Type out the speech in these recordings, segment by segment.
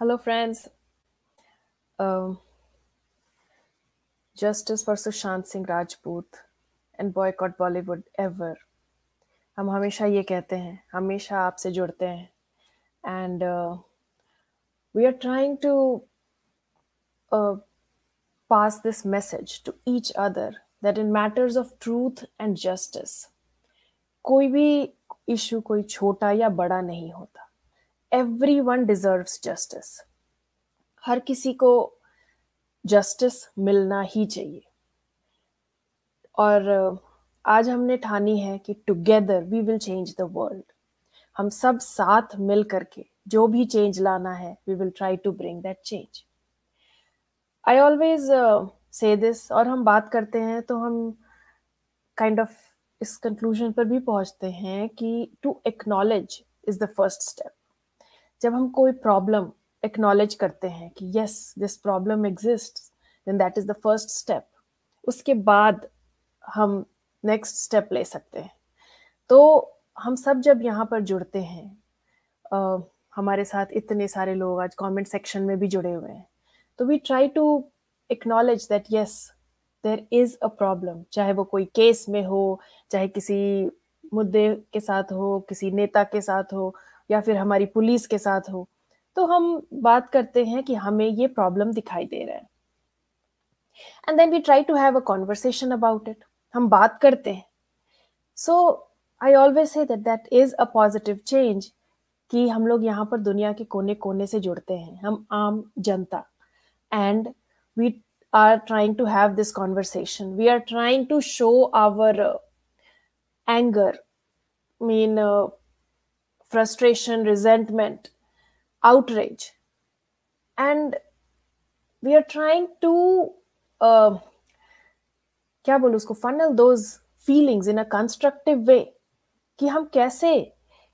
Hello friends justice for Sushant Singh Rajput and and boycott Bollywood ever. हम हमेशा ये कहते हैं, हमेशा आपसे जुड़ते हैं. And we are trying to pass this message to each other that in matters of truth and justice कोई भी इशू कोई छोटा या बड़ा नहीं होता. एवरी वन डिजर्व्स जस्टिस हर किसी को जस्टिस मिलना ही चाहिए। और आज हमने ठानी है कि together we will change the world हम सब साथ मिल करके जो भी चेंज लाना है we will try to bring that change I always say this और हम बात करते हैं तो हम काइंड kind ऑफ़ of इस कंक्लूजन पर भी पहुँचते हैं कि to acknowledge is the first step जब हम कोई प्रॉब्लम एक्नॉलेज करते हैं कि yes this problem exist then that is the first step उसके बाद हम नेक्स्ट स्टेप ले सकते हैं। तो हम सब जब यहाँ पर जुड़ते हैं uh, हमारे साथ इतने सारे लोग आज कमेंट सेक्शन में भी जुड़े हुए हैं तो we try to acknowledge that yes there is a problem चाहे वो कोई केस में हो चाहे किसी मुद्दे के साथ हो किसी नेता के साथ हो या फिर हमारी पुलिस के साथ हो तो हम बात करते हैं कि हमें ये प्रॉब्लम दिखाई दे रहा है। And then we try to have a conversation about it हम बात करते हैं। So I always say that that is a positive change कि हम लोग यहाँ पर दुनिया के कोने कोने से जुड़ते हैं। हम आम जनता। And we are trying to have this conversation we are trying to show our anger uh, frustration resentment outrage. And we are trying to uh, क्या funnel those feelings in a constructive way कि हम कैसे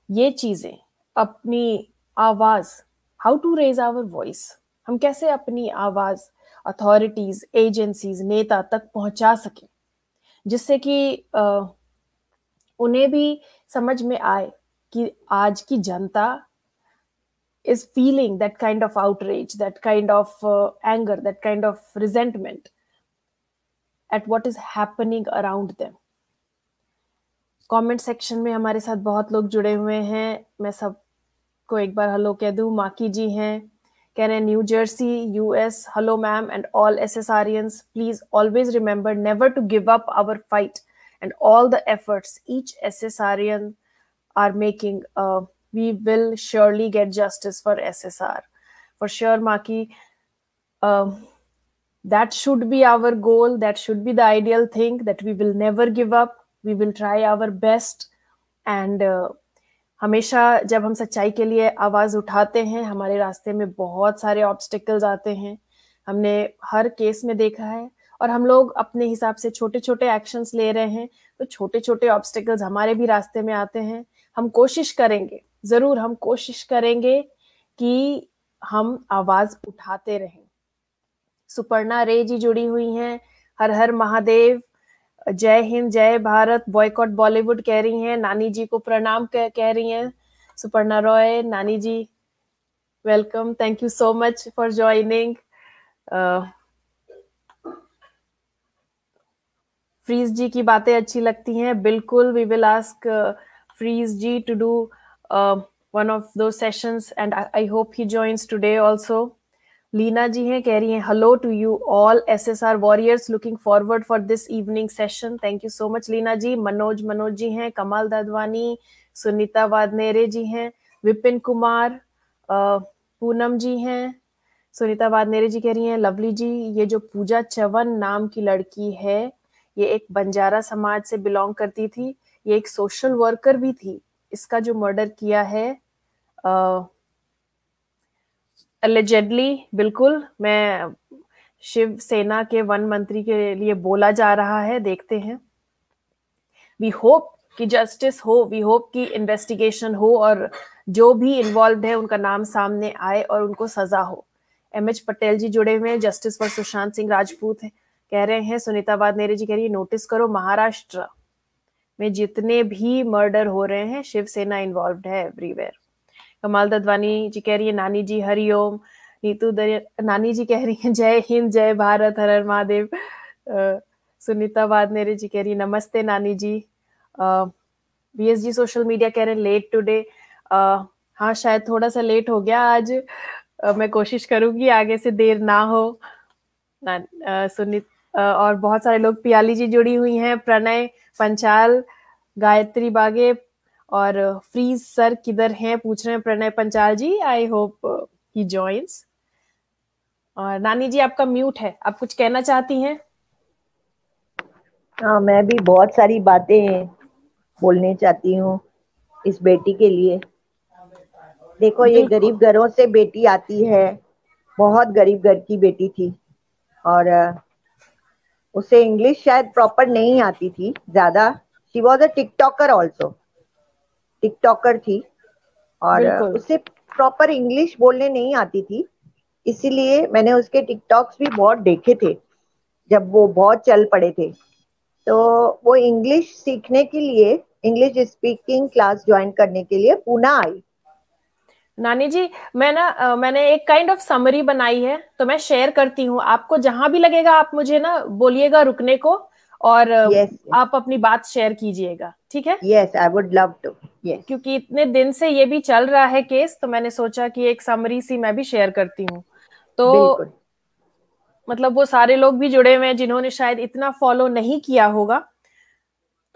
ये चीज़ें अपनी आवाज़ how to raise our voice हम कैसे अपनी आवाज़ अथॉरिटीज एजेंसीज नेता तक पहुँचा सके जिससे कि उन्हें भी समझ में आए कि आज की जनता is feeling that kind of outreach that kind of anger that kind of resentment at what is happening around them comment section में हमारे साथ बहुत लोग जुड़े हुए हैं। मैं सबको एक बार हेलो कह दू। माकी जी हैं। कह रहे New Jersey US hello ma'am and all SSRians please always remember never to give up our fight and all the efforts each SSRian are making. Uh, we will surely get justice for SSR. For sure, Maki. Um, that should be our goal. That should be the ideal thing that we will never give up. We will try our best and uh, हमेशा जब हम सच्चाई के लिए आवाज़ उठाते हैं हमारे रास्ते में बहुत सारे ऑब्स्टिकल्स आते हैं हमने हर केस में देखा है और हम लोग अपने हिसाब से छोटे छोटे एक्शंस ले रहे हैं तो छोटे छोटे ऑब्स्टिकल्स हमारे भी रास्ते में आते हैं हम कोशिश करेंगे ज़रूर हम कोशिश करेंगे कि हम आवाज़ उठाते रहें। सुपर्णा रे जी जुड़ी हुई हैं हर हर महादेव जय हिंद जय भारत बॉयकॉट बॉलीवुड कह रही हैं नानी जी को प्रणाम कह, कह रही हैं Suparna Roy Nani ji welcome thank you so much for joining freeze जी की बातें अच्छी लगती हैं बिल्कुल we will ask freeze ji to do one of दो sessions and I hope he joins today also Leena ji हैं कह रही हैं hello to you all SSR warriors looking forward for this evening session thank you so much Leena ji Manoj Manoj ji हैं कमाल दादवानी सुनीता वादनेरे जी हैं विपिन कुमार पूनम जी हैं सुनीता वादनेरे जी कह रही हैं लवली जी ये जो पूजा चवन नाम की लड़की है ये एक बंजारा समाज से बिलोंग करती थी ये एक सोशल वर्कर भी थी। इसका जो मर्डर किया है अलेजेडली बिल्कुल, मैं शिव सेना के वन मंत्री के लिए बोला जा रहा है, देखते हैं। वी होप कि जस्टिस हो वी होप कि इन्वेस्टिगेशन हो और जो भी इन्वॉल्व है, उनका नाम सामने आए और उनको सजा हो। एम एच पटेल जी जुड़े हुए हैं जस्टिस फॉर सुशांत सिंह राजपूत कह रहे हैं, सुनीता वादनेरे जी कह रही है नोटिस करो महाराष्ट्र। में जितने भी मर्डर हो रहे हैं शिवसेना इन्वॉल्व है एवरीवेयर कमाल ददवानी जी कह रही है नानी जी हरिओम नीतू नानी जी कह रही है जय हिंद जय भारत हर हर महादेव. सुनीता वादनेरे जी कह रही नमस्ते Nani ji. B S G social media कह रहे हैं लेट टुडे हाँ शायद थोड़ा सा लेट हो गया आज. uh, मैं कोशिश करूँगी आगे से देर ना हो. सुनीत और बहुत सारे लोग पियाली जी जुड़ी हुई हैं प्रणय पंचाल गायत्री बागे और फ्रीज सर किधर हैं पूछ रहे हैं Pranay Panchal ji I hope he joins और नानी जी आपका म्यूट है आप कुछ कहना चाहती हैं? हाँ मैं भी बहुत सारी बातें बोलने चाहती हूँ इस बेटी के लिए। देखो ये गरीब घरों से बेटी आती है बहुत गरीब घर की बेटी थी। और उसे इंग्लिश शायद प्रॉपर नहीं आती थी ज़्यादा। She was a TikToker also TikToker थी। और उसे प्रॉपर इंग्लिश बोलने नहीं आती थी। इसीलिए मैंने उसके टिकटॉक्स भी बहुत देखे थे जब वो बहुत चल पड़े थे। तो वो इंग्लिश सीखने के लिए इंग्लिश स्पीकिंग क्लास ज्वाइन करने के लिए पूना आई। नानी जी मैं ना आ, मैंने एक काइंड ऑफ़ समरी बनाई है तो मैं शेयर करती हूँ। आपको जहाँ भी लगेगा आप मुझे ना बोलिएगा रुकने को और yes, yes. आप अपनी बात शेयर कीजिएगा ठीक है? Yes I would love to yes क्योंकि इतने दिन से ये भी चल रहा है केस तो मैंने सोचा कि एक समरी सी मैं भी शेयर करती हूँ। तो मतलब वो सारे लोग भी जुड़े हुए हैं जिन्होंने शायद इतना फॉलो नहीं किया होगा।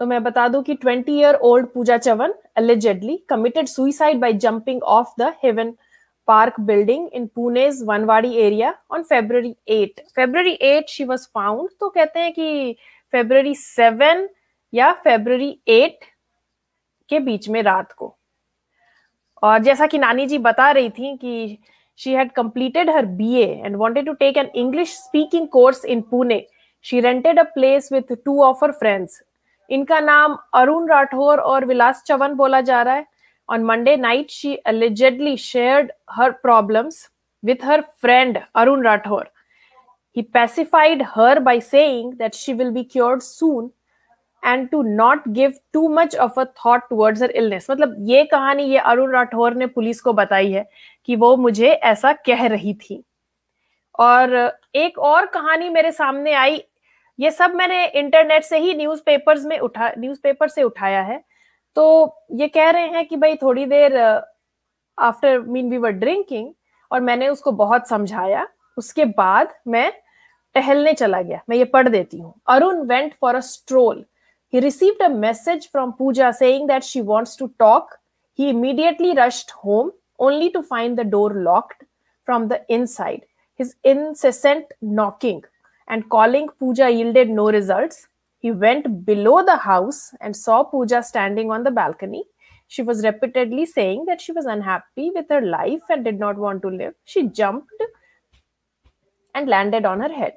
तो मैं बता दूँ कि 20 year old Pooja Chavan allegedly committed suicide by jumping off the Heaven Park building in Pune's Wanwadi area on February eight February eight she was found तो कहते हैं कि फेब्रवरी सेवन या फेब्रवरी एट के बीच में रात को। और जैसा कि नानी जी बता रही थी कि she had completed her B and wanted to take an English speaking course in Pune she rented a place with two of her friends इनका नाम अरुण राठौर और विलास चवन बोला जा रहा है on Monday night she allegedly shared her problems with her friend arun rathore he pacified her by saying that she will be cured soon and to not give too much of a thought towards her illness मतलब ये कहानी ये अरुण राठौर ने police को बताई है कि वो मुझे ऐसा कह रही थी और एक और कहानी मेरे सामने आई ये सब मैंने इंटरनेट से ही न्यूज़पेपर्स में उठा न्यूज़पेपर से उठाया है। तो ये कह रहे हैं कि भाई थोड़ी देर after mean we were drinking और मैंने उसको बहुत समझाया। उसके बाद मैं टहलने चला गया। मैं ये पढ़ देती हूँ। Arun went for a stroll he received a message from Pooja saying she wants to talk he immediately rushed home only to find the door locked from the inside his incessant knocking and calling Pooja yielded no results. He went below the house and saw Pooja standing on the balcony. She was repeatedly saying that she was unhappy with her life and did not want to live. She jumped and landed on her head.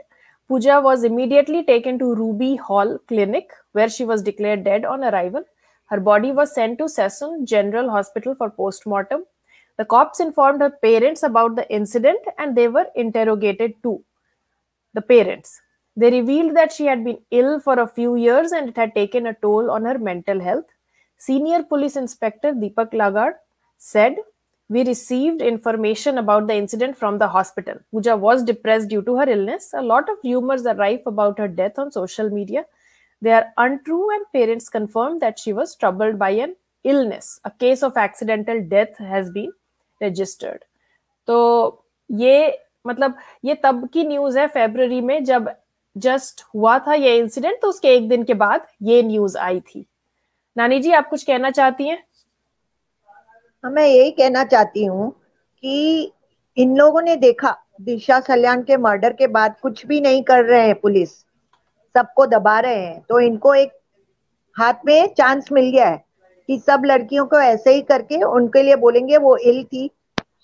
Pooja was immediately taken to Ruby Hall Clinic, where she was declared dead on arrival. Her body was sent to Sassoon General Hospital for post-mortem. The cops informed her parents about the incident and they were interrogated too the parents. They revealed that she had been ill for a few years and it had taken a toll on her mental health. Senior Police Inspector Deepak Lagar said, We received information about the incident from the hospital. Pooja was depressed due to her illness. A lot of rumors are rife about her death on social media. They are untrue, and parents confirmed that she was troubled by an illness. A case of accidental death has been registered. So, ये मतलब ये तब की news है फेब्रवरी में, जब just हुआ था ये इंसिडेंट तो उसके एक दिन के बाद ये न्यूज़ आई थी। नानी जी, आप कुछ कहना चाहती हैं? हाँ मैं यही कहना चाहती हूँ कि इन लोगों ने देखा, दिशा सल्यान के मर्डर के बाद कुछ भी नहीं कर रहे हैं पुलिस, सबको दबा रहे हैं तो इनको एक हाथ में चांस मिल गया है कि सब लड़कियों को ऐसे ही करके उनके लिए बोलेंगे, वो इल थी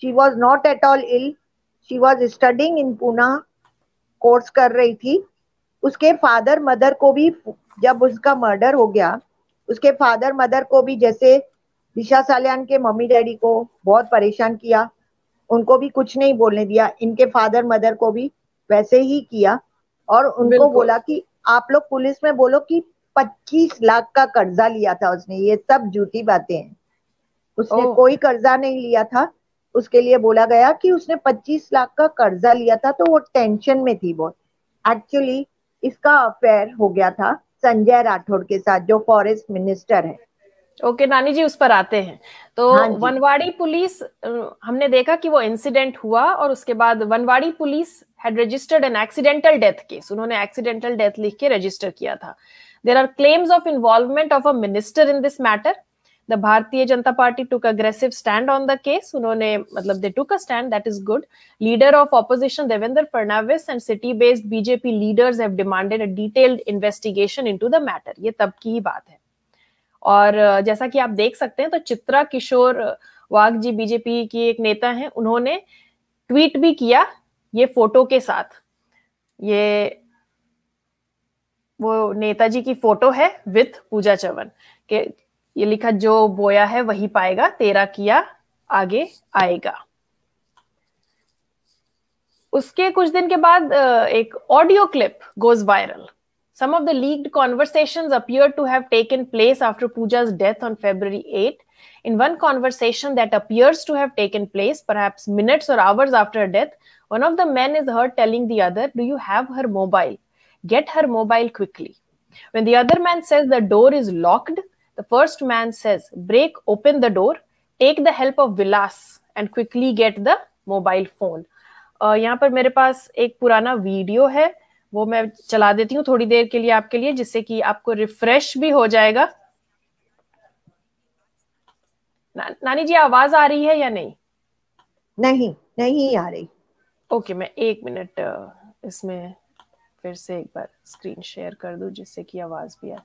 she was not at all ill she was studying in Poona course कर रही थी। उसके फादर मदर को भी जब उसका मर्डर हो गया उसके फादर मदर को भी जैसे दिशा सालियान के मम्मी डैडी को बहुत परेशान किया। उनको भी कुछ नहीं बोलने दिया। इनके फादर मदर को भी वैसे ही किया। और उनको बोला कि आप लोग पुलिस में बोलो कि 25 लाख का कर्जा लिया था उसने। ये सब झूठी बातें हैं। उसने कोई कर्जा नहीं लिया था। उसके लिए बोला गया कि उसने 25 लाख का कर्जा लिया था तो वो टेंशन में थी बहुत। एक्चुअली इसका अफेयर हो गया था संजय राठौड़ के साथ जो फॉरेस्ट मिनिस्टर है। ओके okay, नानी जी उस पर आते हैं। तो हाँ वनवाड़ी पुलिस हमने देखा कि वो इंसिडेंट हुआ और उसके बाद Wanwadi police had registered an accidental death case उन्होंने एक्सीडेंटल डेथ लिख के रजिस्टर किया था। There are claims of involvement of a minister in this matter the Bharatiya Janata Party took aggressive stand on the case उन्होंने मतलब they took a stand that is good leader of opposition Devendra Fadnavis and city based BJP leaders have demanded a detailed investigation into the matter ये तब की ही बात है और जैसा कि आप देख सकते हैं तो चित्रा किशोर वाघ जी बीजेपी की एक नेता हैं। उन्होंने ट्वीट भी किया ये फ़ोटो के साथ। ये वो नेताजी की फ़ोटो है विथ पूजा चवन के ये लिखा जो बोया है वही पाएगा तेरा किया आगे आएगा उसके कुछ दिन के बाद एक audio clip goes viral Some of the leaked conversations appeared to have taken place after Pooja's death on February 8. In one conversation that appears to have taken place, perhaps minutes or hours after her death, one of the men is heard telling the other, Do you have her mobile? Get her mobile quickly. When the other man says the door is locked, the first man says, Break open the door, take the help of Vilas, and quickly get the mobile phone. Uh, यहाँ पर मेरे पास एक पुराना video है वो मैं चला देती हूँ थोड़ी देर के लिए आपके लिए जिससे कि आपको रिफ्रेश भी हो जाएगा। ना, नानी जी आवाज़ आ रही है या नहीं? नहीं नहीं आ रही। ओके okay, मैं एक मिनट इसमें फिर से एक बार स्क्रीन शेयर कर दूँ जिससे कि आवाज़ भी आए।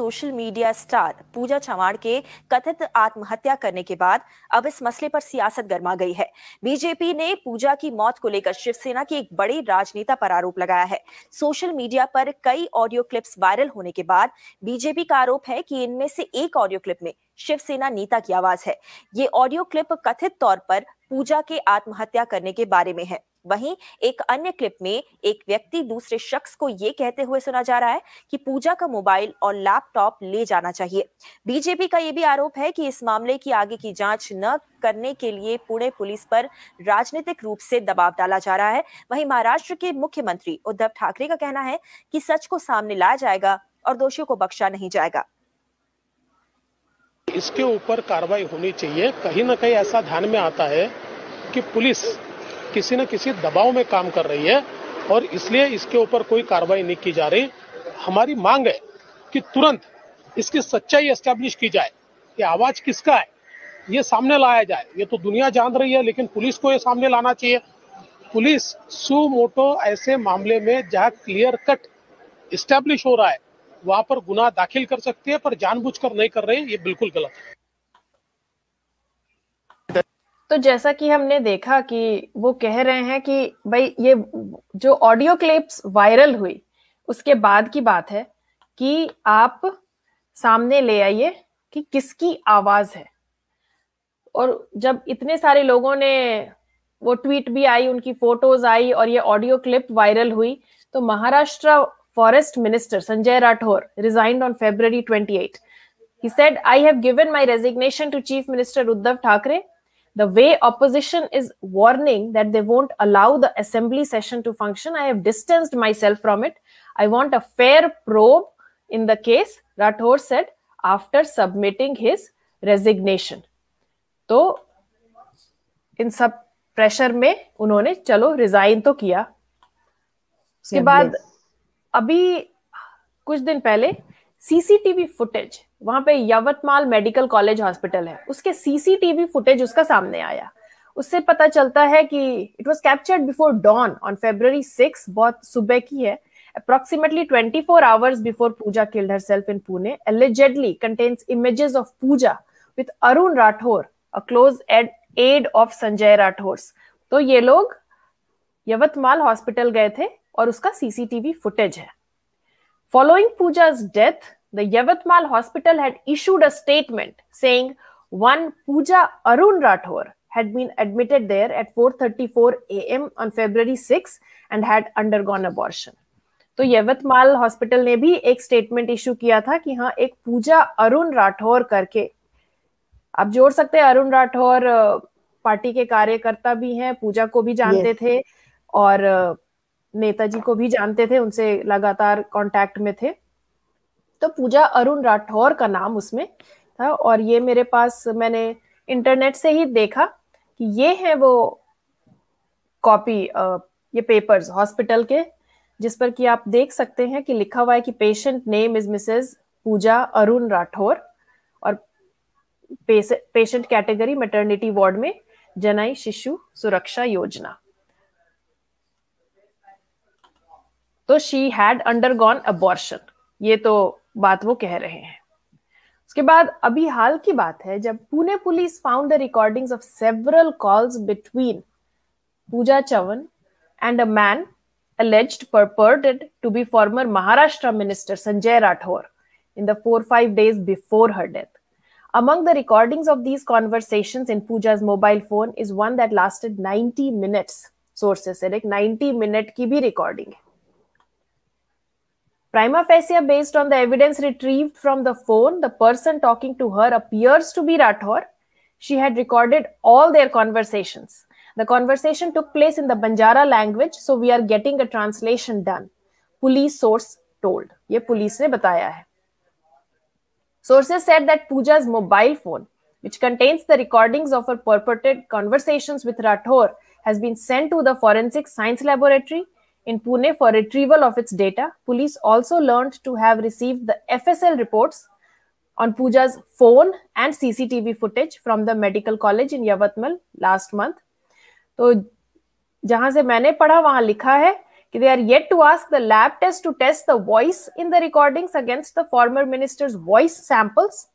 Social media star Pooja Chavan के कथित आत्महत्या करने के बाद अब इस मसले पर सियासत गर्मा गई है। बीजेपी ने पूजा की मौत को लेकर शिवसेना की एक बड़ी राजनेता पर आरोप लगाया है। सोशल मीडिया पर कई ऑडियो क्लिप्स वायरल होने के बाद बीजेपी का आरोप है कि इनमें से एक ऑडियो क्लिप में शिवसेना नेता की आवाज़ है। ये ऑडियो क्लिप कथित तौर पर पूजा के आत्महत्या करने के बारे में है। वहीं एक अन्य क्लिप में एक व्यक्ति दूसरे शख्स को ये कहते हुए सुना जा रहा है कि पूजा का मोबाइल और लैपटॉप ले जाना चाहिए। बीजेपी का ये भी आरोप है कि इस मामले की आगे की जाँच न करने के लिए पुणे पुलिस पर राजनीतिक रूप से दबाव डाला जा रहा है। वहीं महाराष्ट्र के मुख्यमंत्री उद्धव ठाकरे का कहना है कि सच को सामने लाया जाएगा और दोषियों को बख्शा नहीं जाएगा। इसके ऊपर कार्रवाई होनी चाहिए। कहीं ना कहीं ऐसा ध्यान में आता है कि पुलिस किसी न किसी दबाव में काम कर रही है और इसलिए इसके ऊपर कोई कार्रवाई नहीं की जा रही। हमारी मांग है कि तुरंत इसकी सच्चाई एस्टेब्लिश की जाए। कि आवाज़ किसका है? ये सामने लाया जाए। ये तो दुनिया जान रही है, लेकिन पुलिस को ये सामने लाना चाहिए। पुलिस सु मोटो ऐसे मामले में जहाँ क्लियर कट स्टैब्लिश हो रहा है, वहाँ पर गुना दाखिल कर सकती है, पर जानबूझकर नहीं कर रही। ये बिल्कुल गलत है। तो जैसा कि हमने देखा कि वो कह रहे हैं कि भाई, ये जो ऑडियो क्लिप्स वायरल हुई, उसके बाद की बात है कि आप सामने ले आइए कि किसकी आवाज़ है। और जब इतने सारे लोगों ने वो ट्वीट भी आई, उनकी फ़ोटोज़ आई और ये ऑडियो क्लिप वायरल हुई तो Maharashtra forest minister Sanjay Rathore resigned on February 28 he said, i have given my resignation to chief minister uddhav thackeray. The way opposition is warning that they won't allow the assembly session to function i have distanced myself from it i want a fair probe in the case rathore said after submitting his resignation तो इन सब pressure में उन्होंने चलो resign तो किया उसके बाद अभी कुछ दिन पहले सीसीटीवी फुटेज वहाँ पे यवतमाल मेडिकल कॉलेज हॉस्पिटल है। उसके सीसीटीवी फुटेज उसका सामने आया। उससे पता चलता है कि it was captured before dawn on February six बहुत सुबह की है। Approximately twenty four hours before Puja killed herself in Pune allegedly contains images of Puja with Arun Rathore a close aide aide of Sanjay Rathore तो ये लोग Yavatmal hospital गए थे और उसका सीसीटीवी फुटेज है। Following Puja death the Yavatmal hospital had issued a statement saying one Pooja Arun Rathore had been admitted there at 4:34 a.m. on February 6 and had undergone abortion. तो Yavatmal hospital ने भी एक statement issue किया था कि हाँ एक पूजा अरुण राठौर करके आप जोड़ सकते हैं अरुण राठौर पार्टी के कार्यकर्ता भी हैं पूजा को भी जानते yes. थे और नेताजी को भी जानते थे उनसे लगातार कांटेक्ट में थे तो पूजा अरुण राठौर का नाम उसमें था और ये मेरे पास मैंने इंटरनेट से ही देखा कि ये है वो कॉपी ये पेपर्स हॉस्पिटल के, जिस पर कि आप देख सकते हैं कि लिखा हुआ है कि patient name is Mrs Pooja Arun Rathore और पेशेंट कैटेगरी मेटर्निटी वार्ड में जनाई शिशु सुरक्षा योजना। तो शी हैड अंडरगॉन अबॉर्शन ये तो बात वो कह रहे हैं उसके बाद अभी हाल की बात है जब Pune police found the recordings of several calls between Pooja Chavan and a man alleged purported to be former Maharashtra minister Sanjay Rathore in the 4-5 days before her death. Among the recordings of these conversations in Pooja's mobile phone is one that lasted 90 minutes. Sources said 90 minute ki bhi recording. Prima facie, based on the evidence retrieved from the phone, the person talking to her appears to be Rathore. She had recorded all their conversations. The conversation took place in the Banjara language, so we are getting a translation done. Police source told. ये police ने बताया है. Sources said that Pooja's mobile phone, which contains the recordings of her purported conversations with Rathore, has been sent to the Forensic Science Laboratory in Pune for retrieval of its data. Police also learned to have received the FSL reports on Pooja's phone and CCTV footage from the medical college in Yavatmal last month. तो जहाँ से मैंने पढ़ा वहाँ लिखा है कि they are yet to ask the lab test to test the voice in the recordings against the former minister's voice samples.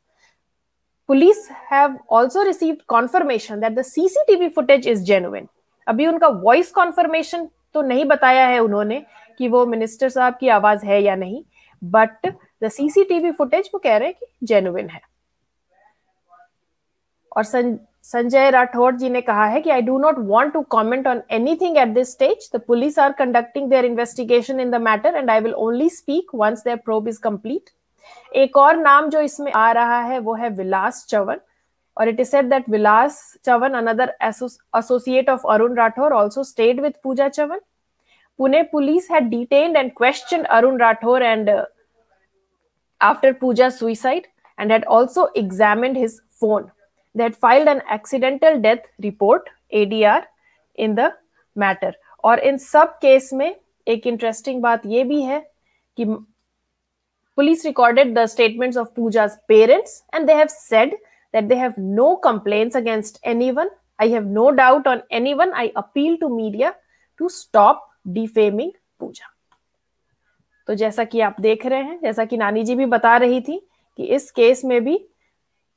Police have also received confirmation that the CCTV footage is genuine. अभी उनका voice conformation तो नहीं बताया है उन्होंने कि वो minister साहब की आवाज़ है या नहीं बट द सीसीटीवी फुटेज वो कह रहे हैं कि जेनुइन है। और सं, संजय राठौड़ जी ने कहा है कि I do not want to comment on anything at this stage the police are conducting their investigation in the matter and I will only speak once their probe is complete एक और नाम जो इसमें आ रहा है वो है विलास चवन और it is said that Vilas Chavan another associate of Arun Rathore also stayed with Pooja Chavan. Pune police had detained and questioned Arun Rathore and uh, after Pooja's suicide and had also examined his phone. they had filed an accidental death report ADR in the matter और इन सब case में एक interesting बात ये भी है कि police recorded the statements of Pooja's parents and they have said That they have no complaints against anyone. I have no doubt on anyone. I appeal to media to stop defaming Pooja. तो जैसा कि आप देख रहे हैं, जैसा कि नानी जी भी बता रही थी कि इस केस में भी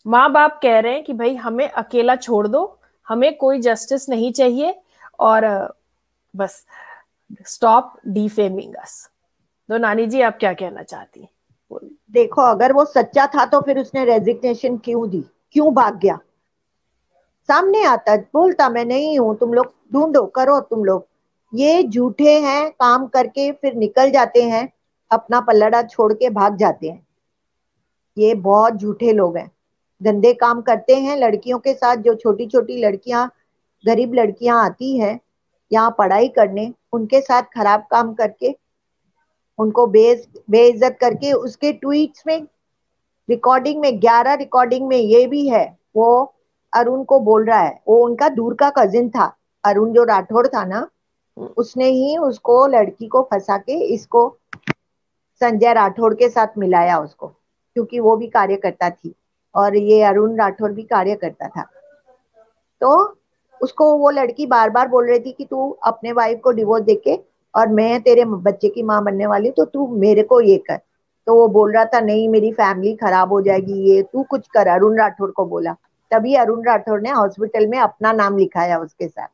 माँ बाप कह रहे हैं कि भाई, हमें अकेला छोड़ दो, हमें कोई जस्टिस नहीं चाहिए और, बस स्टॉप डिफेमिंग अस तो नानी जी, आप क्या कहना चाहती हैं देखो, अगर वो सच्चा था तो फिर उसने रेजिग्नेशन क्यों दी क्यों भाग गया? सामने आता, बोलता, मैं नहीं हूँ, तुम लोग ढूंढो, करो तुम लोग। ये झूठे हैं, काम करके फिर निकल जाते हैं, अपना पल्लड़ा छोड़ के भाग जाते हैं। ये बहुत झूठे लोग हैं। गंदे काम करते हैं, लड़कियों के साथ जो छोटी छोटी लड़कियाँ, गरीब लड़कियाँ आती हैं, यहाँ पढ़ाई करने, उनके साथ खराब काम करके, उनको बेइज्जत करके, उसके ट्वीट्स में रिकॉर्डिंग में, ग्यारह रिकॉर्डिंग में ये भी है, वो अरुण को बोल रहा है। वो उनका दूर का कजिन था। अरुण जो राठौड़ था ना, उसने ही उसको, लड़की को फंसा के इसको संजय राठौड़ के साथ मिलाया उसको, क्योंकि वो भी कार्यकर्ता थी और ये अरुण राठौर भी कार्य करता था। तो उसको वो लड़की बार बार बोल रही थी कि तू अपने वाइफ को डिवोर्स देके और मैं तेरे बच्चे की माँ बनने वाली तो तू मेरे को ये कर। तो वो बोल रहा था, नहीं, मेरी फैमिली खराब हो जाएगी, ये तू कुछ कर, अरुण राठौर को बोला। तभी अरुण राठौर ने हॉस्पिटल में अपना नाम लिखाया उसके साथ।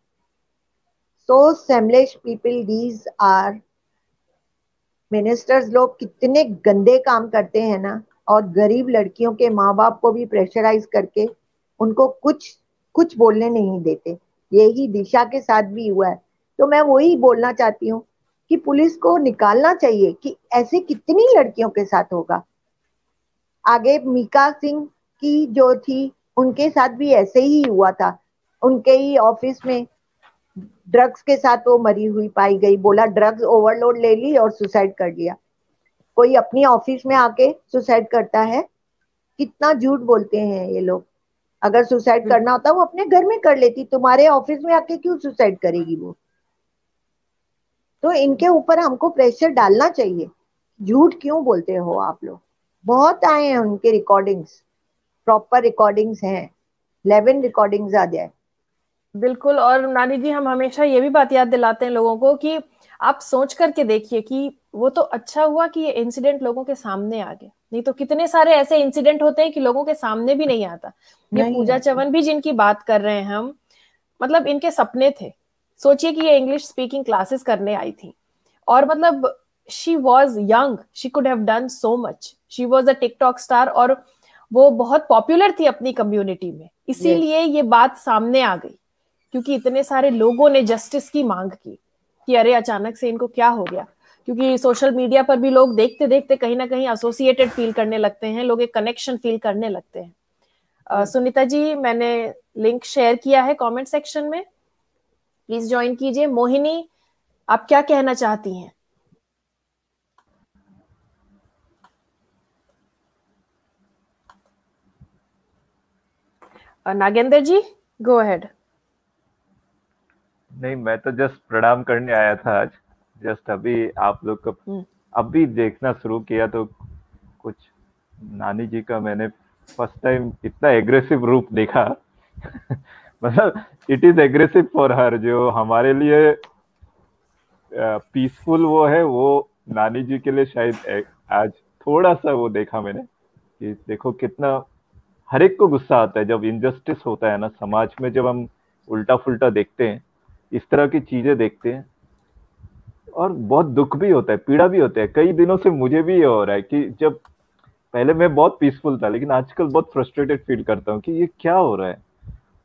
So shameless people these are ministers लोग कितने गंदे काम करते हैं ना, और गरीब लड़कियों के माँ बाप को भी प्रेशराइज करके उनको कुछ कुछ बोलने नहीं देते। यही दिशा के साथ भी हुआ है। तो मैं वही बोलना चाहती हूँ कि पुलिस को निकालना चाहिए कि ऐसे कितनी लड़कियों के साथ होगा। आगे मीका सिंह की जो थी उनके साथ भी ऐसे ही हुआ था। उनके ही ऑफ़िस में ड्रग्स के साथ वो मरी हुई पाई गई बोला ड्रग्स ओवरलोड ले ली और सुसाइड कर लिया। कोई अपनी ऑफ़िस में आके सुसाइड करता है? कितना झूठ बोलते हैं ये लोग। अगर सुसाइड करना होता वो अपने घर में कर लेती तुम्हारे ऑफ़िस में आके क्यों सुसाइड करेगी वो? तो इनके ऊपर हमको प्रेशर डालना चाहिए। झूठ क्यों बोलते हो आप लोग? बहुत आए हैं उनके रिकॉर्डिंग्स प्रॉपर रिकॉर्डिंग्स हैं। इलेवन रिकॉर्डिंग्स आ जाए। बिल्कुल और नानी जी हम हमेशा ये भी बात याद दिलाते हैं लोगों को कि आप सोच करके देखिए कि वो तो अच्छा हुआ कि ये इंसिडेंट लोगों के सामने आ गए नहीं तो कितने सारे ऐसे इंसिडेंट होते हैं कि लोगों के सामने भी नहीं आता। ये पूजा चवन भी जिनकी बात कर रहे हैं हम मतलब इनके सपने थे। सोचिए कि ये इंग्लिश स्पीकिंग क्लासेस करने आई थी। और मतलब she was young she could have done so much she was a TikTok star और वो बहुत पॉपुलर थी अपनी कम्युनिटी में। इसीलिए yes. ये बात सामने आ गई क्योंकि इतने सारे लोगों ने जस्टिस की मांग की कि अरे अचानक से इनको क्या हो गया? क्योंकि सोशल मीडिया पर भी लोग देखते देखते कहीं ना कहीं एसोसिएटेड फील करने लगते हैं लोग एक कनेक्शन फील करने लगते हैं। uh, सुनीता जी मैंने लिंक शेयर किया है कमेंट सेक्शन में। प्लीज़ ज्वाइन कीजिए। मोहिनी आप क्या कहना चाहती हैं? नागेंद्र जी गो अहेड नहीं मैं तो जस्ट प्रणाम करने आया था आज। जस्ट अभी आप लोग का हम्म। अभी देखना शुरू किया तो कुछ नानी जी का मैंने फ़र्स्ट टाइम इतना एग्रेसिव रूप देखा। मतलब it is aggressive for her जो हमारे लिए पीसफुल वो है, वो नानी जी के लिए शायद आज थोड़ा सा वो देखा मैंने, कि देखो कितना, हर एक को गुस्सा आता है, जब इनजस्टिस होता है ना, समाज में जब हम उल्टा फुल्टा देखते हैं, इस तरह की चीज़ें देखते हैं, और बहुत दुख भी होता है, पीड़ा भी होता है। कई दिनों से मुझे भी ये हो रहा है कि जब, पहले मैं बहुत पीसफुल था, लेकिन आजकल बहुत फ्रस्ट्रेटेड फील करता हूँ कि ये क्या हो रहा है।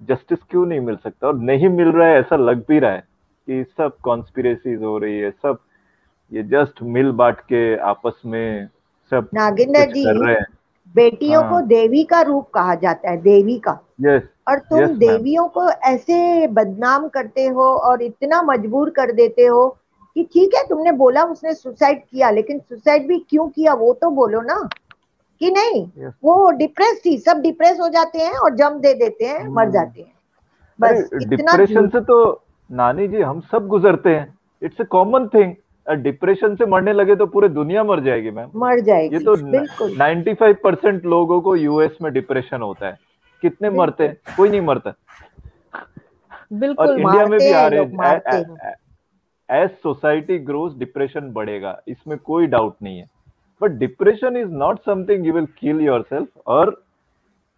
जस्टिस क्यों नहीं मिल सकता? और नहीं मिल रहा है ऐसा लग भी रहा है कि सब कॉन्स्पिरेसीज हो रही है सब ये जस्ट मिल बांट के आपस में सब नागिंदर जी कर रहे हैं। बेटियों हाँ. को देवी का रूप कहा जाता है देवी का। यस और तुम yes, देवियों को ऐसे बदनाम करते हो और इतना मजबूर कर देते हो कि ठीक है तुमने बोला उसने सुसाइड किया लेकिन सुसाइड भी क्यों किया? वो तो बोलो ना। कि नहीं? Yes. वो डिप्रेस थी सब डिप्रेस हो जाते हैं और जम दे देते हैं hmm. मर जाते हैं। बस डिप्रेशन से तो नानी जी हम सब गुजरते हैं। It's a common thing depression से मरने लगे तो पूरे दुनिया मर जाएगी मैम मर जाएगी ये तो नाइन्टी फाइव परसेंट लोगों को यूएस में डिप्रेशन होता है। कितने मरते हैं? कोई नहीं मरता। बिल्कुल और इंडिया में भी आ रहे हैं। एज सोसाइटी ग्रोज डिप्रेशन बढ़ेगा। इसमें कोई डाउट नहीं है। But depression is not something you will kill yourself और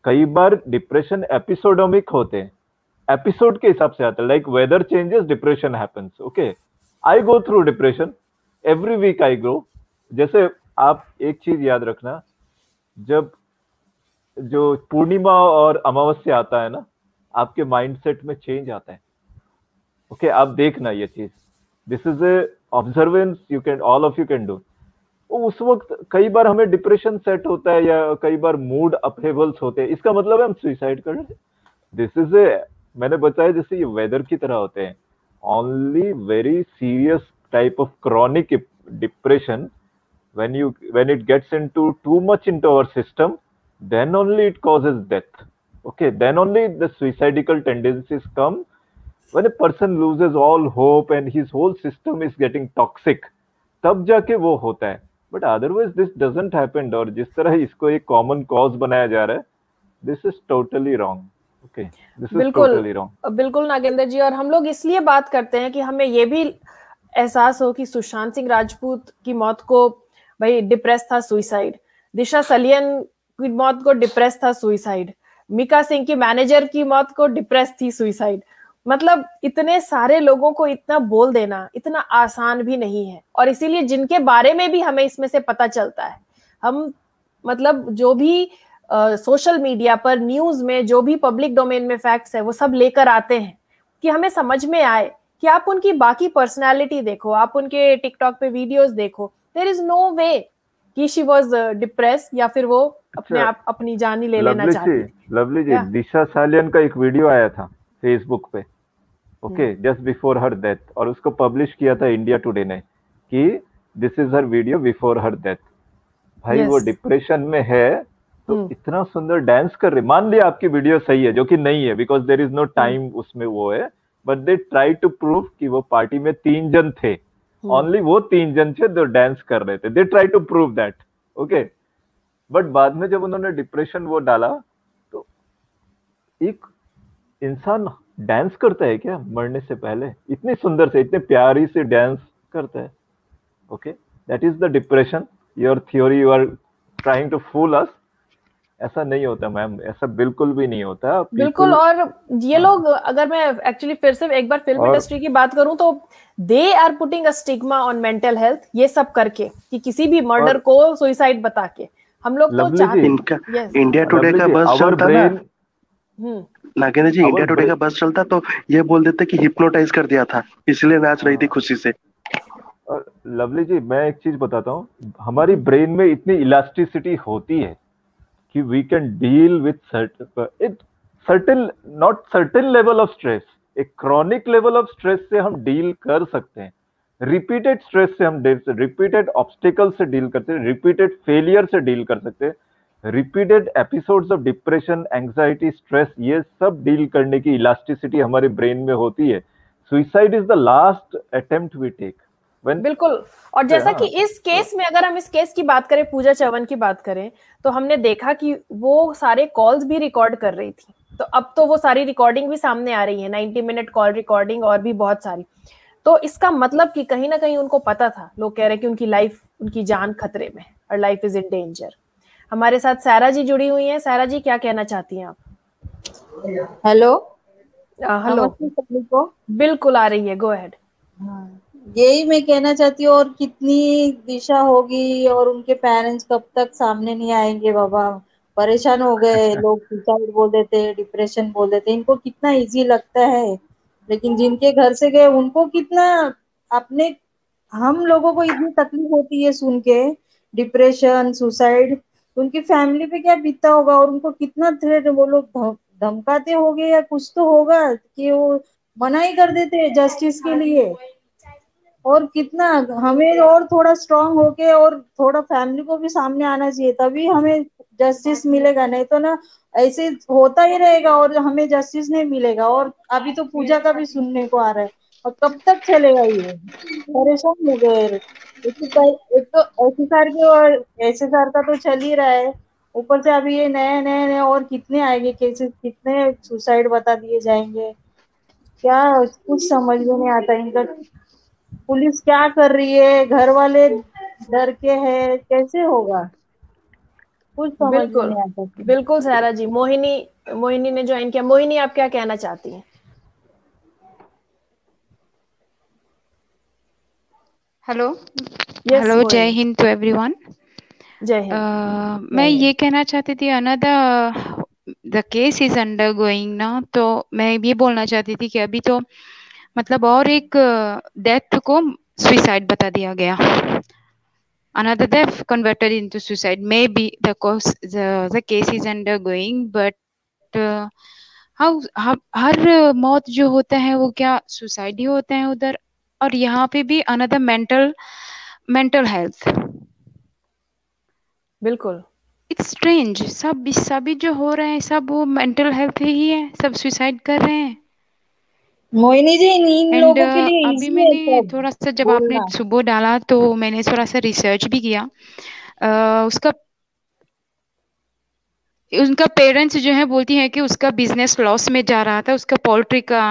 कई बार डिप्रेशन एपिसोडोमिक होते हैं। एपिसोड के हिसाब से आता है। Like weather changes depression happens okay I go through depression every week I grow जैसे आप एक चीज़ याद रखना। जब जो पूर्णिमा और अमावस्या आता है ना आपके माइंडसेट में चेंज आता है। ओके okay, आप देखना ये चीज़। This is a observance you can all of you can do तो उस वक्त कई बार हमें डिप्रेशन सेट होता है या कई बार मूड अपेबल्स होते हैं। इसका मतलब है हम सुसाइड कर रहे दिस इज़ ए मैंने बताया जैसे ये वेदर की तरह होते हैं। Only very serious type of chronic depression when you when it gets into too much into our system then only it causes death okay then only the suicidal tendencies come when a person loses all hope and his whole system is getting toxic तब जाके वो होता है। But otherwise this doesn't happen और जिस तरह इसको एक कॉमन कॉज बनाया जा रहा है this is totally wrong okay. बिल्कुल। totally बिल्कुल नागेंद्र जी और हम लोग इसलिए बात करते हैं कि हमें ये भी एहसास हो कि सुशांत सिंह राजपूत की मौत को भाई डिप्रेस था सुइसाइड दिशा सलियन की मौत को डिप्रेस था सुइसाइड मिका सिंह की मैनेजर की मौत को डिप्रेस थी सुइसाइड मतलब इतने सारे लोगों को इतना बोल देना इतना आसान भी नहीं है। और इसीलिए जिनके बारे में भी हमें इसमें से पता चलता है हम मतलब जो भी सोशल मीडिया पर न्यूज़ में जो भी पब्लिक डोमेन में फैक्ट्स है वो सब लेकर आते हैं कि हमें समझ में आए कि आप उनकी बाकी पर्सनैलिटी देखो आप उनके टिकटॉक पे वीडियोस देखो। देर इज़ नो वे कि शी वॉज़ डिप्रेस या फिर वो अपने अच्छा, आप अपनी जान ही ले लेना चाहती लवली जी। दिशा सालियन का एक वीडियो आया था फेसबुक पे। Okay just before her death और उसको पब्लिश किया था इंडिया टुडे ने कि this is her video before her death भाई yes. वो डिप्रेशन में है तो hmm. इतना सुंदर डांस कर रही मान लिया आपकी वीडियो सही है जो कि नहीं है because there is no time उसमें वो है but they try to prove कि वो पार्टी में तीन जन थे। Only hmm. वो तीन जन थे जो डांस कर रहे थे। They try to prove that okay but बाद में जब उन्होंने डिप्रेशन वो डाला तो एक इंसान डांस करता है क्या? मरने से पहले? इतनी सुंदर से इतने प्यारी से डांस करता है। Okay that is the depression your theory you are trying to fool us ऐसा नहीं होता मैम ऐसा बिल्कुल भी नहीं होता। बिल्कुल और ये हाँ। लोग अगर मैं एक्चुअली फिर से एक बार फ़िल्म इंडस्ट्री की बात करूँ तो they are putting a stigma on mental health ये सब करके कि किसी भी मर्डर को सुइसाइड बता के। हम लोग तो चाहते इंडिया टुडे का बस चलता ना। नागेंद्र जी इंडिया टुडे का बस चलता तो ये बोल देते कि हिप्नोटाइज कर दिया था इसलिए नाच रही थी खुशी से। लवली जी मैं एक चीज़ बताता हूँ। हमारी ब्रेन में इतनी इलास्टिसिटी होती है कि we can deal with it certain not certain level of stress एक क्रॉनिक लेवल ऑफ़ स्ट्रेस से हम डील कर सकते हैं। रिपीटेड स्ट्रेस से हम रिपीटेड ऑब्स्टिकल से डील करते हैं रिपीटेड फेलियर से डील कर सकते हैं। Repeated episodes of depression anxiety stress ये सब डील करने की इलास्टिसिटी हमारे ब्रेन में होती है। Suicide is the last attempt we take When... बिल्कुल। और जैसा yeah. कि इस केस में अगर हम इस केस की बात करें पूजा चवन की बात करें तो हमने देखा कि वो सारे कॉल्स भी रिकॉर्ड कर रही थी। तो अब तो वो सारी रिकॉर्डिंग भी सामने आ रही है 90 मिनट कॉल रिकॉर्डिंग और भी बहुत सारी। तो इसका मतलब कि कहीं ना कहीं उनको पता था। लोग कह रहे हैं कि उनकी लाइफ उनकी जान खतरे में है और लाइफ इज़ इन डेंजर हमारे साथ सारा जी जुड़ी हुई हैं। सारा जी क्या कहना चाहती हैं आप? हेलो। हेलो। बिल्कुल आ रही है गो अहेड हाँ, यही मैं कहना चाहती हूँ और कितनी दिशा होगी और उनके पेरेंट्स कब तक सामने नहीं आएँगे बाबा? परेशान हो गए लोग सुसाइड बोल देते डिप्रेशन बोल देते। इनको कितना इजी लगता है। लेकिन जिनके घर से गए उनको कितना अपने हम लोगों को इतनी तकलीफ़ होती है सुन के। डिप्रेशन सुसाइड उनकी फैमिली पे क्या बीतता होगा और उनको कितना थ्रेट वो लोग धमकाते हो या कुछ तो होगा कि वो मना ही कर देते हैं जस्टिस के लिए। और कितना, हमें और थोड़ा स्ट्रांग होके और थोड़ा फैमिली को भी सामने आना चाहिए, तभी हमें जस्टिस मिलेगा। नहीं तो ना, ऐसे होता ही रहेगा और हमें जस्टिस नहीं मिलेगा। और अभी तो पूजा का भी सुनने को आ रहा है। और कब तक चलेगा ये? परेशान हो गए। एक तो एस एस आर के और एस एस आर का तो चल ही रहा है। ऊपर से अभी ये नए नए नए और कितने आएँगे केसेस कितने सुसाइड बता दिए जाएँगे? क्या कुछ समझ में नहीं आता इनका। पुलिस क्या कर रही है? घर वाले डर के है। कैसे होगा? कुछ समझ बिल्कुल। नहीं आता। बिल्कुल सारा जी मोहिनी मोहिनी ने ज्वाइन किया। मोहिनी आप क्या कहना चाहती हैं? Hello hello Jai Hind to everyone Jai Hind मैं ये कहना चाहती थी another the case is undergoing ना तो मैं ये बोलना चाहती थी कि अभी तो मतलब और एक डेथ को सुसाइड बता दिया गया। Another death converted into suicide. Maybe the cause the, the case is undergoing but uh, how हर मौत जो होता है वो क्या सुसाइड ही होते हैं उधर? और यहाँ पे भी अनदर मेंटल मेंटल हेल्थ बिल्कुल। इट्स स्ट्रेंज सब सभी जो हो रहे हैं सब वो मेंटल हेल्थ ही है सब सुसाइड कर रहे हैं। मोहिनी जी इन लोगों के लिए अभी मैंने थोड़ा सा जब आपने सुबह डाला तो मैंने थोड़ा सा रिसर्च भी किया। uh, उसका उनका पेरेंट्स जो है बोलती है कि उसका बिज़नेस लॉस में जा रहा था उसका पोल्ट्री का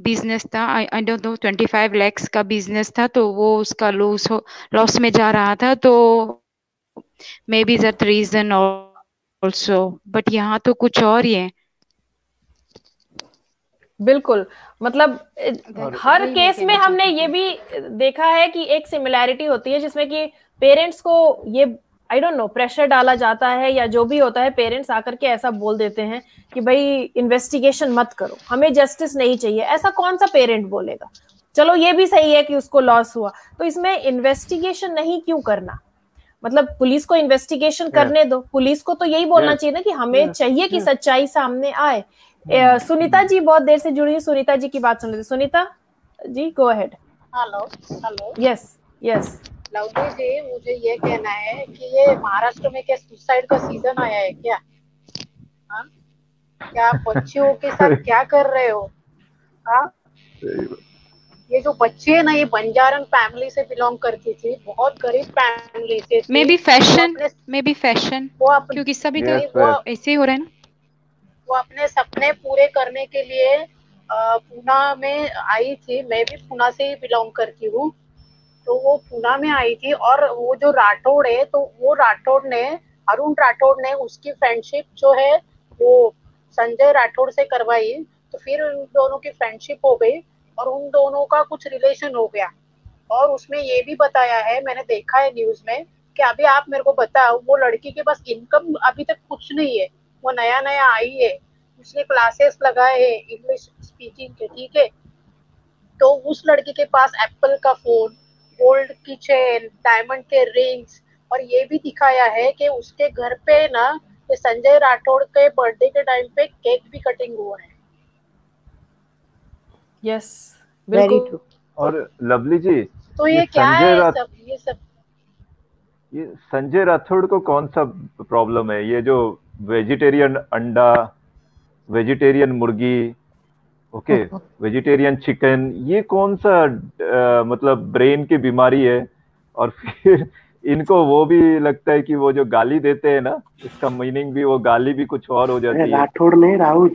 बिज़नेस था I don't know twenty five lakhs का बिज़नेस था तो वो उसका लॉस लॉस में जा रहा था तो maybe that reason also but यहाँ तो कुछ और ही है। बिल्कुल। मतलब हर केस में हमने ये भी देखा है कि एक सिमिलैरिटी होती है जिसमें कि पेरेंट्स को ये आई डोंट नो प्रेशर डाला जाता है या जो भी होता है पेरेंट्स आकर के ऐसा बोल देते हैं कि भाई इन्वेस्टिगेशन मत करो। हमें जस्टिस नहीं चाहिए। ऐसा कौन सा पेरेंट बोलेगा? चलो ये भी सही है कि उसको लॉस हुआ। तो इसमें इन्वेस्टिगेशन नहीं क्यों करना? मतलब पुलिस को इन्वेस्टिगेशन करने दो। पुलिस को तो यही बोलना चाहिए ना कि हमें चाहिए कि सच्चाई सामने आए। सुनीता जी बहुत देर से जुड़ी हुई सुनीता जी की बात सुन रही Sunita ji go ahead hello hello yes yes Lovely ji मुझे ये कहना है कि ये महाराष्ट्र में क्या सुसाइड का सीज़न आया है क्या? हा? क्या बच्चियों के साथ क्या कर रहे हो? हा? ये जो बच्चे है ना ये बंजारन फैमिली से बिलोंग करती थी बहुत गरीब फैमिली से maybe fashion maybe fashion वो अपने क्योंकि सभी तो वो ऐसे ही हो रहे हैं ना। वो अपने सपने पूरे करने के लिए पूना में आई थी। मैं भी पूना से ही बिलोंग करती हूँ। तो वो पूना में आई थी और वो जो राठौड़ है तो वो राठौड़ ने, अरुण राठौड़ ने उसकी फ्रेंडशिप जो है, वो संजय राठौड़ से करवाई। तो फिर उन दोनों की फ्रेंडशिप हो गई और उन दोनों का कुछ रिलेशन हो गया। और उसमें ये भी बताया है, मैंने देखा है न्यूज़ में, कि अभी आप मेरे को बताओ, वो लड़की के पास इनकम अभी तक कुछ नहीं है। वो नया नया आई है, उसने क्लासेस लगाए है इंग्लिश स्पीकिंग के, ठीक है? तो उस लड़की के पास एप्पल का फ़ोन गोल्ड की चेन डायमंड के रिंग्स और ये भी दिखाया है कि उसके घर पे ना ये संजय राठौड़ के बर्थडे के टाइम पे केक भी कटिंग हुआ है। यस वेरी ट्रू और लवली जी तो ये, ये क्या है सब ये सब? ये संजय राठौड़ को कौन सा प्रॉब्लम है? ये जो वेजिटेरियन अंडा वेजिटेरियन मुर्गी ओके वेजिटेरियन चिकन ये कौन सा आ, मतलब ब्रेन की बीमारी है? और फिर इनको वो भी लगता है कि वो जो गाली देते हैं ना इसका मीनिंग भी वो गाली भी कुछ और हो जाती है। राठौड़ नहीं राउत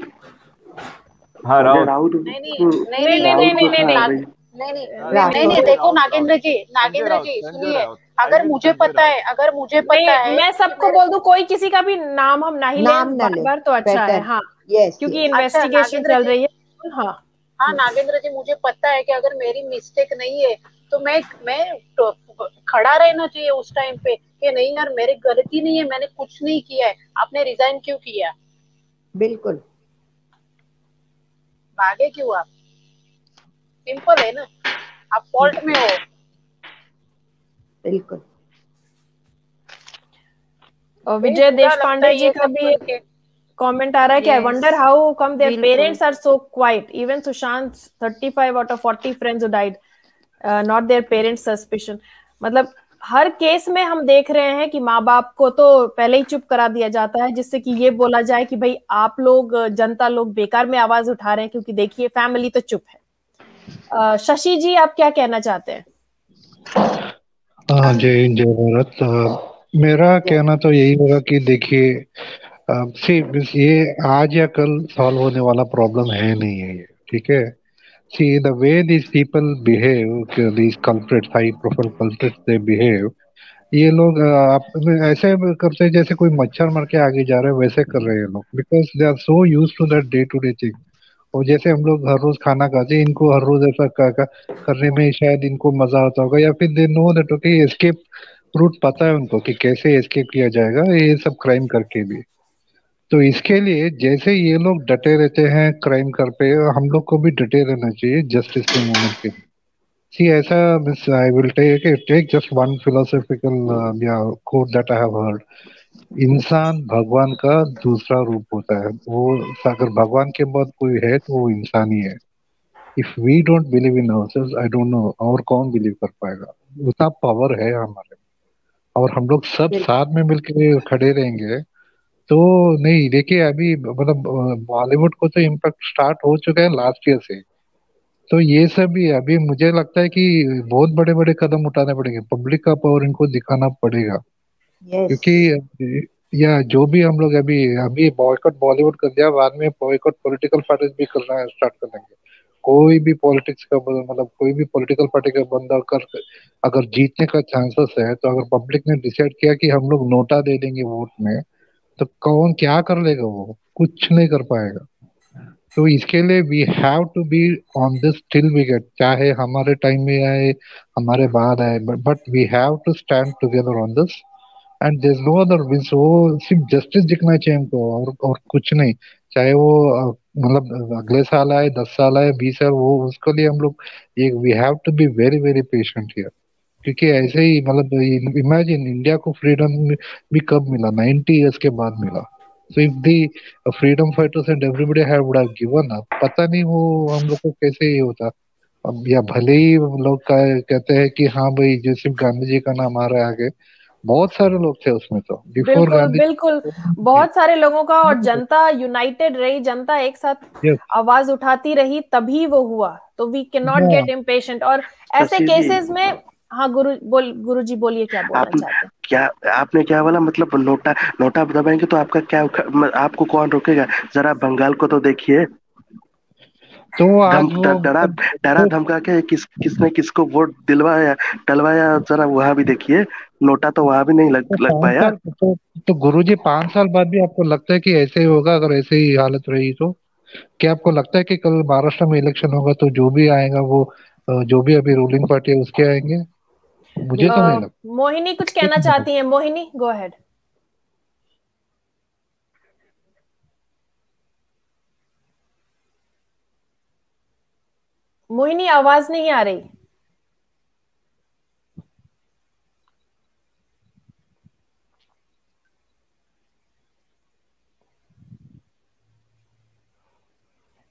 हाँ राउत राउत नहीं नहीं नहीं नहीं नहीं नहीं नहीं नहीं नहीं देखो नागेंद्र जी नागेंद्र जी सुनिए अगर मुझे पता है अगर मुझे पता है मैं सबको बोल दूँ कोई किसी का भी नाम हम नहीं ले तो अच्छा है हाँ। क्योंकि इन्वेस्टिगेशन चल रही है। हाँ। हाँ नागेंद्र जी मुझे पता है कि अगर मेरी मिस्टेक नहीं है तो मैं मैं तो खड़ा रहना चाहिए उस टाइम पे कि नहीं यार मेरी गलती नहीं है मैंने कुछ नहीं किया है। आपने रिजाइन क्यों किया? बिल्कुल। भागे क्यों आप? सिंपल है ना? आप फॉल्ट में हो। बिल्कुल। विजय देश पांडे जी का भी कमेंट आ रहा है कि I wonder how come their parents are so quiet even Sushant 35 out of 40 friends who died not their parents suspicion मतलब हर केस में हम देख रहे हैं कि माँ बाप को तो पहले ही चुप करा दिया जाता है जिससे कि ये बोला जाए कि भाई आप लोग जनता लोग बेकार में आवाज़ उठा रहे हैं क्योंकि देखिए फैमिली तो चुप है। शशि जी आप क्या कहना चाहते हैं? जय जय भारत। मेरा कहना तो यही होगा कि देखिए सी, ये आज या कल सॉल्व होने वाला प्रॉब्लम है नहीं है ये, ठीक है? See the way this people behave this culprits high profile culprits they behave ये लोग आप ऐसे करते हैं जैसे कोई मच्छर मर के आगे जा रहे हैं, वैसे कर रहे हैं लोग because they are so use to that day to day thing और जैसे हम लोग हर रोज खाना खाते हैं, इनको हर रोज ऐसा करने में शायद इनको मज़ा आता होगा, या फिर they know that okay escape route पता है उनको कि कैसे एस्केप किया जाएगा, ये सब क्राइम करके भी। तो इसके लिए जैसे ये लोग डटे रहते हैं क्राइम कर पे हम लोग को भी डटे रहना चाहिए जस्टिस के मूवमेंट के सी ऐसा miss I will take take just one philosophical या quote that I have heard इंसान भगवान का दूसरा रूप होता है। वो अगर भगवान के बाद कोई है तो वो इंसान ही है। If we don't believe in ourselves I don't know और कौन बिलीव कर पाएगा? उतना पावर है हमारे। और हम लोग सब साथ में मिलकर खड़े रहेंगे। तो नहीं देखिए अभी मतलब बॉलीवुड को तो इम्पैक्ट स्टार्ट हो चुका है लास्ट ईयर से। तो ये सब भी अभी मुझे लगता है कि बहुत बड़े बड़े कदम उठाने पड़ेंगे। पब्लिक का पावर इनको दिखाना पड़ेगा। Yes. क्योंकि या जो भी हम लोग अभी अभी बॉयकॉट बॉलीवुड कर दिया बाद में बॉयकॉट पॉलिटिकल पार्टीज़ भी करना स्टार्ट कर देंगे। कोई भी पॉलिटिक्स का मतलब कोई भी पॉलिटिकल पार्टी का बंदा कर अगर जीतने का चांसेस है तो अगर पब्लिक ने डिसाइड किया कि हम लोग नोटा दे देंगे वोट में तो कौन क्या कर लेगा वो? कुछ नहीं कर पाएगा। तो इसके लिए we have to be on this till we get चाहे हमारे टाइम में आए, हमारे बाद आए but we have to stand together on this and there no other means वो सिर्फ़ जस्टिस दिखना चाहिए हमको और और कुछ नहीं। चाहे वो मतलब अगले साल आए, दस साल आए, बीस साल, वो, उसके लिए हम लोग we have to be very very patient here क्योंकि ऐसे ही मतलब इमेजिन इंडिया को फ्रीडम भी कब मिला? 90 इयर्स के बाद मिला। So if the freedom fighters and everybody have would have given up पता नहीं वो हम लोग को कैसे ये होता। अब या भले ही लोग कहते हैं कि हाँ भाई जो सिर्फ़ गांधी जी का नाम आ रहा है आगे बहुत सारे लोग थे उसमें तो। बिल्कुल गांधी बिल्कुल। बहुत सारे लोगों का और जनता यूनाइटेड रही जनता एक साथ yes. आवाज़ उठाती रही तभी वो हुआ। तो we can not get impatient और ऐसे केसेस में हाँ गुरु बोल गुरु जी बोलिए क्या बोलना आप, चाहते क्या आपने क्या बोला? मतलब नोटा नोटा दबाएँगे तो आपका क्या आपको कौन रोकेगा? जरा बंगाल को तो देखिए। तो डरा डरा धमका के किस किसने किसको वोट दिलवाया टलवाया जरा वहाँ भी देखिए। नोटा तो वहाँ भी नहीं लग, तो लग पाया। तो, तो गुरु जी पाँच साल बाद भी आपको लगता है कि ऐसे ही होगा अगर ऐसे ही हालत रही तो? क्या आपको लगता है कि कल महाराष्ट्र में इलेक्शन होगा तो जो भी आएगा वो जो भी अभी रूलिंग पार्टी है उसके आएँगे? मुझे तो नहीं लगता मोहिनी कुछ कहना चाहती है? मोहिनी गो अहेड मोहिनी आवाज़ नहीं आ रही।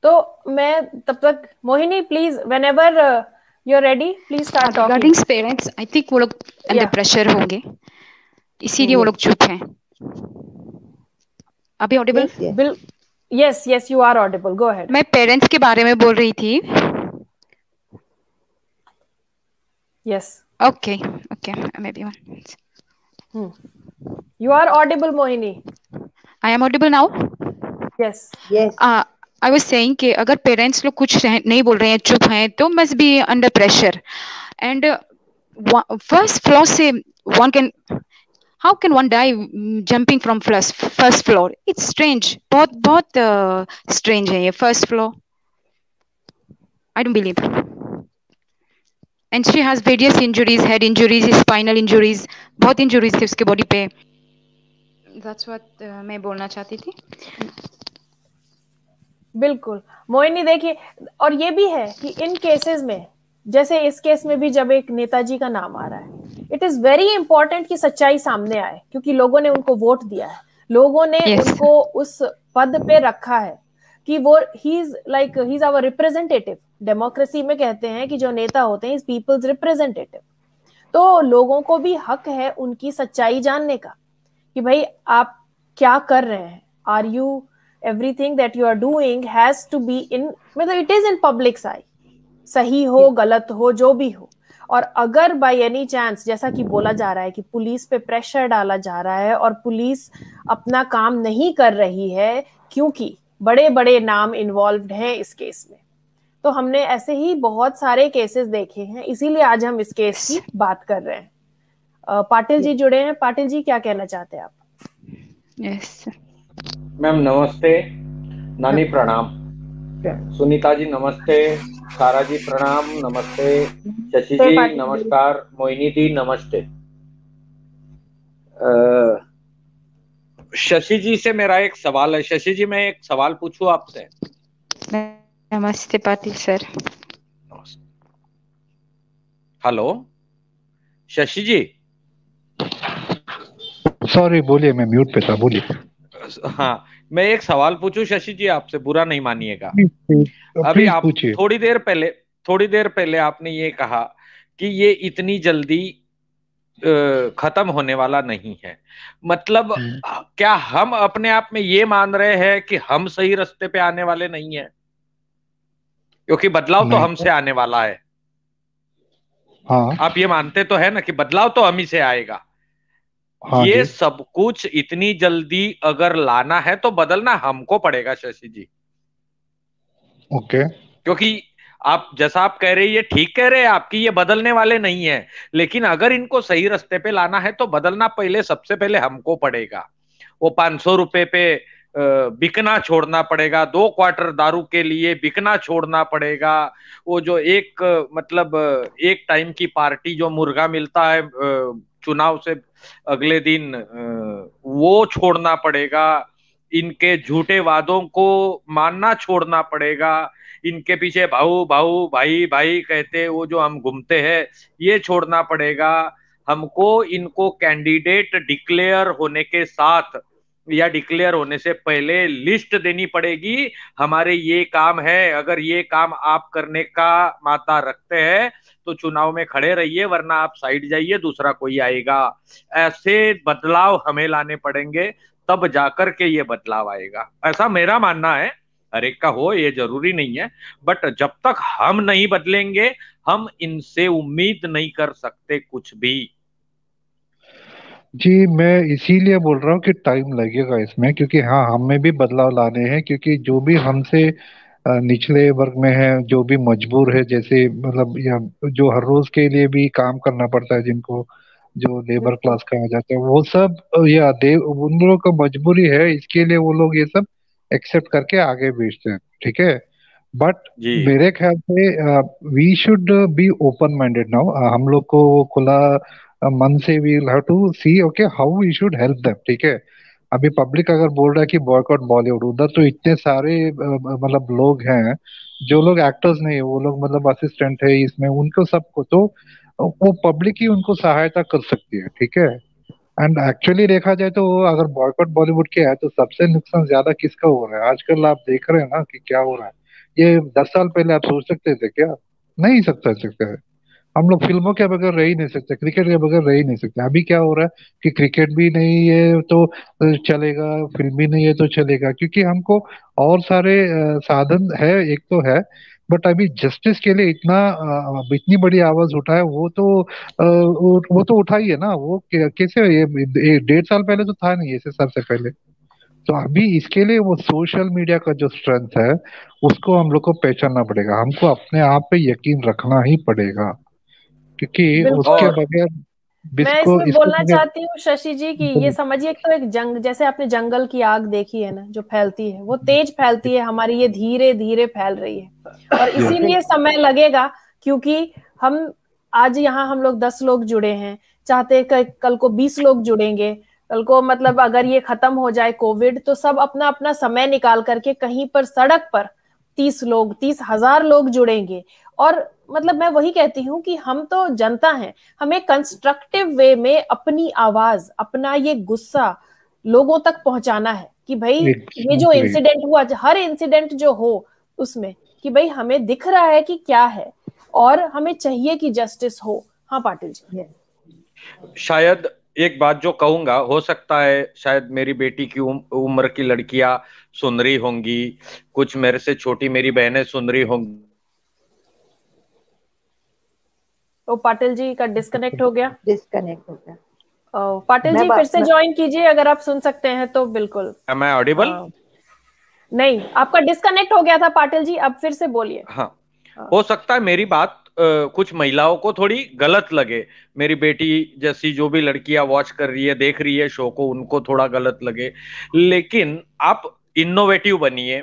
तो मैं तब तक Mohini please whenever you are ready please start regarding parents I think वो लोग अंडर प्रेशर होंगे। इसीलिए वो लोग चुप हैं। अभी audible bill yes yes you are audible go ahead मैं पेरेंट्स के बारे में बोल रही थी। Yes okay okay maybe one hmm. you are audible mohini. I am audible now? Yes. Yes. Uh, I was saying कि अगर पेरेंट्स लोग कुछ नहीं बोल रहे हैं चुप हैं तो must be under pressure and first floor से one can how can one die jumping from first floor it's strange बहुत बहुत स्ट्रेंज uh, है ये first floor I don't believe and she has various injuries head injuries spinal injuries बहुत injuries थी उसके body पे. That's what uh, मैं बोलना चाहती थी. बिल्कुल। मोहिनी देखिए और ये भी है कि इन केसेस में जैसे इस केस में भी जब एक नेताजी का नाम आ रहा है इट इज़ वेरी इंपॉर्टेंट कि सच्चाई सामने आए क्योंकि लोगों ने उनको वोट दिया है। लोगों ने yes. उनको उस पद पे रखा है कि वो ही is like he is our representative democracy में कहते हैं कि जो नेता होते हैं इज़ पीपल्स रिप्रेजेंटेटिव तो लोगों को भी हक है उनकी सच्चाई जानने का कि भाई आप क्या कर रहे हैं? Are you everything that you are doing has to be in मतलब it is in public eye सही हो गलत हो जो भी हो। और अगर बाय एनी चांस जैसा कि बोला जा रहा है कि पुलिस पे प्रेशर डाला जा रहा है और पुलिस अपना काम नहीं कर रही है क्योंकि बड़े बड़े नाम इन्वॉल्व हैं इस केस में। तो हमने ऐसे ही बहुत सारे केसेस देखे हैं इसीलिए आज हम इस केस की बात कर रहे हैं। पाटिल जी जुड़े हैं। पाटिल जी क्या कहना चाहते हैं आप? Yes. मैम नमस्ते। नानी। प्रणाम। सुनीता जी नमस्ते। सारा जी प्रणाम। नमस्ते। शशि जी. नमस्कार। मोहिनी जी नमस्ते। शशि जी से मेरा एक सवाल है। शशि जी मैं एक सवाल पूछू आपसे? नमस्ते Patil sir. Hello? Shashi ji sorry बोलिए मैं म्यूट पे था बोलिए। हाँ। मैं एक सवाल पूछूँ शशि जी आपसे? बुरा नहीं मानिएगा। अभी आप थोड़ी देर पहले थोड़ी देर पहले आपने ये कहा कि ये इतनी जल्दी खत्म होने वाला नहीं है। मतलब हम्म। क्या हम अपने आप में ये मान रहे हैं कि हम सही रास्ते पे आने वाले नहीं है? क्योंकि बदलाव तो हमसे आने वाला है। हाँ। आप ये मानते तो है ना कि बदलाव तो हम ही से आएगा। हाँ ये सब कुछ इतनी जल्दी अगर लाना है तो बदलना हमको पड़ेगा शशि जी। ओके। क्योंकि आप जैसा आप कह रहे हैं ये ठीक कह रहे हैं आपकी ये बदलने वाले नहीं है। लेकिन अगर इनको सही रास्ते पे लाना है तो बदलना पहले सबसे पहले हमको पड़ेगा। वो पाँच सौ रुपए पे बिकना छोड़ना पड़ेगा। दो क्वार्टर दारू के लिए बिकना छोड़ना पड़ेगा। वो जो एक मतलब एक टाइम की पार्टी जो मुर्गा मिलता है चुनाव से अगले दिन वो छोड़ना पड़ेगा। इनके झूठे वादों को मानना छोड़ना पड़ेगा। इनके पीछे भाऊ भाऊ, भाई भाई कहते वो जो हम घूमते हैं, ये छोड़ना पड़ेगा। हमको इनको कैंडिडेट डिक्लेयर होने के साथ या डिक्लेयर होने से पहले लिस्ट देनी पड़ेगी, हमारे ये काम है, अगर ये काम आप करने का माता रखते हैं तो चुनाव में खड़े रहिए, वरना आप साइड जाइए, दूसरा कोई आएगा। ऐसे बदलाव हमें लाने पड़ेंगे, तब जाकर के ये बदलाव आएगा। ऐसा मेरा मानना है, हर एक का हो, ये ज़रूरी नहीं है बट जब तक हम नहीं बदलेंगे, हम इनसे उम्मीद नहीं कर सकते कुछ भी। जी मैं इसीलिए बोल रहा हूँ कि टाइम लगेगा इसमें क्योंकि हाँ हमें भी बदलाव लाने हैं क्योंकि जो भी हमसे निचले वर्ग में है जो भी मजबूर है जैसे मतलब या जो हर रोज के लिए भी काम करना पड़ता है जिनको जो लेबर क्लास कहा जाता है वो सब या देव उन लोगों का मजबूरी है इसके लिए वो लोग ये सब एक्सेप्ट करके आगे भेजते हैं ठीक है? बट मेरे ख्याल से we should be open minded now हम लोग को खुला मन से we will have to see okay how we should help them ठीक है? अभी पब्लिक अगर बोल रहा है कि बॉयकॉट बॉलीवुड उधर तो इतने सारे मतलब लोग हैं, जो लोग एक्टर्स नहीं है, वो लोग मतलब असिस्टेंट है, इसमें उनको सबको तो वो पब्लिक ही उनको सहायता कर सकती है, ठीक है? एंड एक्चुअली देखा जाए तो अगर बॉयकॉट बॉलीवुड के है तो सबसे नुकसान ज़्यादा किसका हो रहा है? आजकल आप देख रहे हैं ना कि क्या हो रहा है। ये दस साल पहले आप सोच सकते थे क्या? नहीं सकता, सकते हम लोग फ़िल्मों के बगैर रह ही नहीं सकते, क्रिकेट के बगैर रह ही नहीं सकते। अभी क्या हो रहा है कि क्रिकेट भी नहीं है तो चलेगा, फ़िल्म भी नहीं है तो चलेगा, क्योंकि हमको और सारे साधन है, एक तो है बट अभी जस्टिस के लिए इतना इतनी बड़ी आवाज़ उठाया, वो तो वो तो उठाई है ना, वो कैसे ये डेढ़ साल पहले तो था नहीं, ऐसे साल से पहले। तो अभी इसके लिए वो सोशल मीडिया का जो स्ट्रेंथ है, उसको हम लोग को पहचानना पड़ेगा, हमको अपने आप पे यकीन रखना ही पड़ेगा। क्योंकि उसके बगैर मैं इसमें बोलना चाहती हूँ शशि जी की ये समझिए तो एक जंग जैसे आपने जंगल की आग देखी है ना जो फैलती है वो तेज फैलती है हमारी ये धीरे धीरे फैल रही है। और इसीलिए समय लगेगा क्योंकि हम आज यहाँ हम लोग दस लोग जुड़े हैं चाहते कल को बीस लोग जुड़ेंगे कल को मतलब अगर ये खत्म हो जाए कोविड तो सब अपना अपना समय निकाल करके कहीं पर सड़क पर तीस लोग तीस हज़ार लोग जुड़ेंगे। और मतलब मैं वही कहती हूँ कि हम तो जनता हैं हमें कंस्ट्रक्टिव वे में अपनी आवाज़ अपना ये गुस्सा लोगों तक पहुंचाना है कि भाई ये जो इंसिडेंट हुआ हर इंसिडेंट जो हो उसमें कि भाई हमें दिख रहा है कि क्या है और हमें चाहिए कि जस्टिस हो। हाँ पाटिल जी। शायद एक बात जो कहूँगा हो सकता है शायद मेरी बेटी की उम, उम्र की लड़कियाँ सुन रही होंगी कुछ मेरे से छोटी मेरी बहनें सुन रही होंगी तो पाटिल जी का डिस्कनेक्ट हो गया। डिस्कनेक्ट हो गया। पाटिल जी फिर से ज्वाइन कीजिए अगर आप सुन सकते हैं तो बिल्कुल। एम आई ऑडिबल नहीं आपका डिस्कनेक्ट हो गया था पाटिल जी अब फिर से बोलिए। हाँ। हो सकता है मेरी बात कुछ महिलाओं को थोड़ी गलत लगे। मेरी बेटी जैसी जो भी लड़कियाँ वॉच कर रही है देख रही है शो को उनको थोड़ा गलत लगे। लेकिन आप इनोवेटिव बनिए।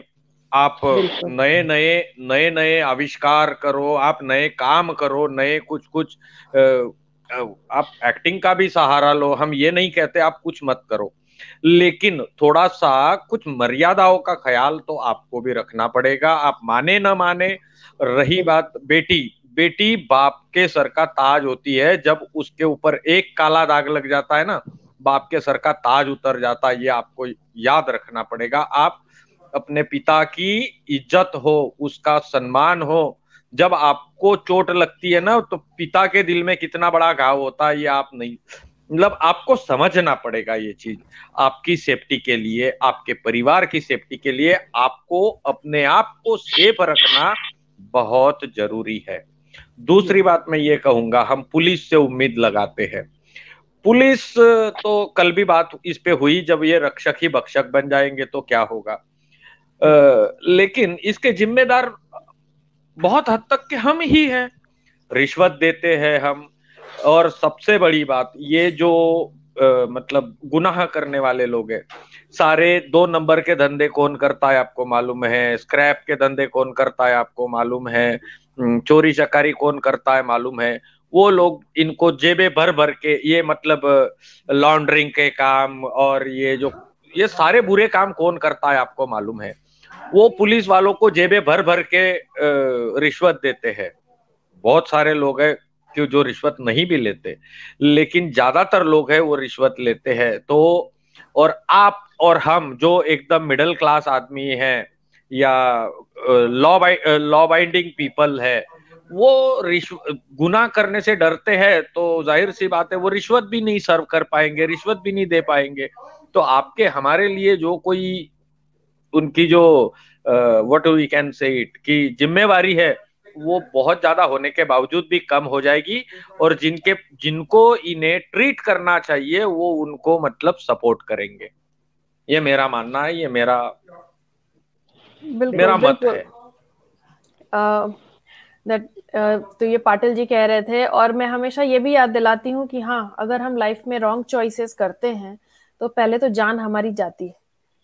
आप नए नए नए नए आविष्कार करो आप नए काम करो नए कुछ कुछ आप एक्टिंग का भी सहारा लो। हम ये नहीं कहते आप कुछ मत करो। लेकिन थोड़ा सा कुछ मर्यादाओं का ख्याल तो आपको भी रखना पड़ेगा। आप माने ना माने रही बात बेटी बेटी बाप के सर का ताज होती है, जब उसके ऊपर एक काला दाग लग जाता है ना, बाप के सर का ताज उतर जाता है, ये आपको याद रखना पड़ेगा। आप अपने पिता की इज़्ज़त हो, उसका सम्मान हो, जब आपको चोट लगती है ना तो पिता के दिल में कितना बड़ा घाव होता है, ये आप नहीं मतलब आपको समझना पड़ेगा ये चीज़। आपकी सेफ्टी के लिए, आपके परिवार की सेफ्टी के लिए आपको अपने आप को सेफ़ रखना बहुत ज़रूरी है। दूसरी बात मैं ये कहूँगा हम पुलिस से उम्मीद लगाते हैं। पुलिस तो कल भी बात इस पे हुई जब ये रक्षक ही भक्षक बन जाएँगे तो क्या होगा? आ, लेकिन इसके जिम्मेदार बहुत हद तक के हम ही हैं। रिश्वत देते हैं हम। और सबसे बड़ी बात ये जो आ, मतलब गुनाह करने वाले लोग हैं। सारे दो नंबर के धंधे कौन करता है आपको मालूम है? स्क्रैप के धंधे कौन करता है आपको मालूम है? चोरी चकारी कौन करता है मालूम है? वो लोग इनको जेबे भर भर के ये मतलब लॉन्ड्रिंग के काम और ये जो ये सारे बुरे काम कौन करता है आपको मालूम है? वो पुलिस वालों को जेबे भर भर के रिश्वत देते हैं। बहुत सारे लोग हैं। कि जो रिश्वत नहीं भी लेते, लेकिन ज़्यादातर लोग है वो रिश्वत लेते हैं। तो और आप और हम जो एकदम मिडिल क्लास आदमी है या लॉ लॉ बाइंडिंग पीपल है, वो रिश्वत गुना करने से डरते हैं। तो ज़ाहिर सी बात है वो रिश्वत भी नहीं सर्व कर पाएँगे, रिश्वत भी नहीं दे पाएँगे। तो आपके, हमारे लिए जो कोई उनकी जो what we can say it की जिम्मेवारी है वो बहुत ज़्यादा होने के बावजूद भी कम हो जाएगी और जिनके जिनको इन्हें ट्रीट करना चाहिए वो उनको मतलब सपोर्ट करेंगे। ये मेरा मानना है ये मेरा मेरा मत है। दैट तो ये पाटिल जी कह रहे थे और मैं हमेशा ये भी याद दिलाती हूँ कि हाँ अगर हम लाइफ में रॉन्ग चॉइसेस करते हैं तो पहले तो जान हमारी जाती है।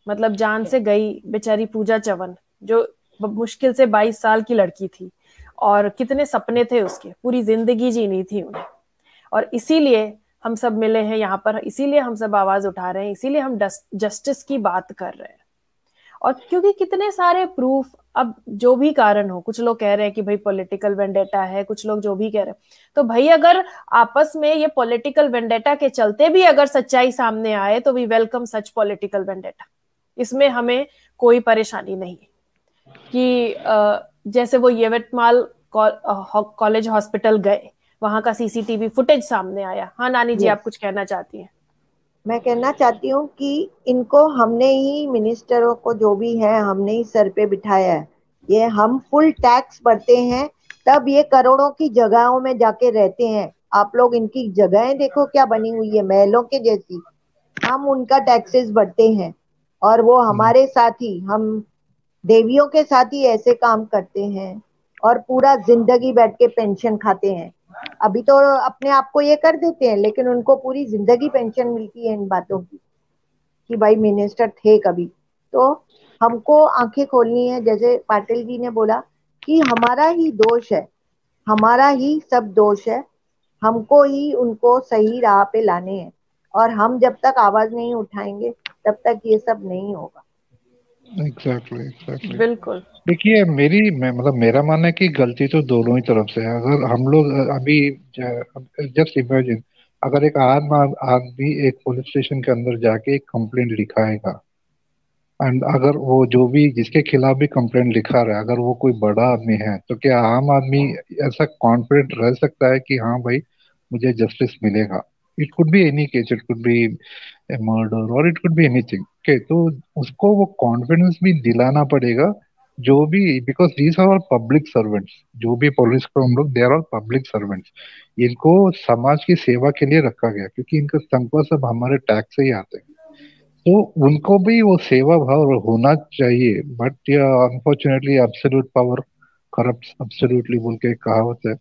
मतलब जान से गई बेचारी पूजा चवन जो मुश्किल से 22 साल की लड़की थी। और कितने सपने थे उसके। पूरी ज़िंदगी जीनी थी उन्हें। और इसीलिए हम सब मिले हैं यहाँ पर, इसीलिए हम सब आवाज़ उठा रहे हैं, इसीलिए हम जस्टिस की बात कर रहे हैं। और क्योंकि कितने सारे प्रूफ, अब जो भी कारण हो, कुछ लोग कह रहे हैं कि भाई पॉलिटिकल वेंडेटा है, कुछ लोग जो भी कह रहे हैं। तो भाई अगर आपस में ये पॉलिटिकल वेंडेटा के चलते भी अगर सच्चाई सामने आए तो वी वेलकम सच पॉलिटिकल वेंडेटा इसमें हमें कोई परेशानी नहीं कि जैसे वो येवटमाल कॉलेज हॉस्पिटल गए वहाँ का सीसीटीवी फुटेज सामने आया। हाँ नानी जी आप कुछ कहना चाहती हैं? मैं कहना चाहती हूँ कि इनको हमने ही मिनिस्टरों को जो भी है हमने ही सर पे बिठाया है। ये हम फुल टैक्स भरते हैं तब ये करोड़ों की जगहों में जाके रहते हैं। आप लोग इनकी जगहें देखो क्या बनी हुई है महलों के जैसी। हम उनका टैक्सेस भरते हैं और वो हम्म। हमारे साथ ही हम देवियों के साथ ही ऐसे काम करते हैं और पूरा ज़िंदगी बैठ के पेंशन खाते हैं। अभी तो अपने आप को ये कर देते हैं, लेकिन उनको पूरी ज़िंदगी पेंशन मिलती है इन बातों की, कि भाई मिनिस्टर थे कभी। तो हमको आँखें खोलनी है, जैसे पाटिल जी ने बोला कि हमारा ही दोष है, हमारा ही सब दोष है, हमको ही उनको सही राह पे लाने हैं, और हम जब तक आवाज़ नहीं उठाएँगे, तब तक ये सब नहीं होगा। एग्जैक्टली एग्जैक्टली बिल्कुल। देखिए मेरी मैं मतलब मेरा मानना है कि गलती तो दोनों ही तरफ़ से है। अगर हम लोग अभी जस्ट इमेजिन अगर एक आम आदमी एक पुलिस स्टेशन के अंदर जाके एक कंप्लेंट लिखाएगा एंड अगर वो जो भी जिसके खिलाफ भी कंप्लेंट लिखा रहा है अगर वो कोई बड़ा आदमी है तो क्या आम आदमी ऐसा कॉन्फिडेंट रह सकता है कि हाँ भाई मुझे जस्टिस मिलेगा? It could be any case it could be murder और it could be anything okay तो उसको वो कॉन्फिडेंस भी दिलाना पड़ेगा, जो भी because these are public servants जो भी पुलिस को हम लोग दे आर पब्लिक सर्वेंट्स इनको समाज की सेवा के लिए रखा गया, क्योंकि इनका तनख्वाह सब हमारे टैक्स से ही आते हैं। तो उनको भी वो सेवा भाव होना चाहिए but unfortunately absolute power corrupt absolutely बोल के कहावत है।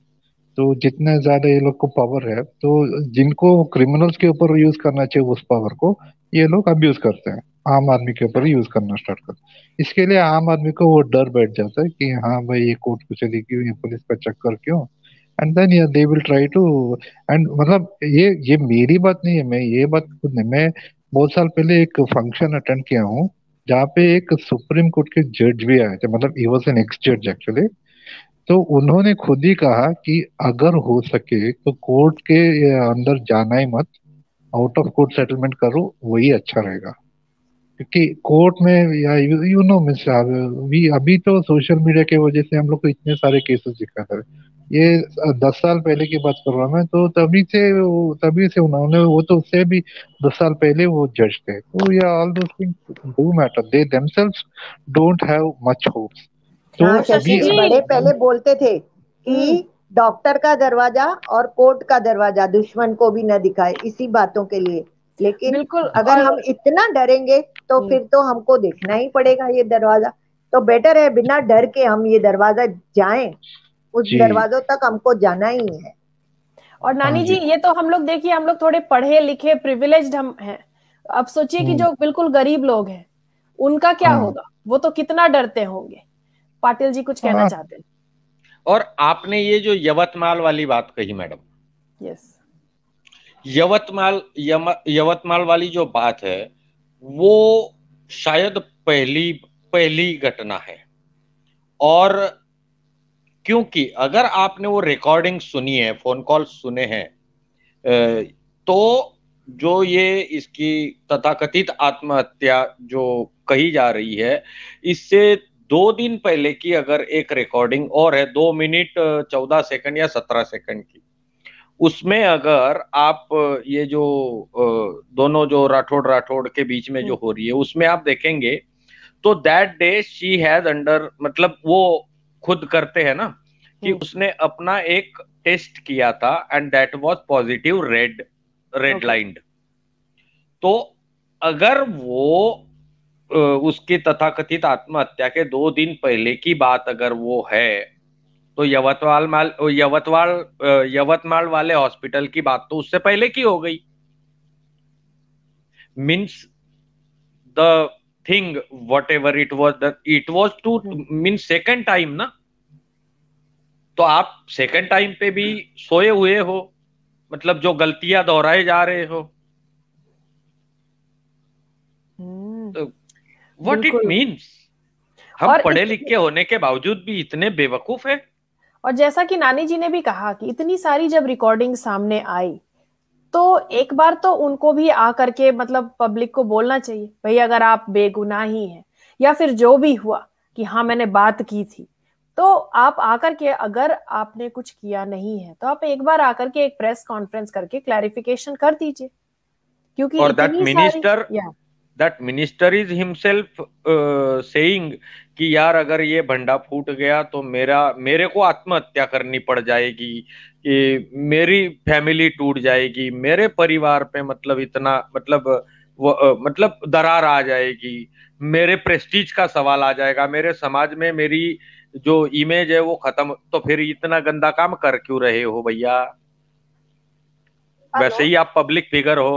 तो जितने ज़्यादा ये लोग को पावर है तो जिनको क्रिमिनल्स के ऊपर यूज़ करना चाहिए उस पावर को, ये लोग अब्यूज करते हैं। आम आदमी के ऊपर यूज़ करना स्टार्ट करते इसके लिए आम आदमी को वो डर बैठ जाता है कि हाँ भाई ये कोर्ट को चली क्यों, ये पुलिस का चक्कर क्यों? And then they will try to and मतलब ये ये मेरी बात नहीं है, मैं ये बात खुद नहीं, मैं बहुत साल पहले एक फ़ंक्शन अटेंड किया हूँ, जहाँ पे एक सुप्रीम कोर्ट के जज भी आए थे मतलब ही वॉज़ एन एक्स जज एक्चुअली तो उन्होंने खुद ही कहा कि अगर हो सके तो कोर्ट के अंदर जाना ही मत आउट ऑफ़ कोर्ट सेटलमेंट करो, वही अच्छा रहेगा। क्योंकि कोर्ट में या यू नो मिस वी अभी तो सोशल मीडिया के वजह से हम लोग को इतने सारे केसेस दिखा था। ये दस साल पहले की बात कर रहा हूँ मैं तो तभी से तभी से उन्होंने वो तो उससे भी दस साल पहले वो जज थे। तो या although things do matter they themselves don't have much hopes तो हाँ, शशि बड़े पहले बोलते थे कि हम्म। डॉक्टर का दरवाज़ा और कोर्ट का दरवाज़ा दुश्मन को भी न दिखाए इसी बातों के लिए। लेकिन बिल्कुल अगर हम इतना डरेंगे तो हम्म। फिर तो हमको देखना ही पड़ेगा ये दरवाज़ा। तो बेटर है बिना डर के हम ये दरवाज़ा जाएँ। उस दरवाजों तक हमको जाना ही है। और नानी हाँ जी ये तो हम लोग देखिए हम लोग थोड़े पढ़े लिखे प्रिविलेज हम हैं। अब सोचिए कि हम्म। जो बिल्कुल गरीब लोग हैं उनका क्या हाँ। होगा? वो तो कितना डरते होंगे। पाटिल जी कुछ कहना हाँ। चाहते हैं? और आपने ये जो यवतमाल वाली बात कही मैडम। यस यवतमाल यवतमाल वाली जो बात है, वो शायद पहली पहली घटना है। और क्योंकि अगर आपने वो रिकॉर्डिंग सुनी है फ़ोन कॉल सुने हैं तो जो ये इसकी तथाकथित आत्महत्या जो कही जा रही है, इससे दो दिन पहले की अगर एक रिकॉर्डिंग और है, दो मिनट, चौदह सेकंड या सत्रह सेकंड की उसमें अगर आप ये जो दोनों जो राठौड़ राठौड़ के बीच में जो हम्म। हो रही है उसमें आप देखेंगे तो that day she has under मतलब वो खुद करते हैं ना कि हम्म। उसने अपना एक टेस्ट किया था and that was positive red red lined तो अगर वो उसकी तथाकथित आत्महत्या के दो दिन पहले की बात अगर वो है तो यवतमाल माल यवतमाल यवतमाल वाले हॉस्पिटल की बात तो उससे पहले की हो गई। Means the thing whatever it was it was to mean second time ना? तो आप सेकेंड टाइम पे भी सोए हुए हो मतलब जो गलतियाँ दोहराए जा रहे हो। वट इट मीन्स हम पढ़े लिखे होने के बावजूद भी इतने बेवकूफ़ है। और जैसा कि नानी जी ने भी कहा कि इतनी सारी जब रिकॉर्डिंग सामने आई तो एक बार तो उनको भी आ करके मतलब पब्लिक को बोलना चाहिए भाई अगर आप बेगुनाह ही हैं या फिर जो भी हुआ कि हाँ मैंने बात की थी। तो आप आकर के अगर आपने कुछ किया नहीं है तो आप एक बार आकर के एक प्रेस कॉन्फ्रेंस करके क्लैरिफिकेशन कर दीजिए। क्योंकि और that minister that minister is himself saying कि यार अगर ये भंडा फूट गया तो मेरा मेरे को आत्महत्या करनी पड़ जाएगी कि मेरी फैमिली टूट जाएगी मेरे परिवार पे मतलब इतना मतलब वो मतलब दरार आ जाएगी मेरे प्रेस्टीज का सवाल आ जाएगा मेरे समाज में मेरी जो इमेज है वो खत्म तो फिर इतना गंदा काम कर क्यों रहे हो भैया? वैसे ही आप पब्लिक फिगर हो।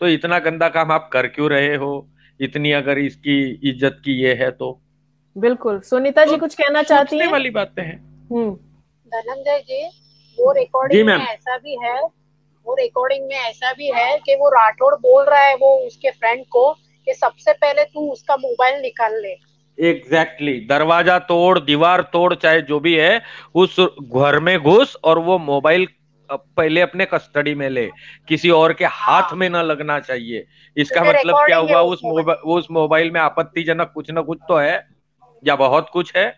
तो इतना गंदा काम आप कर क्यों रहे हो? इतनी अगर इसकी इज़्ज़त की ये है तो। बिल्कुल। सुनीता तो जी कुछ कहना चाहती हैं? वाली बातें हैं। हम्म। धनंजय जी वो रिकॉर्डिंग में ऐसा भी है वो रिकॉर्डिंग में ऐसा भी है कि वो राठौड़ बोल रहा है वो उसके फ्रेंड को कि सबसे पहले तू उसका मोबाइल निकाल ले। Exactly exactly. दरवाज़ा तोड़ दीवार तोड़ चाहे जो भी है उस घर में घुस और वो मोबाइल पहले अपने कस्टडी में ले किसी और के हाथ हाँ। में ना लगना चाहिए। इसका तो मतलब क्या हुआ उस मोबाइल उस मोबाइल में आपत्तिजनक कुछ ना कुछ तो है या बहुत कुछ है?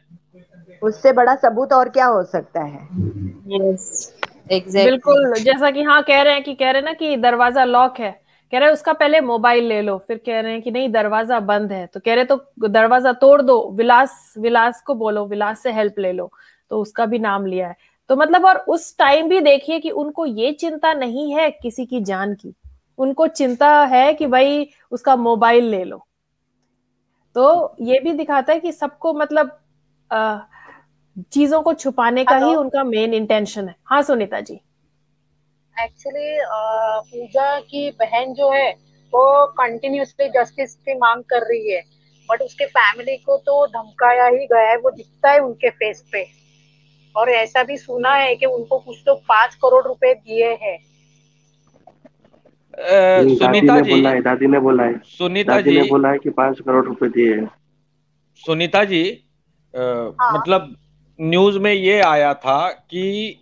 उससे बड़ा सबूत और क्या हो सकता है? Yes, exactly. बिल्कुल जैसा कि हाँ कह रहे हैं कि कह रहे हैं ना कि दरवाज़ा लॉक है। कह रहे हैं उसका पहले मोबाइल ले लो फिर कह रहे हैं कि नहीं दरवाज़ा बंद है। तो कह रहे तो दरवाज़ा तोड़ दो विलास विलास को बोलो विलास से हेल्प ले लो। तो उसका भी नाम लिया है। तो मतलब और उस टाइम भी देखिए कि उनको ये चिंता नहीं है किसी की जान की। उनको चिंता है कि भाई उसका मोबाइल ले लो। तो ये भी दिखाता है कि सबको मतलब आ, चीज़ों को छुपाने का ही उनका मेन इंटेंशन है। हाँ सुनीता जी। एक्चुअली पूजा की बहन जो है वो कंटिन्यूसली जस्टिस की मांग कर रही है। बट उसके फैमिली को तो धमकाया ही गया है वो दिखता है उनके फेस पे। और ऐसा भी सुना है कि उनको कुछ तो पाँच करोड़ रुपए दिए हैं। सुनीता जी। बोला है दादी ने बोला है। सुनीता जी ने बोला है कि पाँच करोड़ रुपए दिए हैं। सुनीता जी आ, हाँ। मतलब न्यूज़ में ये आया था कि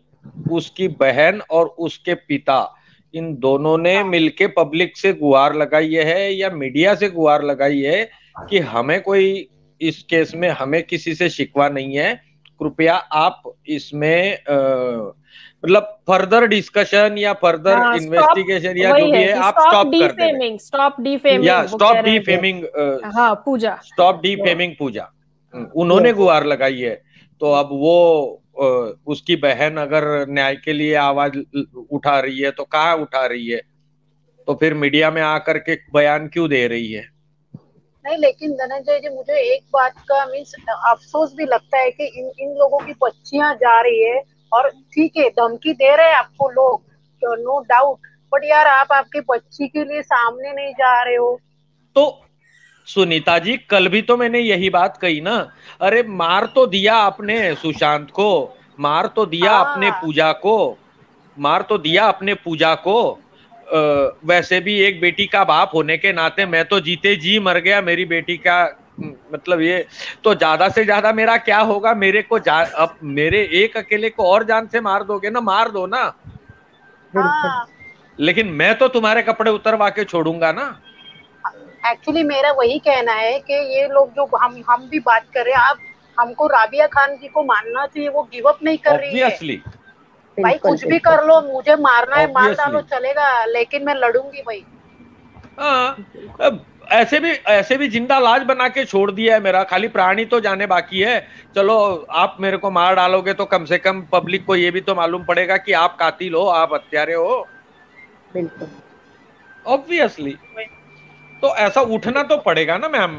उसकी बहन और उसके पिता इन दोनों ने हाँ। मिलके पब्लिक से गुहार लगाई है या मीडिया से गुहार लगाई है कि हमें कोई इस केस में हमें किसी से शिकवा नहीं है। कृपया आप इसमें मतलब फर्दर डिस्कशन या फर्दर हाँ, इन्वेस्टिगेशन या जो भी है आप स्टॉप कर दें स्टॉप डीफेमिंग या स्टॉप डीफेमिंग हाँ पूजा। स्टॉप डीफेमिंग पूजा। उन्होंने गुहार लगाई है तो अब वो उसकी बहन अगर न्याय के लिए आवाज़ उठा रही है तो कहाँ उठा रही है? तो फिर मीडिया में आकर के बयान क्यों दे रही है? नहीं लेकिन धनंजय जी मुझे एक बात का मीन्स अफसोस भी लगता है कि इन इन लोगों की बच्चियाँ जा रही है और ठीक है धमकी दे रहे हैं आपको लोग तो नो डाउट बट यार आप आपके बच्ची के लिए सामने नहीं जा रहे हो तो सुनीता जी कल भी तो मैंने यही बात कही ना अरे मार तो दिया आपने सुशांत को मार तो दिया हाँ। आपने पूजा को मार तो दिया अपने पूजा को वैसे भी एक बेटी का बाप होने के नाते मैं तो जीते जी मर गया मेरी बेटी का मतलब ये तो ज़्यादा से ज़्यादा मेरा क्या होगा? मेरे को जा अब मेरे एक अकेले को और जान से मार दोगे ना? मार दो ना। हाँ। लेकिन मैं तो तुम्हारे कपड़े उतरवा के छोड़ूँगा ना। एक्चुअली मेरा वही कहना है कि ये लोग जो हम हम भी बात कर रहे हैं आप हमको राबिया खान जी को मानना चाहिए वो गिव अप नहीं कर रही है। भाई कुछ भी कर लो मुझे मारना है मार डालो चलेगा लेकिन मैं लड़ूँगी भाई। हाँ ऐसे भी ऐसे भी ज़िंदा लाज बना के छोड़ दिया है मेरा खाली प्राणी तो जाने बाकी है। चलो आप मेरे को मार डालोगे तो कम से कम पब्लिक को ये भी तो मालूम पड़ेगा कि आप कातिल हो आप हत्यारे हो। बिल्कुल। ऑब्वियसली तो ऐसा उठना तो पड़ेगा ना मैम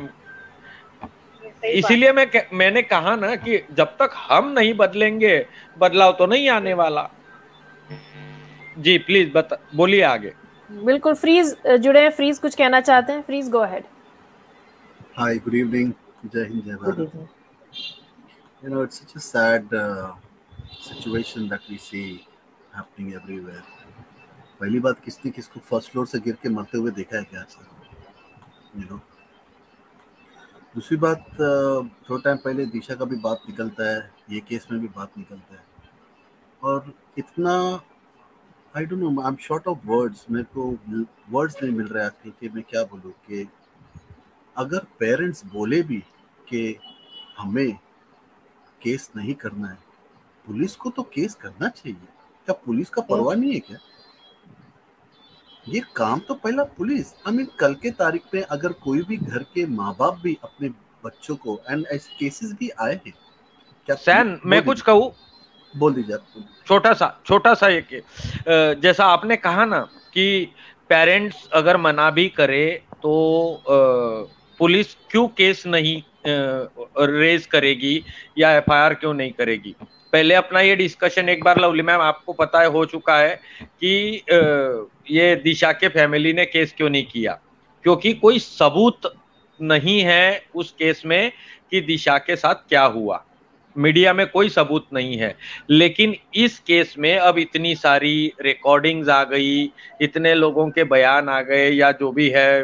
इसीलिए मैं मैंने कहा ना कि जब तक हम नहीं बदलेंगे बदलाव तो नहीं आने वाला। जी प्लीज़ बता बोलिए आगे। बिल्कुल फ्रीज जुड़े हैं। फ्रीज कुछ कहना चाहते हैं? Freeze go ahead hi good evening जय हिंद जय Bharat. you know it's such a sad uh, situation that we see happening everywhere पहली बात किसने किसको फ़र्स्ट फ्लोर से गिर के मरते हुए देखा है क्या सर यू नो दूसरी बात थोड़ा टाइम पहले दिशा का भी बात निकलता है ये केस में भी बात निकलता है। और इतना I don't know I am short of words मेरे को वर्ड्स नहीं मिल रहे आजकल कि मैं क्या बोलूँ कि अगर पेरेंट्स बोले भी कि हमें केस नहीं करना है पुलिस को तो केस करना चाहिए। क्या पुलिस का परवाह नहीं है क्या? ये काम तो पहला police. I I mean mean, कल के तारीख में अगर कोई भी घर के माँ बाप भी अपने बच्चों को एंड ऐसे केसेस भी आए हैं क्या सैन मैं कुछ कहूँ? बोल दीजिए छोटा सा छोटा सा एक जैसा आपने कहा ना कि पेरेंट्स अगर मना भी करे तो पुलिस क्यों केस नहीं रेज करेगी या एफआईआर क्यों नहीं करेगी? पहले अपना ये डिस्कशन एक बार लवली मैम, आपको पता है, हो चुका है कि ये दिशा के फैमिली ने केस क्यों नहीं किया? क्योंकि कोई सबूत नहीं है उस केस में कि दिशा के साथ क्या हुआ। मीडिया में कोई सबूत नहीं है। लेकिन इस केस में अब इतनी सारी रिकॉर्डिंग्स आ गई, इतने लोगों के बयान आ गए, या जो भी है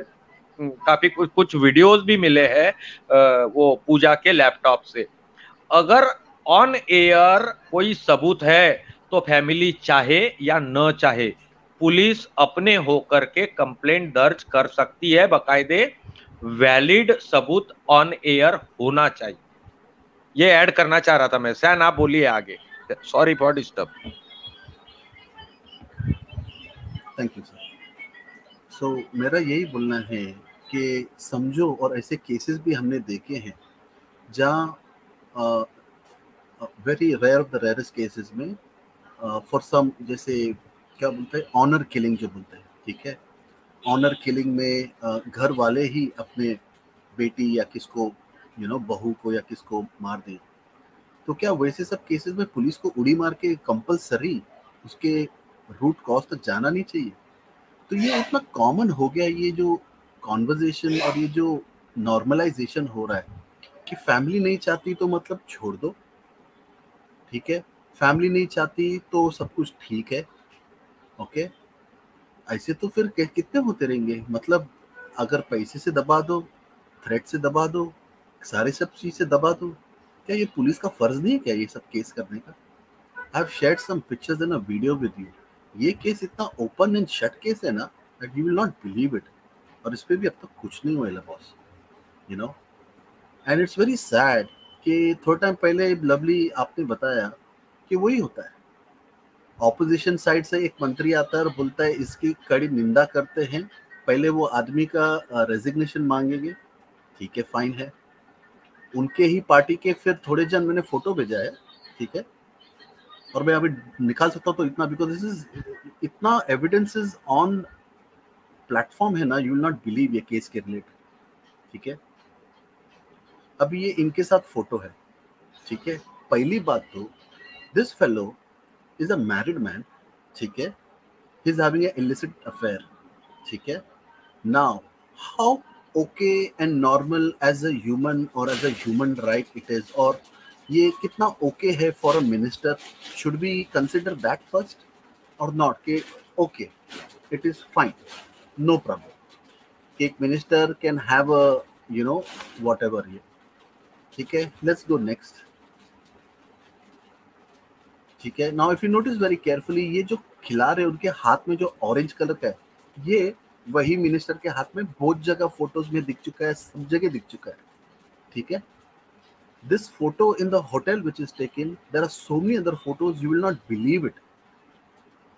काफ़ी कुछ कुछ वीडियोस भी मिले हैं वो पूजा के लैपटॉप से। अगर ऑन एयर कोई सबूत है तो फैमिली चाहे या न चाहे, पुलिस अपने होकर के कंप्लेंट दर्ज कर सकती है बकायदे। वैलिड सबूत ऑन एयर होना चाहिए। ये ऐड करना चाह रहा था मैं। सैन, आप बोलिए आगे। Sorry for disturb thank you sir so मेरा यही बोलना है कि समझो और ऐसे केसेस भी हमने देखे हैं, जहाँ very rare of the rarest cases में फॉर सम जैसे क्या बोलते हैं ऑनर किलिंग जो बोलते हैं, ठीक है? ऑनर किलिंग में घर वाले ही अपने बेटी या किसको यू नो बहू को या किसको मार दें। तो क्या वैसे सब केसेस में पुलिस को उड़ी मार के कंपलसरी उसके रूट कॉज तक जाना नहीं चाहिए? तो ये इतना कॉमन हो गया ये जो कॉन्वर्जेशन और ये जो नॉर्मलाइजेशन हो रहा है कि फैमिली नहीं चाहती तो मतलब छोड़ दो। ठीक है? फैमिली नहीं चाहती तो सब कुछ ठीक है। ओके ऐसे तो फिर कितने होते रहेंगे? मतलब अगर पैसे से दबा दो थ्रेट से दबा दो, सारे सब चीज़ से दबा दो, क्या ये पुलिस का फ़र्ज़ नहीं है क्या ये सब केस करने का? I have shared some pictures in a video with you ये केस इतना ओपन एंड शट केस है ना that you will not believe it और इस पर भी अब तक तो कुछ नहीं हुआ boss you know and it's very sad कि थोड़ा टाइम पहले लवली आपने बताया कि वही होता है। ऑपोजिशन साइड से एक मंत्री आता है और बोलता है, इसकी कड़ी निंदा करते हैं। पहले वो आदमी का रेजिग्नेशन मांगेंगे। ठीक है फाइन है। उनके ही पार्टी के फिर थोड़े जन मैंने फ़ोटो भेजा है। ठीक है? और मैं अभी निकाल सकता हूँ तो इतना बिकॉज़ दिस इज़ इतना एविडेंस इज़ ऑन प्लेटफॉर्म है ना यू विल नॉट बिलीव ये केस के रिलेटेड ठीक है? अभी ये इनके साथ फ़ोटो है, ठीक है? पहली बात तो this fellow is a married man ठीक है? He is having illicit affair ठीक है? Now how okay and normal as a human और as a human right it is और ये कितना ओके okay है for a minister should be consider that first और नॉट के okay it is fine no problem एक minister can have a you know whatever ये ठीक है? लेट्स गो नेक्स्ट ठीक है? Now if you notice very carefully ये जो खिला रहे उनके हाथ में जो ऑरेंज कलर का है, ये वही मिनिस्टर के हाथ में बहुत जगह फ़ोटोज़ में दिख चुका है, सब जगह दिख चुका है। ठीक है? This photo in the hotel which is taken there are so many other photos you will not believe it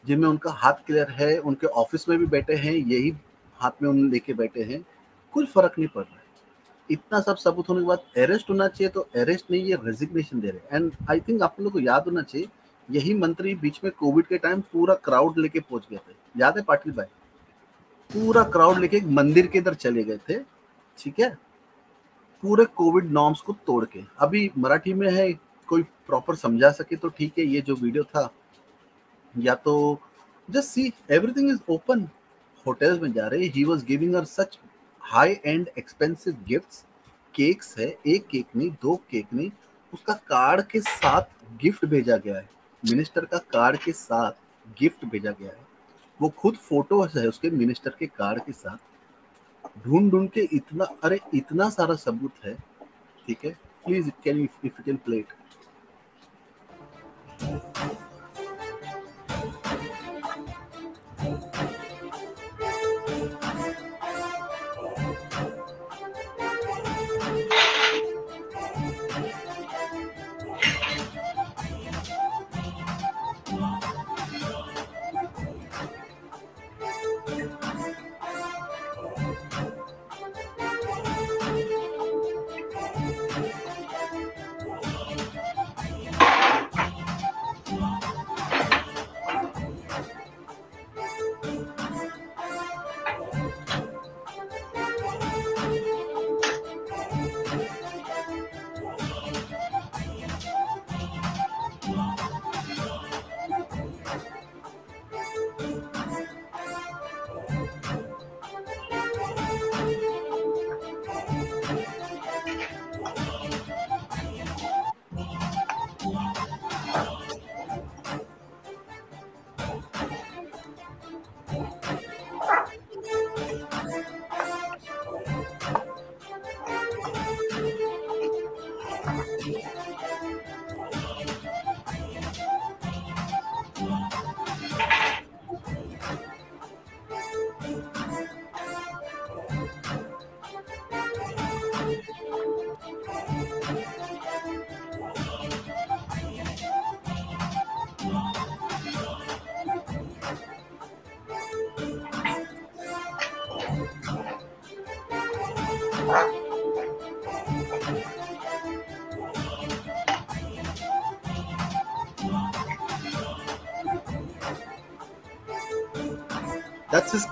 जिनमें उनका हाथ क्लियर है, उनके ऑफ़िस में भी बैठे हैं, यही हाथ में उन लेके बैठे हैं। कुछ फ़र्क नहीं पड़ रहा इतना सब सबूत होने के बाद अरेस्ट होना चाहिए तो अरेस्ट नहीं, ये रेजिग्नेशन दे रहे एंड आई थिंक आप लोग को याद होना चाहिए, यही मंत्री बीच में कोविड के टाइम पूरा क्राउड लेके पहुँच गए थे। याद है पाटिल भाई? पूरा क्राउड लेके एक मंदिर के इधर चले गए थे, ठीक है? पूरे कोविड नॉर्म्स को तोड़ के। अभी मराठी में है, कोई प्रॉपर समझा सके तो ठीक है, ये जो वीडियो था। या तो just see everything is open hotels में जा रहे ही was giving uh such high and expensive gifts cakes है, एक केक नहीं, दो केक नहीं, उसका कार्ड के साथ गिफ्ट भेजा गया है। मिनिस्टर का कार्ड के साथ गिफ्ट भेजा गया है। वो खुद फ़ोटो है उसके मिनिस्टर के कार्ड के साथ। ढूंढ ढूंढ के इतना, अरे, इतना सारा सबूत है, ठीक है? Please can if you can play it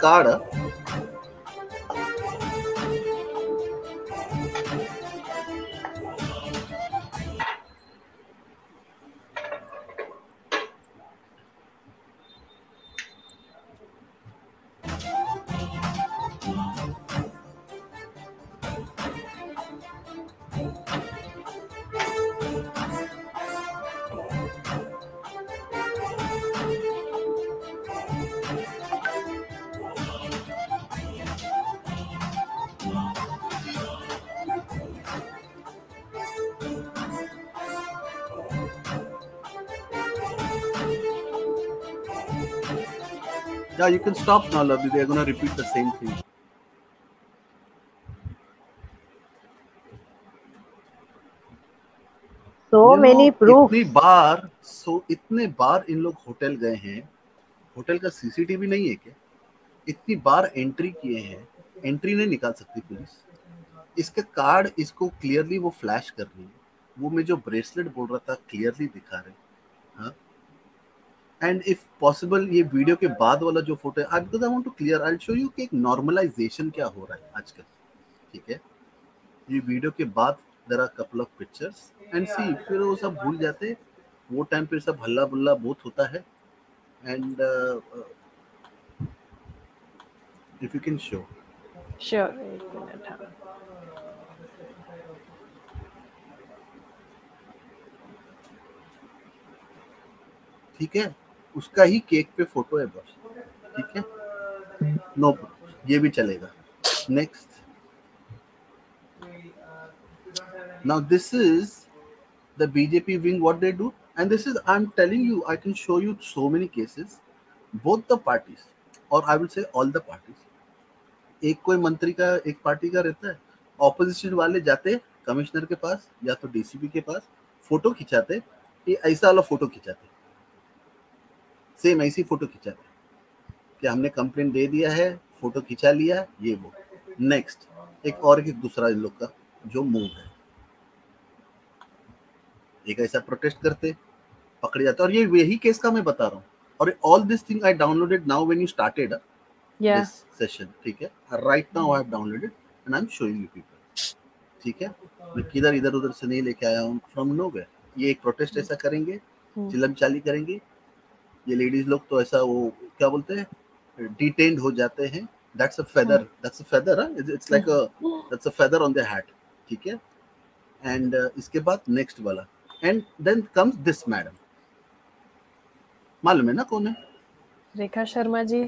That's Yeah, you can stop now, Lovely. They're gonna repeat the same thing. So You many know, proofs. इतनी बार सो इतने बार इन लोग होटल गए हैं। होटल का सीसीटीवी नहीं है क्या? इतनी बार एंट्री किए हैं। एंट्री नहीं निकाल सकती पुलिस इसका कार्ड इसको क्लियरली वो फ्लैश कर रही है। वो मैं जो ब्रेसलेट बोल रहा था क्लियरली दिखा रहे हाँ? एंड इफ़ पॉसिबल ये वीडियो के बाद वाला जो फ़ोटो है because I want to clear I show you कि एक नॉर्मलाइजेशन क्या हो रहा है आजकल। ठीक है? ये वीडियो के बाद there are couple of pictures and see फिर वो सब भूल जाते वो टाइम पे सब हल्ला बुल्ला बहुत होता है। And if you can show sure एक मिनट हाँ। ठीक है? उसका ही केक पे फ़ोटो है बस ठीक है नो ये भी चलेगा next now this is the bjp wing what they do and this is i'm telling you i can show you so many cases both the parties or i will say all the parties एक कोई मंत्री का एक party का रहता है opposition वाले जाते कमिश्नर के पास या तो डीसीपी के पास फ़ोटो खिंचाते ये ऐसा वाला फ़ोटो खिंचाते सेम ऐसी फ़ोटो खिंचाते कि हमने कंप्लेंट दे दिया है फ़ोटो खिंचा लिया ये वो। नेक्स्ट एक और एक दूसरा इन लोग का जो मूव है। एक ऐसा प्रोटेस्ट करते पकड़े जाते। और ये यही केस का मैं बता रहा हूँ। और all this thing I downloaded now when you started this session ठीक है? Right now I have downloaded and I am showing you people ठीक है? मैं किधर इधर उधर से नहीं लेके आया हूँ फ्रॉम नो ये एक प्रोटेस्ट ऐसा करेंगे हम्म। चिलम चाली करेंगे ये लेडीज़ लोग तो ऐसा वो क्या बोलते हैं डिटेन्ड हो जाते हैं। That's a feather that's a feather it's like a that's a feather on the hat ठीक है? एंड uh, इसके बाद नेक्स्ट वाला। And then comes this madam मालूम है ना कौन है? रेखा शर्मा जी।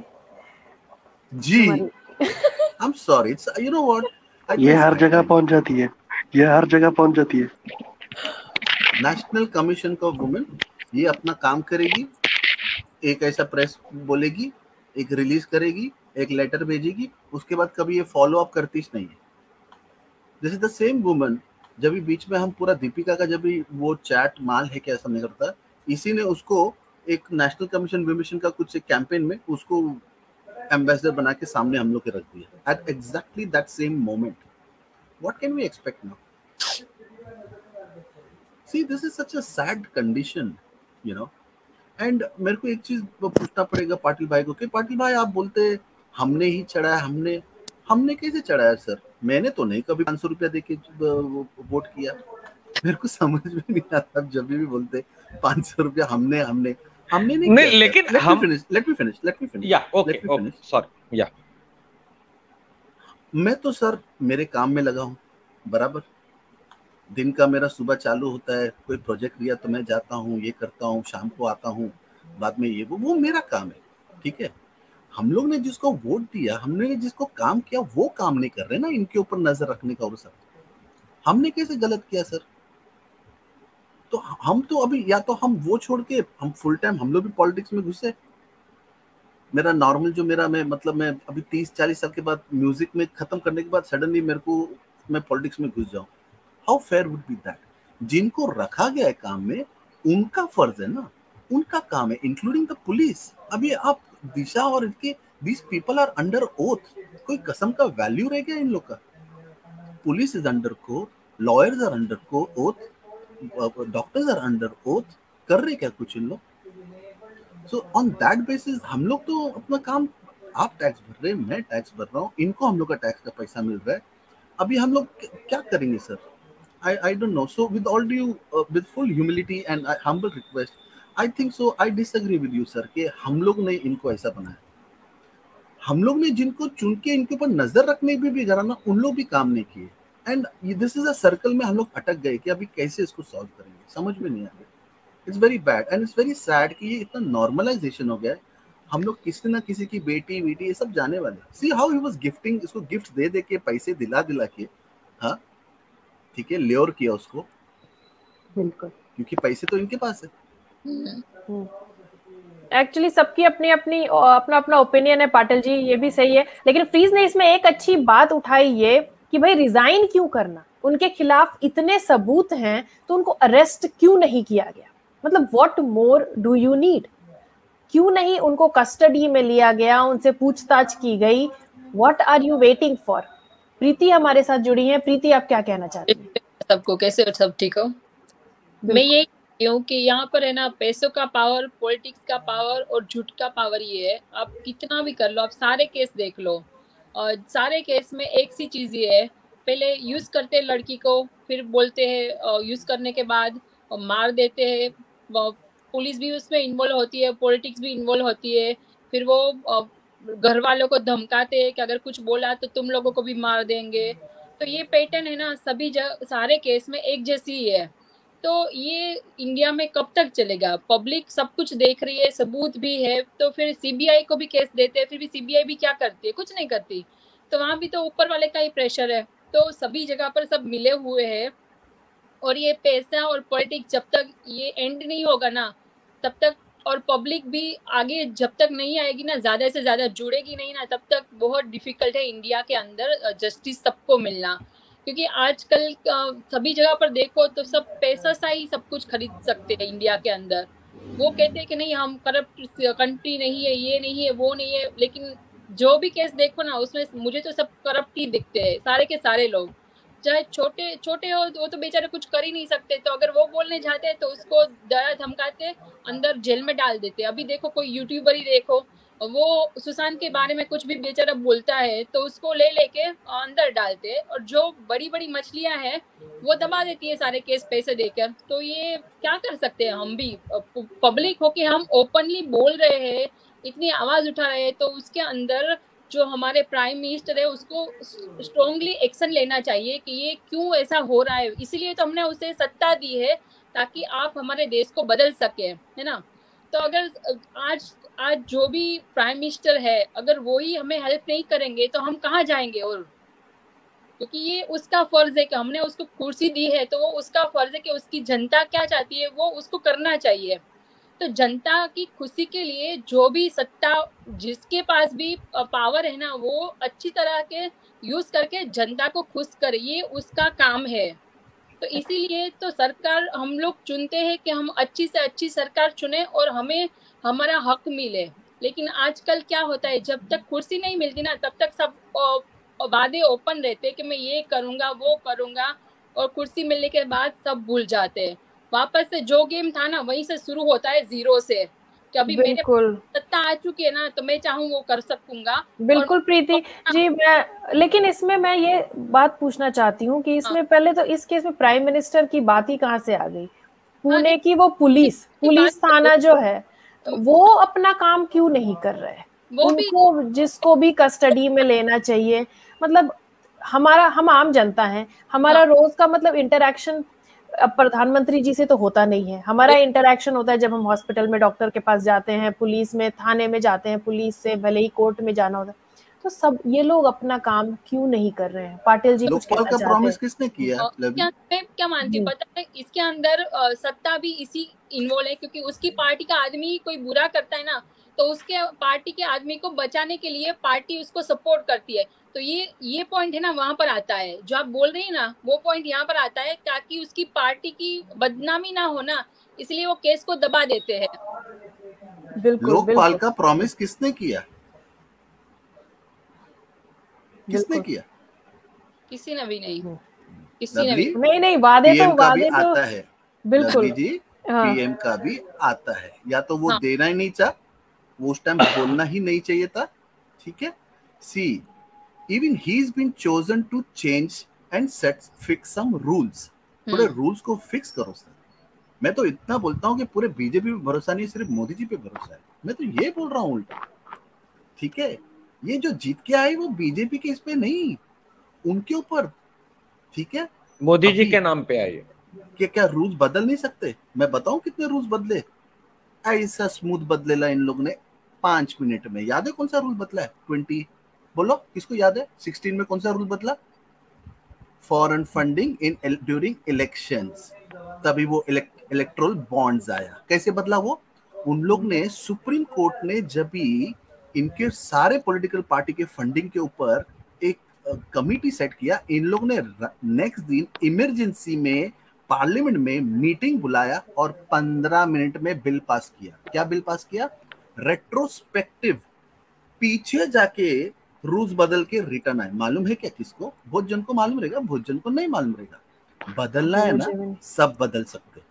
जी। I am sorry it's you know what ये हर जगह पहुँच जाती है। ये हर जगह पहुँच जाती है। नेशनल कमीशन ऑफ़ वुमेन ये अपना काम करेगी। एक ऐसा प्रेस बोलेगी, एक रिलीज़ करेगी, एक लेटर भेजेगी, उसके बाद कभी ये फॉलो अप करती नहीं है। This is the same woman जब बीच में हम पूरा दीपिका का जब वो चैट माल है क्या समझ करता, इसी ने उसको एक नेशनल कमीशन विमिशन का कुछ एक कैंपेन में उसको एम्बेसडर बना के सामने हम लोग के रख दिया। At exactly that same moment what can we expect now see this is such a sad condition you know and मेरे को एक चीज़ पूछना पड़ेगा पाटिल भाई को कि पाटिल भाई आप बोलते हमने ही चढ़ाया हमने हमने कैसे चढ़ाया सर? मैंने तो नहीं कभी पाँच सौ रुपया दे के वोट किया। मेरे को समझ में नहीं आता आप जब भी बोलते पाँच सौ रुपया हमने हमने हमने नहीं, नहीं लेकिन let हम let me finish let me finish yeah okay okay sorry yeah. मैं तो सर मेरे काम में लगा हूँ बराबर। दिन का मेरा सुबह चालू होता है, कोई प्रोजेक्ट दिया तो मैं जाता हूँ, ये करता हूँ, शाम को आता हूँ, बाद में ये वो वो मेरा काम है, ठीक है? हम लोग ने जिसको वोट दिया, हमने जिसको काम किया, वो काम नहीं कर रहे ना, इनके ऊपर नज़र रखने का और सर हमने कैसे गलत किया, सर? तो हम तो अभी, या तो हम वो छोड़ के, हम फुल टाइम हम लोग भी पॉलिटिक्स में घुसे। मेरा नॉर्मल जो मेरा, मैं मतलब मैं अभी तीस चालीस साल के बाद म्यूज़िक में खत्म करने के बाद सडनली मेरे को, मैं पॉलिटिक्स में घुस जाऊँ। How fair would be that जिनको रखा गया है काम में, उनका फ़र्ज़ है ना? उनका काम है इंक्लूडिंग द पुलिस अभी आप दिशा और इनके these people are under oath कोई कसम का वैल्यू रह गया इन लोग का? पुलिस इज़ अंडर को लॉयर्स आर अंडर को oath doctors are under oath कर रहे क्या कुछ इन लोग? सो ऑन दैट बेसिस हम लोग तो अपना काम, आप टैक्स भर रहे हैं, मैं टैक्स भर रहा हूँ, इनको हम लोग का टैक्स का पैसा मिल रहा है। अभी हम लोग क्या करेंगे sir I I don't know so with all due with full humility and humble request I think so I disagree with you sir कि हम लोग ने इनको ऐसा बनाया। हम लोग ने जिनको चुन के इनके ऊपर नज़र रखने भी, भी ना उन लोग भी काम नहीं किए। And this is a circle में हम लोग अटक गए कि अभी कैसे इसको सॉल्व करेंगे? समझ में नहीं आ रहा। It's very bad and it's very sad कि ये इतना नॉर्मलाइजेशन हो गया हम लोग किसी ना किसी की बेटी बेटी ये सब जाने वाले see how he was gifting इसको गिफ्ट दे दे के पैसे दिला दिला के हाँ? ठीक है ल्योर किया उसको। बिल्कुल। क्योंकि पैसे तो इनके पास है। Actually hmm. सबकी अपनी अपनी अपना अपना ओपिनियन है पाटिल जी ये भी सही है। लेकिन फ्रीज ने इसमें एक अच्छी बात उठाई ये कि भाई रिजाइन क्यों करना? उनके खिलाफ इतने सबूत हैं तो उनको अरेस्ट क्यों नहीं किया गया? मतलब what more do you need क्यों नहीं उनको कस्टडी में लिया गया? उनसे पूछताछ की गई? What are you waiting for Preeti हमारे साथ जुड़ी हैं। प्रीति आप क्या कहना चाहती हैं? सबको कैसे सब ठीक हो? मैं ये क्योंकि यहाँ पर है ना पैसों का पावर पॉलिटिक्स का पावर और झूठ का पावर ये है। आप कितना भी कर लो आप सारे केस देख लो। और सारे केस में एक सी चीज़ ये है पहले यूज़ करते हैं लड़की को फिर बोलते हैं यूज़ करने के बाद मार देते हैं। पुलिस भी उसमें इन्वॉल्व होती है पॉलिटिक्स भी इन्वॉल्व होती है। फिर वो घर वालों को धमकाते हैं कि अगर कुछ बोला तो तुम लोगों को भी मार देंगे। तो ये पैटर्न है ना, सभी जगह सारे केस में एक जैसी ही है। तो ये इंडिया में कब तक चलेगा? पब्लिक सब कुछ देख रही है, सबूत भी है तो फिर सीबीआई को भी केस देते हैं, फिर भी सीबीआई भी क्या करती है? कुछ नहीं करती। तो वहाँ भी तो ऊपर वाले का ही प्रेशर है। तो सभी जगह पर सब मिले हुए हैं और ये पैसा और पॉलिटिक्स जब तक ये एंड नहीं होगा ना, तब तक और पब्लिक भी आगे जब तक नहीं आएगी ना, ज़्यादा से ज़्यादा जुड़ेगी नहीं ना, तब तक बहुत डिफ़िकल्ट है इंडिया के अंदर जस्टिस सबको मिलना। क्योंकि आजकल सभी जगह पर देखो तो सब पैसा सा ही सब कुछ खरीद सकते हैं इंडिया के अंदर। वो कहते हैं कि नहीं, हम करप्ट कंट्री नहीं है, ये नहीं है, वो नहीं है, लेकिन जो भी केस देखो ना, उसमें मुझे तो सब करप्ट ही दिखते हैं, सारे के सारे लोग। चाहे छोटे छोटे हो, वो तो बेचारे कुछ कर ही नहीं सकते। तो अगर वो बोलने जाते हैं तो उसको डरा धमकाते, अंदर जेल में डाल देते। अभी देखो, कोई यूट्यूबर ही देखो, वो सुशांत के बारे में कुछ भी बेचारा बोलता है तो उसको ले लेके अंदर डालते और जो बड़ी बड़ी मछलियाँ हैं, वो दबा देती है सारे केस पैसे देकर। तो ये क्या कर सकते हैं? हम भी पब्लिक हो के हम ओपनली बोल रहे हैं, इतनी आवाज़ उठा रहे हैं तो उसके अंदर जो हमारे प्राइम मिनिस्टर है, उसको स्ट्रोंगली एक्शन लेना चाहिए कि ये क्यों ऐसा हो रहा है। इसीलिए तो हमने उसे सत्ता दी है ताकि आप हमारे देश को बदल सके, है ना? तो अगर आज आज जो भी प्राइम मिनिस्टर है, अगर वो ही हमें हेल्प नहीं करेंगे तो हम कहाँ जाएँगे और? क्योंकि ये उसका फ़र्ज़ है कि हमने उसको कुर्सी दी है तो वो उसका फ़र्ज़ है कि उसकी जनता क्या चाहती है, वो उसको करना चाहिए। तो जनता की खुशी के लिए जो भी सत्ता जिसके पास भी पावर है ना, वो अच्छी तरह के यूज़ करके जनता को खुश करे ये उसका काम है। तो इसीलिए तो सरकार हम लोग चुनते हैं कि हम अच्छी से अच्छी सरकार चुने और हमें हमारा हक मिले। लेकिन आजकल क्या होता है, जब तक कुर्सी नहीं मिलती ना, तब तक सब वादे ओपन रहते कि मैं ये करूँगा, वो करूँगा और कुर्सी मिलने के बाद सब भूल जाते हैं। वापस से जो गेम था ना वहीं से शुरू होता है ज़ीरो से। कि अभी मेरे सत्ता आ चुकी है ना तो मैं चाहूँ वो कर सकूँगा। बिल्कुल प्रीति जी मैं लेकिन इसमें मैं ये बात पूछना चाहती हूँ कि इसमें हाँ। पहले तो इस केस में प्राइम मिनिस्टर की बात ही कहाँ से आ गई? पुणे हाँ, की वो पुलिस पुलिस थाना जो है तो वो अपना काम क्यों नहीं कर रहे? वो उनको जिसको भी कस्टडी में लेना चाहिए मतलब हमारा हम आम जनता है हमारा हाँ। रोज का मतलब इंटरेक्शन अब प्रधानमंत्री जी से तो होता नहीं है। हमारा इंटरेक्शन होता है जब हम हॉस्पिटल में डॉक्टर के पास जाते हैं पुलिस में थाने में जाते हैं पुलिस से भले ही कोर्ट में जाना होता है। तो सब ये लोग अपना काम क्यों नहीं कर रहे हैं? पाटिल जी कुछ कहना का प्रॉमिस किसने किया क्या मैं क्या मानती हूँ पता है इसके अंदर सत्ता भी इसी इन्वॉल्व है क्योंकि उसकी पार्टी का आदमी कोई बुरा करता है ना तो उसके पार्टी के आदमी को बचाने के लिए पार्टी उसको सपोर्ट करती है। तो ये ये पॉइंट है ना वहाँ पर आता है। जो आप बोल रही है ना वो पॉइंट यहाँ पर आता है ताकि उसकी पार्टी की बदनामी ना हो ना इसलिए वो केस को दबा देते हैं। बिल्कुल लोकपाल का प्रॉमिस किसने किया? किसने किया? किसी ने भी नहीं। हम्म। किसी ने भी नहीं नहीं वादे तो वादे तो आता है। बिल्कुल। जी पीएम हाँ। का भी आता है। या तो वो हाँ। देना ही नहीं चाह वो उस टाइम बोलना ही नहीं चाहिए था ठीक है? See even he's been chosen to change and set fix some rules. थोड़े रूल्स. को फिक्स करो सर मैं तो इतना बोलता हूँ कि पूरे बीजेपी पे भरोसा नहीं सिर्फ़ मोदी जी पे भरोसा है। मैं तो ये बोल रहा हूँ उल्टा ठीक है? ये जो जीत के आए वो बीजेपी के इस पे नहीं उनके ऊपर ठीक है? मोदी जी के नाम पे आए। क्या क्या रूल्स बदल नहीं सकते? मैं बताऊँ कितने रूल्स बदले? ऐसा स्मूथ बदलेला इन लोग ने पाँच मिनट में? याद है कौन सा रूल बदला है? ट्वेंटी बोलो, किसको याद है? सिक्सटीन में कौन सा रूल बदला? Foreign funding in during elections तभी वो इलेक्ट्रोल बॉन्ड्स आया। कैसे बदला वो? उन लोग ने सुप्रीम कोर्ट ने जब भी इनके सारे पॉलिटिकल पार्टी के फंडिंग के ऊपर एक कमिटी सेट किया, इन लोग ने नेक्स्ट दिन इमरजेंसी में पार्लियामेंट में मीटिंग बुलाया और पंद्रह मिनट में बिल पास किया। क्या बिल पास किया? रेट्रोस्पेक्टिव पीछे जाके रूल्स बदल के रिटर्न आए। मालूम है क्या किसको? बहुत जन को मालूम रहेगा बहुत जन को नहीं मालूम रहेगा। बदलना है ना सब बदल सकते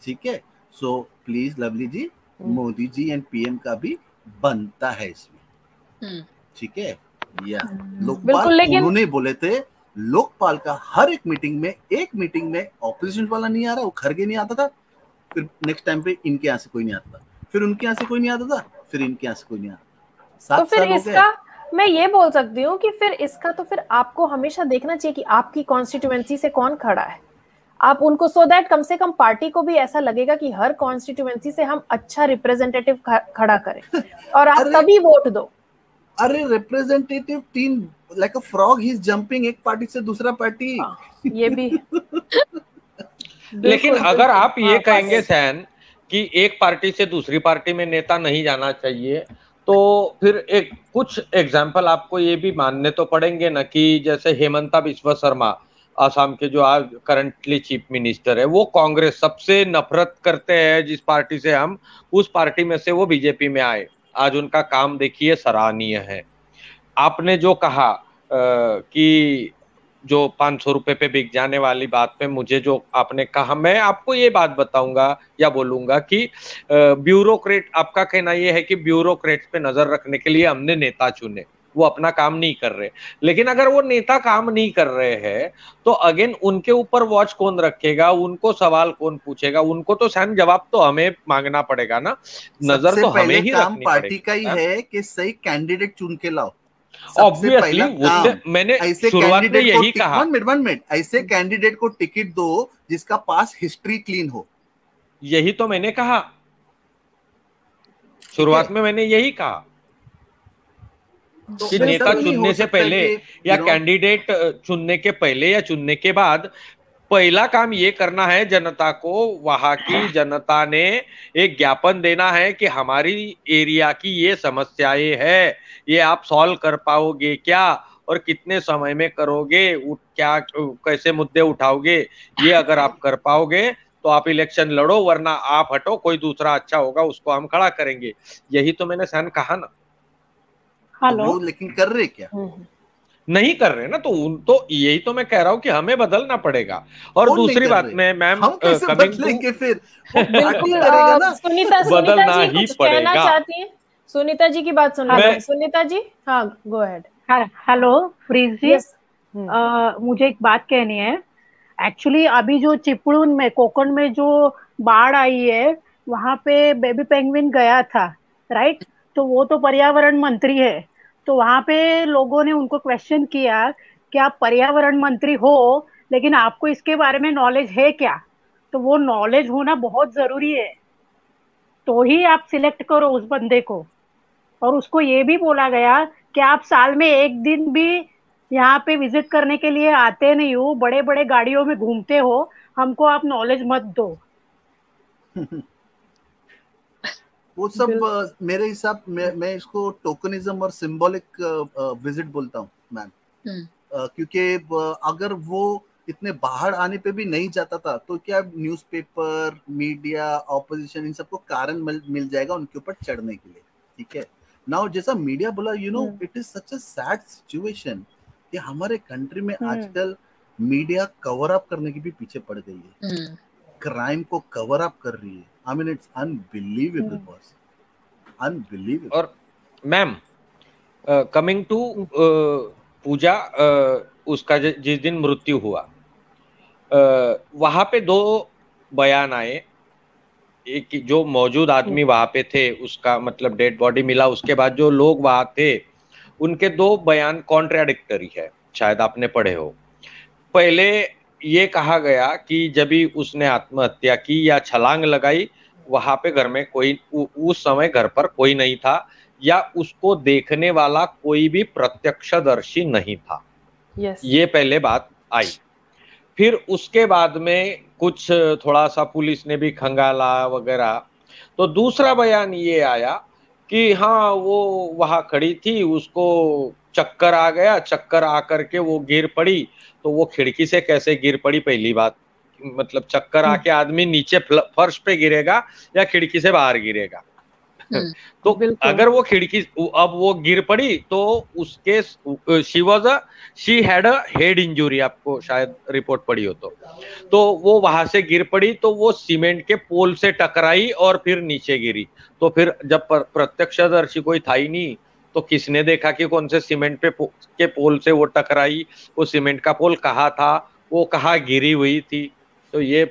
ठीक है? So please lovely ji hmm. Modi ji and PM का भी बनता है इसमें। हम्म। ठीक है? या हम्म। लोकपाल उन्होंने बोले थे लोकपाल का हर एक मीटिंग में एक मीटिंग में ऑपोजिशन वाला नहीं आ रहा वो खरगे नहीं आता था। फिर नेक्स्ट टाइम पे इनके यहाँ से कोई नहीं आता। था फिर उनके यहाँ से कोई नहीं आता था फिर इनके यहाँ से कोई नहीं आता। तो फिर इसका मैं ये बोल सकती हूँ कि फिर इसका तो फिर आपको हमेशा देखना चाहिए कि आपकी कॉन्स्टिट्यूएंसी से कौन खड़ा है। आप उनको सो so दैट कम से कम पार्टी को भी ऐसा लगेगा कि हर कॉन्स्टिट्यूएंसी से हम अच्छा रिप्रेजेंटेटिव खड़ा करें। और आप तभी वोट दो। अरे रिप्रेजेंटेटिव तीन like a frog he is jumping एक पार्टी से दूसरा पार्टी। हाँ, ये भी। लेकिन अगर आप ये हाँ, कहेंगे सैन कि एक पार्टी से दूसरी पार्टी में नेता नहीं जाना चाहिए तो फिर एक कुछ एग्ज़ाम्पल आपको ये भी मानने तो पड़ेंगे ना कि जैसे हेमंता विश्व शर्मा आसाम के जो आज करंटली चीफ मिनिस्टर है वो कांग्रेस सबसे नफरत करते हैं जिस पार्टी से हम उस पार्टी में से वो बीजेपी में आए। आज उनका काम देखिए सराहनीय है। आपने जो कहा आ, कि जो पाँच सौ रुपए पे बिक जाने वाली बात पे मुझे जो आपने कहा मैं आपको ये बात बताऊँगा या बोलूँगा कि ब्यूरोक्रेट आपका कहना ये है कि ब्यूरोक्रेट पे नज़र रखने के लिए हमने नेता चुने। वो अपना काम नहीं कर रहे। लेकिन अगर वो नेता काम नहीं कर रहे हैं तो अगेन उनके ऊपर वॉच कौन रखेगा? उनको सवाल कौन पूछेगा? उनको तो सैन जवाब तो हमें मांगना पड़ेगा ना। नज़र तो हमें ही काम पार्टी का ही है कि सही कैंडिडेट चुन के लाओ। ऑब्वियसली मैंने शुरुआत में यही कहा। वन मिनट वन मिनट ऐसे कैंडिडेट को टिकट दो जिसका पास हिस्ट्री क्लीन हो। यही तो मैंने कहा। शुरुआत में मैंने यही कहा। तो कि नेता चुनने से पहले या कैंडिडेट चुनने के पहले या चुनने के बाद पहला काम ये करना है जनता को वहाँ की जनता ने एक ज्ञापन देना है कि हमारी एरिया की ये समस्याएँ है ये आप सॉल्व कर पाओगे क्या और कितने समय में करोगे क्या कैसे मुद्दे उठाओगे ये अगर आप कर पाओगे तो आप इलेक्शन लड़ो वरना आप हटो कोई दूसरा अच्छा होगा उसको हम खड़ा करेंगे। यही तो मैंने सहन कहा ना। हेलो तो लेकिन कर रहे क्या? हम्म, हम्म। नहीं कर रहे ना तो उन तो यही तो मैं कह रहा हूँ कि हमें बदलना पड़ेगा। और दूसरी बात में मैम कमिंग फिर? सुनीता बदलना ही पड़ेगा। सुनीता जी की बात सुन रहे सुनीता जी हाँ गो अहेड हेलो फ्रीज जी। हम्म। मुझे एक बात कहनी है। एक्चुअली अभी जो चिपड़ून में कोकण में जो बाढ़ आई है वहाँ पे बेबी पेंगुइन गया था राइट तो वो तो पर्यावरण मंत्री है। तो वहाँ पे लोगों ने उनको क्वेश्चन किया कि आप पर्यावरण मंत्री हो, लेकिन आपको इसके बारे में नॉलेज है क्या? तो वो नॉलेज होना बहुत ज़रूरी है। तो ही आप सिलेक्ट करो उस बंदे को। और उसको ये भी बोला गया कि आप साल में एक दिन भी यहाँ पे विज़िट करने के लिए आते नहीं हो बड़े बड़े गाड़ियों में घूमते हो, हमको आप नॉलेज मत दो। वो सब मेरे हिसाब मैं, मैं इसको टोकनिज्म और सिंबॉलिक विज़िट बोलता हूँ मैम हम्म। क्योंकि अगर वो इतने बाहर आने पे भी नहीं जाता था तो क्या न्यूज़पेपर मीडिया ऑपोजिशन इन सबको कारण मिल, मिल जाएगा उनके ऊपर चढ़ने के लिए ठीक है? नाउ जैसा मीडिया बोला you know it is such a sad situation कि हमारे कंट्री में हम्म। आजकल मीडिया कवर अप करने की भी पीछे पड़ गई है। क्राइम। को कवर अप कर रही है I mean, it's unbelievable, mm. boss. Unbelievable. और ma'am coming to Pooja uh, उसका जिस दिन मृत्यु हुआ uh, वहाँ पे दो बयान आए एक जो मौजूद आदमी वहाँ पे थे उसका मतलब डेड बॉडी मिला उसके बाद जो लोग वहाँ थे उनके दो बयान कॉन्ट्राडिक्टरी है शायद आपने पढ़े हो पहले ये कहा गया कि जब भी उसने आत्महत्या की या छलांग लगाई वहाँ पे घर में कोई उस समय घर पर कोई नहीं था या उसको देखने वाला कोई भी प्रत्यक्षदर्शी नहीं था। Yes. ये पहले बात आई। फिर उसके बाद में कुछ थोड़ा सा पुलिस ने भी खंगाला वगैरह। तो दूसरा बयान ये आया कि हाँ वो वहाँ खड़ी थी उसको चक्कर आ गया चक्कर आकर के वो गिर पड़ी। तो वो खिड़की से कैसे गिर पड़ी पहली बात? मतलब चक्कर हम्म। आके आदमी नीचे फर्श पे गिरेगा या खिड़की से बाहर गिरेगा? हम्म। तो अगर वो खिड़की अब वो गिर पड़ी तो उसके she was a she had a head injury आपको शायद रिपोर्ट पड़ी हो तो। तो वो वहाँ से गिर पड़ी तो वो सीमेंट के पोल से टकराई और फिर नीचे गिरी। तो फिर जब प्रत्यक्षदर्शी कोई था ही नहीं तो किसने देखा कि कौन से सीमेंट पे के पोल से वो टकराई? वो सीमेंट का पोल कहा था? वो कहा गिरी हुई थी? तो ये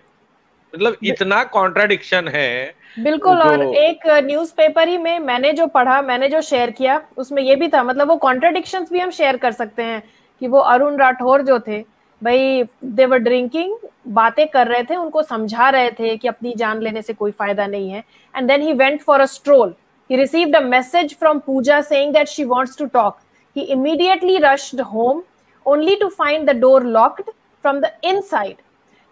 मतलब इतना कॉन्ट्राडिक्शन है बिल्कुल और एक न्यूज़पेपर ही में मैंने जो पढ़ा मैंने जो शेयर किया उसमें ये भी था मतलब वो कॉन्ट्राडिक्शन भी हम शेयर कर सकते हैं कि वो अरुण राठौर जो थे भाई दे वर ड्रिंकिंग बातें कर रहे थे उनको समझा रहे थे कि अपनी जान लेने से कोई फ़ायदा नहीं है and then he went for a stroll he received a message from Pooja saying that she wants to talk. He immediately rushed home only to find the door locked from the inside.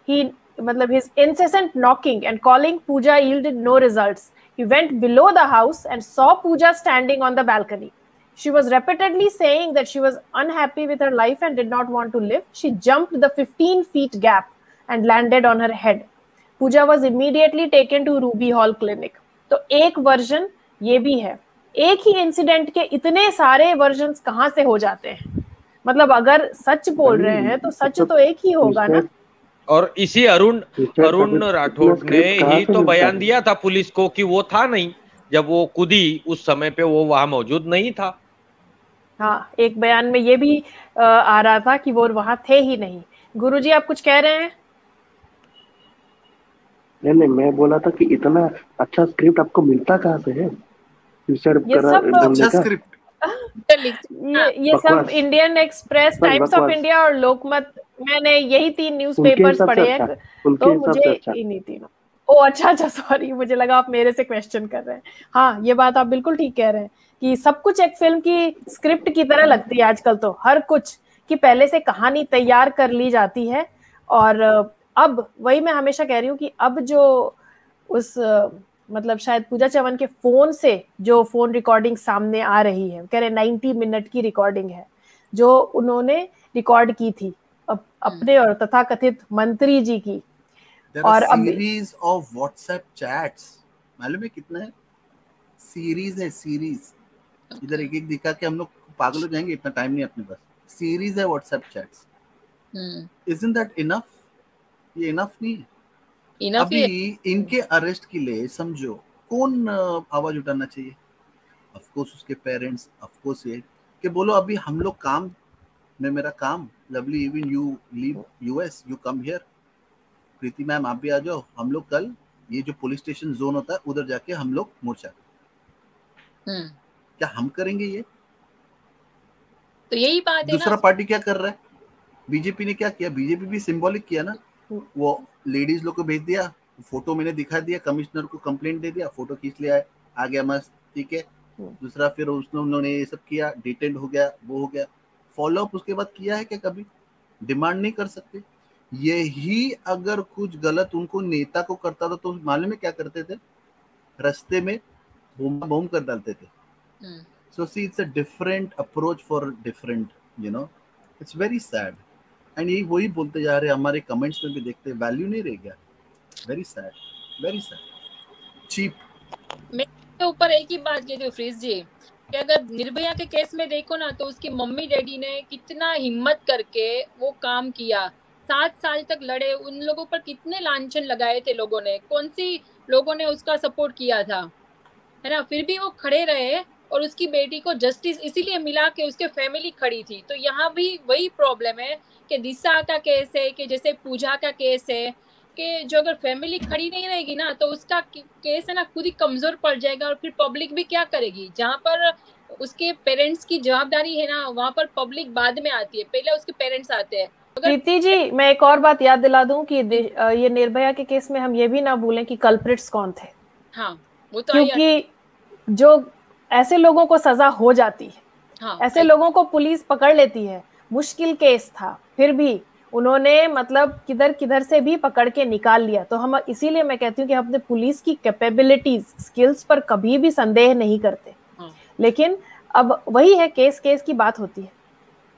He, matlab, his incessant knocking and calling Pooja yielded no results. He went below the house and saw Pooja standing on the balcony. She was repeatedly saying that she was unhappy with her life and did not want to live. She jumped the 15 feet gap and landed on her head. Pooja was immediately taken to Ruby Hall Clinic. तो एक version ये भी है। एक ही incident के इतने सारे version कहाँ से हो जाते हैं? मतलब अगर सच बोल रहे हैं तो सच तो एक ही होगा ना। और इसी अरुण अरुण राठौड़ ने ही तो बयान दिया था पुलिस को कि वो था नहीं जब वो कूदी उस समय पे वो वहाँ मौजूद नहीं था। हाँ एक बयान में ये भी आ रहा था कि वो वहाँ थे ही नहीं। गुरुजी आप कुछ कह रहे हैं? नहीं नहीं मैं बोला था कि इतना अच्छा स्क्रिप्ट आपको मिलता कहाँ से है? ये सब अच्छा स्क्रिप्ट ये ये सब Indian Express Times of India और लोकमत मैंने यही तीन न्यूज़पेपर्स पढ़े हैं तो मुझे अच्छा। इन्हीं तीनों ओ अच्छा अच्छा सॉरी मुझे लगा आप मेरे से क्वेश्चन कर रहे हैं। हाँ ये बात आप बिल्कुल ठीक कह रहे हैं कि सब कुछ एक फ़िल्म की स्क्रिप्ट की तरह लगती है आजकल तो। हर कुछ कि पहले से कहानी तैयार कर ली जाती है और अब वही मैं हमेशा कह रही हूँ कि अब जो उस मतलब शायद पूजा चवन के फ़ोन से जो फ़ोन रिकॉर्डिंग सामने आ रही है कह रहे नाइनटी मिनट की रिकॉर्डिंग है जो उन्होंने रिकॉर्ड की थी अप, अपने और तथा कथित मंत्री जी की। और सीरीज़ ऑफ़ व्हाट्सएप चैट्स मालूम है कितना है? सीरीज़ है सीरीज़ इधर एक एक दिखा के हम लोग पागल हो जाएँगे इतना टाइम नहीं अपने पास। सीरीज़ है WhatsApp chats isn't that enough ये इनफ नहीं है। अभी इनके अरेस्ट के लिए समझो कौन आवाज़ उठाना चाहिए? ऑफ़ कोर्स उसके पेरेंट्स ऑफ़ कोर्स ये। कि बोलो अभी हम लोग काम में मेरा काम lovely even you leave US you come here Preeti ma'am आप भी आ जाओ। हम लोग कल ये जो पुलिस स्टेशन जोन होता है उधर जाके हम लोग मोर्चा। हम्म। क्या हम करेंगे ये? तो यही बात है दूसरा पार्टी क्या कर रहा है? बीजेपी ने क्या किया? बीजेपी भी सिंबॉलिक किया ना? वो लेडीज़ लोग को भेज दिया फ़ोटो मैंने दिखा दिया कमिश्नर को कंप्लेंट दे दिया फ़ोटो खींच लिया है आ गया मस्त ठीक है। हम्म। दूसरा फिर उसने उन्होंने ये सब किया डिटेंड हो गया वो हो गया। फॉलो अप उसके बाद किया है क्या कभी? डिमांड नहीं कर सकते। यही अगर कुछ गलत उनको नेता को करता था तो मालूम में क्या करते थे? रस्ते में बूम बूम कर डालते थे। So see it's a different approach for different you know it's very sad and यही वही बोलते जा रहे हैं, हमारे कमेंट्स में भी देखते वैल्यू नहीं रह गया। Very sad very sad cheap मैं तो ऊपर एक ही बात कहती हूँ, फ्रीज जी, कि अगर निर्भया के केस में देखो ना तो उसकी मम्मी, डैडी ने कितना हिम्मत करके वो काम किया। सात साल तक लड़े, उन लोगों पर कितने लांछन लगाए थे लोगों ने, कौन सी लोगों ने उसका सपोर्ट किया था? है ना, फिर भी वो खड़े रहे और उसकी बेटी को जस्टिस इसीलिए मिला के उसके फैमिली खड़ी थी। तो यहाँ भी वही प्रॉब्लम है कि दिशा का केस है कि जैसे पूजा का केस है कि जो अगर फैमिली खड़ी नहीं रहेगी ना तो उसका केस है ना खुद ही कमज़ोर पड़ जाएगा और फिर पब्लिक भी क्या करेगी? जहाँ पर उसके पेरेंट्स की जवाबदारी है ना वहाँ पर पब्लिक बाद में आती है। पहले उसके पेरेंट्स आते हैं। प्रीति जी मैं एक और बात याद दिला दूँ कि ये निर्भया के केस में हम ये भी ना भूलें कि कल्प्रिट्स कौन थे। हाँ वो तो क्योंकि जो ऐसे लोगों को सजा हो जाती है। हाँ, ऐसे लोगों को पुलिस पकड़ लेती है। मुश्किल केस था फिर भी उन्होंने मतलब किधर किधर से भी पकड़ के निकाल लिया। तो हम इसीलिए मैं कहती हूँ कि हम अपने पुलिस की कैपेबिलिटीज स्किल्स पर कभी भी संदेह नहीं करते। हाँ। लेकिन अब वही है केस केस की बात होती है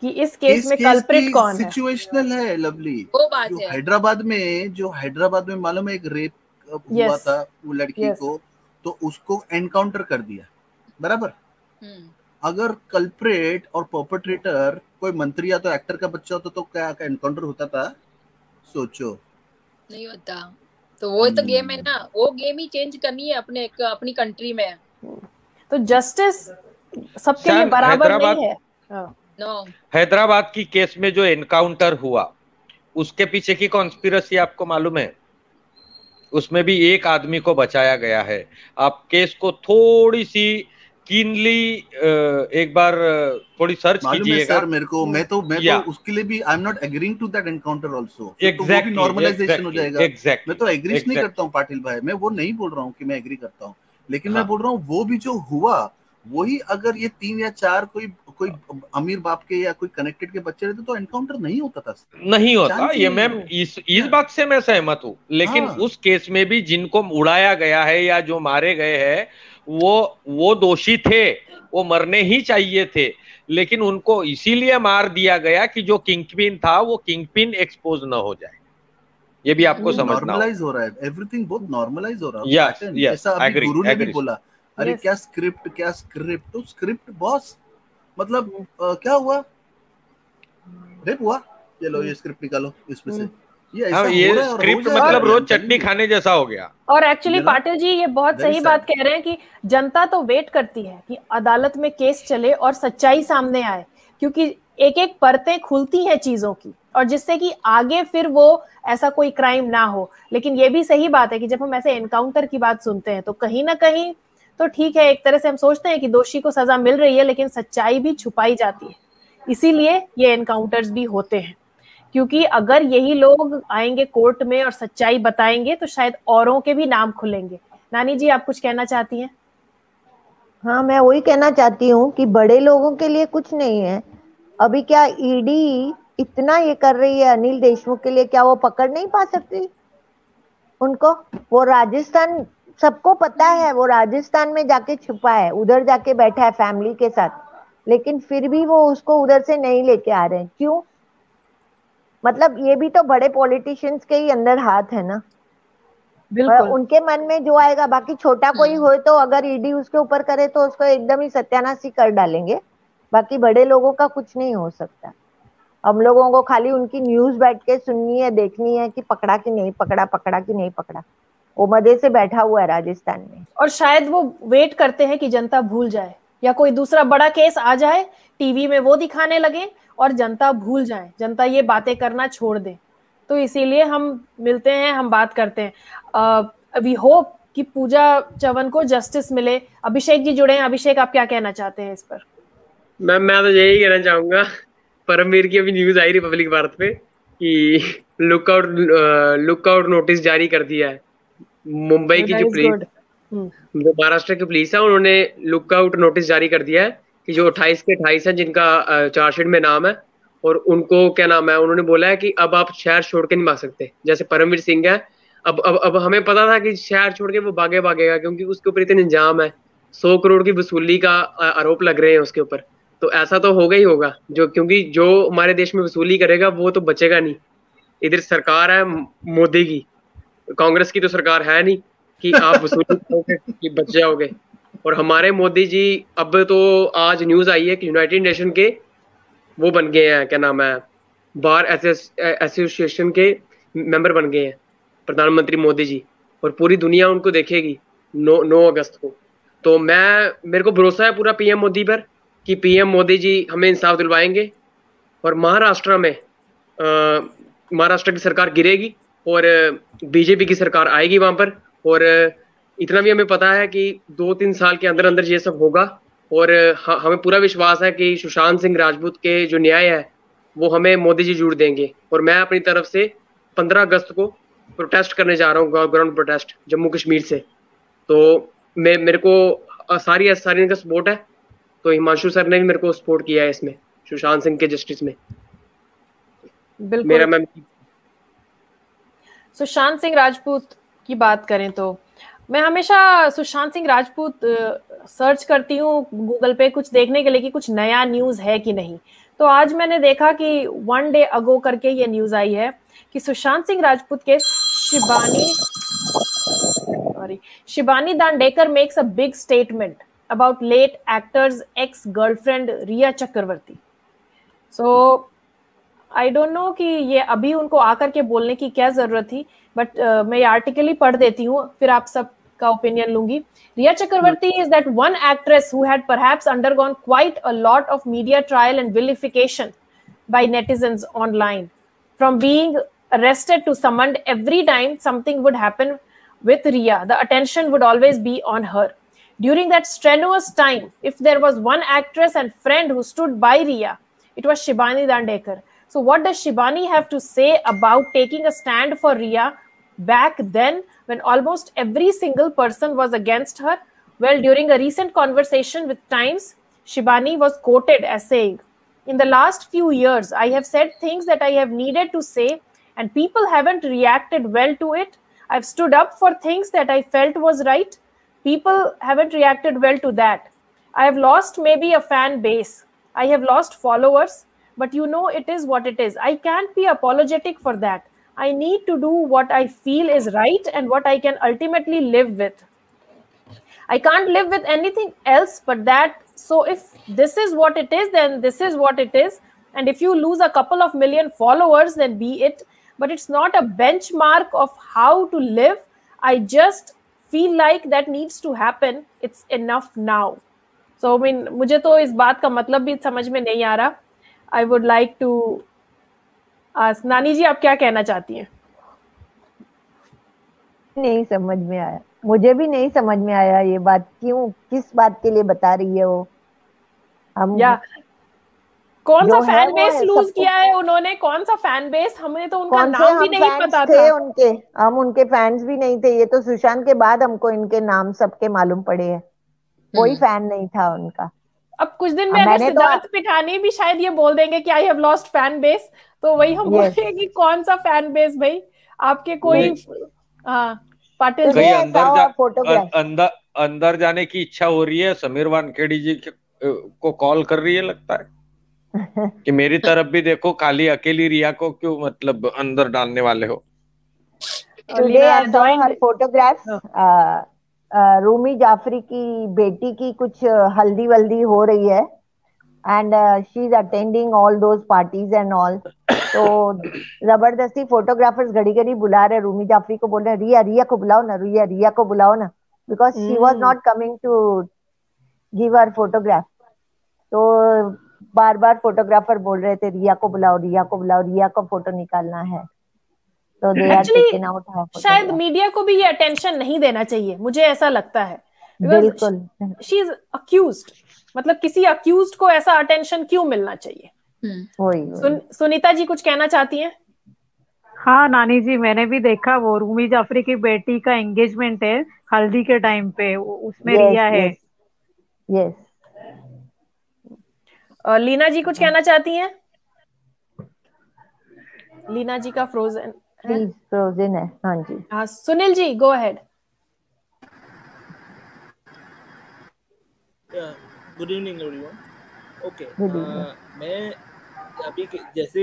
कि इस केस, केस में कल्प्रिट कौन है? सिचुएशनल है लवली। वो बात जो हैदराबाद में जो हैदराबाद में मालूम है एक रेप हुआ yes, था वो लड़की yes. को तो उसको एनकाउंटर कर दिया। बराबर? हम्म। अगर कल्प्रेट और पर्पट्रेटर कोई मंत्री या तो एक्टर का बच्चा होता तो क्या का एनकाउंटर होता था? सोचो। नहीं होता। तो वो तो गेम है ना। वो गेम ही चेंज करनी है अपने अपनी कंट्री में। तो जस्टिस सबके लिए बराबर नहीं है। नो हैदराबाद की केस में जो एनकाउंटर हुआ उसके पीछे की कॉन्स्पिरसी आपको मालूम है? उसमें भी एक आदमी को बचाया गया है। आप केस को थोड़ी सी कीनली एक बार थोड़ी सर्च कीजिएगा सर मेरे को मैं तो मैं yeah. तो उसके लिए भी I am not agreeing to that encounter also exactly normalisation हो जाएगा exactly, मैं तो एग्री exactly. नहीं करता हूँ पाटिल भाई मैं वो नहीं बोल रहा हूँ कि मैं एग्री करता हूँ लेकिन हाँ. मैं बोल रहा हूँ वो भी जो हुआ वही अगर ये तीन या चार कोई कोई अमीर बाप के या कोई कनेक्टेड के बच्चे रहते तो एनकाउंटर नहीं होता था नहीं होता ये मैं इस इस। बात से मैं सहमत हूँ लेकिन। उस केस में भी जिनको उड़ाया गया है या जो मारे गए हैं वो वो दोषी थे वो मरने ही चाहिए थे। लेकिन उनको इसीलिए मार दिया गया कि जो किंगपिन था वो किंगपिन एक्सपोज न हो जाए। ये भी आपको समझना नॉर्मलाइज हो रहा है। एवरीथिंग बहुत नॉर्मलाइज हो रहा है। यस यस अभी गुरु ने भी बोला अरे क्या स्क्रिप्ट क्या स्क्रिप्ट तो स्क्रिप्ट बॉस मतलब आ, क्या हुआ? रेप हुआ? ये लो ये स्क्रिप्ट निकालो इसमें से. ये हाँ, ये स्क्रिप्ट मतलब रोज चटनी खाने जैसा हो गया। और एक्चुअली पाटिल जी ये बहुत सही बात कह रहे हैं कि जनता तो वेट करती है कि अदालत में केस चले और सच्चाई सामने आए क्योंकि एक एक परतें खुलती हैं चीज़ों की और जिससे कि आगे फिर वो ऐसा कोई क्राइम ना हो। लेकिन ये भी सही बात है कि जब हम ऐसे एनकाउंटर की बात सुनते हैं तो कहीं ना कहीं तो ठीक है एक तरह से हम सोचते हैं कि दोषी को सजा मिल रही है लेकिन सच्चाई भी छुपाई जाती है। इसीलिए ये एनकाउंटर्स भी होते हैं। क्योंकि अगर यही लोग आएँगे कोर्ट में और सच्चाई बताएँगे तो शायद औरों के भी नाम खुलेंगे। नानी जी, आप कुछ कहना चाहती हैं? हाँ मैं वही कहना चाहती हूँ कि बड़े लोगों के लिए कुछ नहीं है। अभी क्या ईडी इतना ये कर रही है अनिल देशमुख के लिए, क्या वो पकड़ नहीं पा सकती? उनको, वो राजस्थान, सबको पता है, वो राजस्थान में जाके छुपा है, उधर जाके बैठा है फैमिली के साथ। लेकिन फिर भी वो उसको उधर से नहीं लेके आ रहे हैं। क्यों? मतलब ये भी तो बड़े पॉलिटिशियंस के ही अंदर हाथ है ना। बिल्कुल। उनके मन में जो आएगा बाकी छोटा कोई हम्म। हो तो अगर ईडी उसके ऊपर करे तो उसको एकदम ही सत्यानाशी कर डालेंगे। बाकी बड़े लोगों का कुछ नहीं हो सकता। हम लोगों को खाली उनकी न्यूज़ बैठ के सुननी है देखनी है कि पकड़ा कि नहीं पकड़ा पकड़ा कि नहीं पकड़ा। वो मदे से बैठा हुआ है राजस्थान में। और शायद वो वेट करते हैं कि जनता भूल जाए। या कोई दूसरा बड़ा केस आ जाए टीवी में वो दिखाने लगे और जनता भूल जाए जनता ये बातें करना छोड़ दे। तो इसीलिए हम मिलते हैं हम बात करते हैं। वी होप कि पूजा चवन को जस्टिस मिले। अभिषेक जी जुड़े हैं। अभिषेक आप क्या कहना चाहते हैं इस पर? मैम मैं तो यही कहना चाहूँगा परमवीर की अभी न्यूज़ आई रिपब्लिक भारत पे कि लुकआउट लुकआउट नोटिस जारी कर दिया है। मुंबई की जो पुलिस हम्म। जो महाराष्ट्र की पुलिस है उन्होंने लुकआउट नोटिस जारी कर दिया है। जो 28 के 28 है, जिनका चार्जशीट में नाम है, और उनको क्या नाम है, उन्होंने बोला है कि अब आप शहर छोड़ के नहीं भाग सकते। जैसे परमवीर सिंह है, अब अब अब हमें पता था कि शहर छोड़ के वो भागे भागेगा, क्योंकि उसके ऊपर इतने इंजाम है। सौ करोड़ की वसूली का आरोप लग रहे हैं उसके ऊपर। तो ऐसा तो होगा ही होगा, जो, क्योंकि जो हमारे देश में वसूली करेगा, वो तो बचेगा नहीं। इधर सरकार है, मोदी की। कांग्रेस की तो सरकार है नहीं, कि आप वसूली करोगे बच जाओगे। और हमारे मोदी जी, अब तो आज न्यूज़ आई है कि यूनाइटेड नेशन के वो बन गए हैं, क्या नाम है, बार एसोसिएशन के मेंबर बन गए हैं, प्रधानमंत्री मोदी जी। और पूरी दुनिया उनको देखेगी, नौ नौ अगस्त को। तो मैं, मेरे को भरोसा है पूरा पीएम मोदी पर कि पीएम मोदी जी हमें इंसाफ दिलवाएँगे और महाराष्ट्र में महाराष्ट्र की सरकार गिरेगी और बीजेपी की सरकार आएगी वहाँ पर और इतना भी हमें पता है कि दो तीन साल के अंदर अंदर ये सब होगा और हमें पूरा विश्वास है कि सुशांत सिंह राजपूत के जो न्याय है वो हमें मोदी जी जुड़ देंगे। और मैं अपनी तरफ़ से पंद्रह अगस्त को प्रोटेस्ट करने जा रहा हूँ ग्राउंड प्रोटेस्ट जम्मू कश्मीर से। तो मैं मेरे को सारी सारी का सपोर्ट है। तो हिमांशु सर ने भी मेरे को सपोर्ट किया है इसमें सुशांत सिंह के जस्टिस में। मेरा मैम सुशांत सिंह राजपूत की बात करें तो मैं हमेशा सुशांत सिंह राजपूत सर्च करती हूँ गूगल पे कुछ देखने के लिए कि कुछ नया न्यूज़ है कि नहीं। तो आज मैंने देखा कि वन डे अगो करके ये न्यूज़ आई है कि सुशांत सिंह राजपूत के Shibani sorry Shibani Dandekar makes a big statement about late actor's ex girlfriend Rhea Chakraborty. So I don't know कि ये अभी उनको आकर के बोलने की क्या ज़रूरत थी बट uh, मैं ये आर्टिकल ही पढ़ देती हूँ फिर आप सब का ओपिनियन लूंगी Rhea Chakraborty is that one actress who had perhaps undergone quite a lot of media trial and vilification by netizens online from being arrested to summoned every time something would happen with Ria. The attention would always be on her. During that strenuous time, if there was one actress and friend who stood by Ria, it was Shibani Dandekar. So, what does Shibani have to say about taking a stand for Ria Back then when almost every single person was against her? Well, during a recent conversation with Times, Shibani was quoted as saying, In the last few years, I have said things that I have needed to say, and people haven't reacted well to it. I've stood up for things that I felt was right. People haven't reacted well to that. I have lost maybe a fan base. I have lost followers, but you know, it is what it is. I can't be apologetic for that. I need to do what I feel is right and what I can ultimately live with. I can't live with anything else but that. So, if this is what it is, then this is what it is. And if you lose a couple of million followers, then be it. But it's not a benchmark of how to live. I just feel like that needs to happen. It's enough now. So, I mean, मुझे तो इस बात का मतलब भी समझ में नहीं आ रहा I would like to ask नानी जी आप क्या कहना चाहती हैं? नहीं समझ में आया। मुझे भी नहीं समझ में आया ये बात। क्यों? किस बात के लिए बता रही है वो? हम या कौन सा फ़ैन बेस लूज किया है उन्होंने? कौन सा फ़ैन बेस हमें तो उनका नाम भी नहीं पता थे था। उनके? हम उनके फैंस भी नहीं थे। ये तो सुशांत के बाद हमको इनके नाम सबके मालूम पड़े हैं। कोई फ़ैन हम्म। नहीं था उनका। अब कुछ दिन में अगर तो सिद्धार्थ तो... पिठानी भी शायद ये बोल देंगे कि I have lost fan base तो वही हम बोलेंगे कि कौन सा फ़ैन बेस भाई? आपके कोई हाँ पाटिल जी अंदर जा, अंदर अंदर जाने की इच्छा हो रही है समीर वानखेड़ी जी को कॉल कर रही है लगता है? कि मेरी तरफ़ भी देखो खाली अकेली रिया को क्यों मतलब अंदर डालने वाले हो? फोटोग्राफ रूमी जाफरी की बेटी की कुछ हल्दी वल्दी हो रही है। And she is attending all those parties and all तो ज़बरदस्ती फोटोग्राफर्स घड़ी घड़ी बुला रहे रूमी जाफरी को बोल रहे रिया रिया को बुलाओ ना रिया रिया को बुलाओ ना। Because she was not coming to give her photograph तो बार बार फोटोग्राफर बोल रहे थे रिया को बुलाओ रिया को बुलाओ रिया को फ़ोटो निकालना है। तो दे आर टेकन आउट शायद मीडिया को भी ये अटेंशन नहीं देना चाहिए मुझे ऐसा लगता है। बिल्कुल। शी इज़ अक्यूज्ड मतलब किसी अक्यूज्ड को ऐसा अटेंशन क्यों मिलना चाहिए? हम्म। सुन, सुनीता जी कुछ कहना चाहती हैं? हाँ नानी जी मैंने भी देखा वो रूमी जाफरी की बेटी का एंगेजमेंट है हल्दी के टाइम पे उसमें yes, रिया है। यस और लीना जी कुछ कहना चाहती हैं? लीना जी का फ्रोजन फ्रोजन है। हाँ जी। हाँ Sunil ji go ahead good evening everyone okay मैं अभी जैसे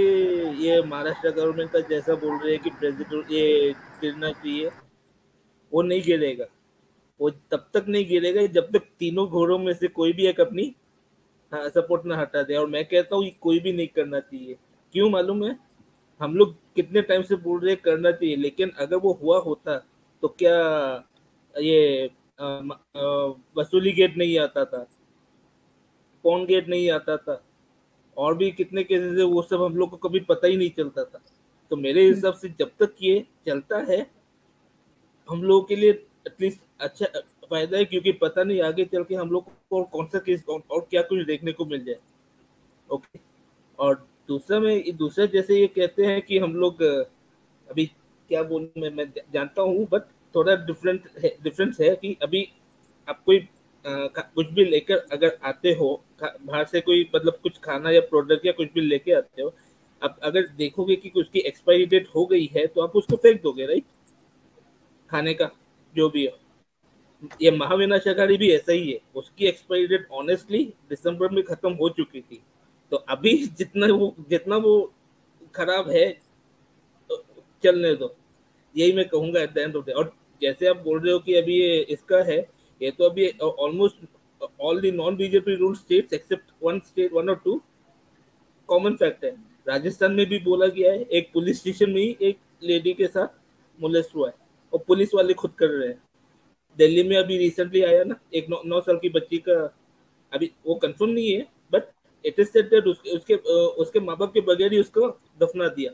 ये महाराष्ट्र गवर्नमेंट का जैसा बोल रहे हैं कि प्रेसिडेंट ये गिरना चाहिए वो नहीं गिरेगा। वो तब तक नहीं गिरेगा जब तक तीनों घोड़ों में से कोई भी एक अपनी हाँ सपोर्ट ना हटा दे। और मैं कहता हूँ कोई भी नहीं करना चाहिए। क्यों मालूम है? हम लोग कितने टाइम से बोल रहे करना चाहिए लेकिन अगर वो हुआ होता तो क्या ये वसूली गेट नहीं आता था? कौन गेट नहीं आता था? और भी कितने केसेस है वो सब हम लोग को कभी पता ही नहीं चलता था। तो मेरे हिसाब से जब तक ये चलता है हम लोगों के लिए एटलीस्ट अच्छा फ़ायदा है क्योंकि पता नहीं आगे चल के हम लोग को और कौन सा केस और क्या कुछ देखने को मिल जाए। ओके और दूसरा में दूसरा जैसे ये कहते हैं कि हम लोग अभी क्या बोल, मैं मैं जानता हूँ बट थोड़ा डिफरेंट है डिफरेंस है कि अभी आप कोई कुछ भी लेकर अगर आते हो बाहर से कोई मतलब कुछ खाना या प्रोडक्ट या कुछ भी लेके आते हो, आप अगर देखोगे कि उसकी एक्सपायरी डेट हो गई है तो आप उसको फेंक दोगे राइट खाने का, जो भी है। ये महाविनाशकारी भी ऐसा ही है, उसकी एक्सपायरी डेट ऑनेस्टली दिसंबर में खत्म हो चुकी थी। तो अभी जितना वो जितना वो खराब है तो चलने दो। यही मैं कहूँगा at the end of day और जैसे आप बोल रहे हो कि अभी ये इसका है ये तो अभी almost all the non BJP rule states except one state one और टू कॉमन फैक्ट है। राजस्थान में भी बोला गया है एक पुलिस स्टेशन में ही एक लेडी के साथ मोलेस्ट हुआ है और पुलिस वाले खुद कर रहे हैं। दिल्ली में अभी रिसेंटली आया ना एक नौ, नौ साल की बच्ची का अभी वो कंफर्म नहीं है but it is set that उसके उसके उसके माँ बाप के बगैर ही उसको दफना दिया।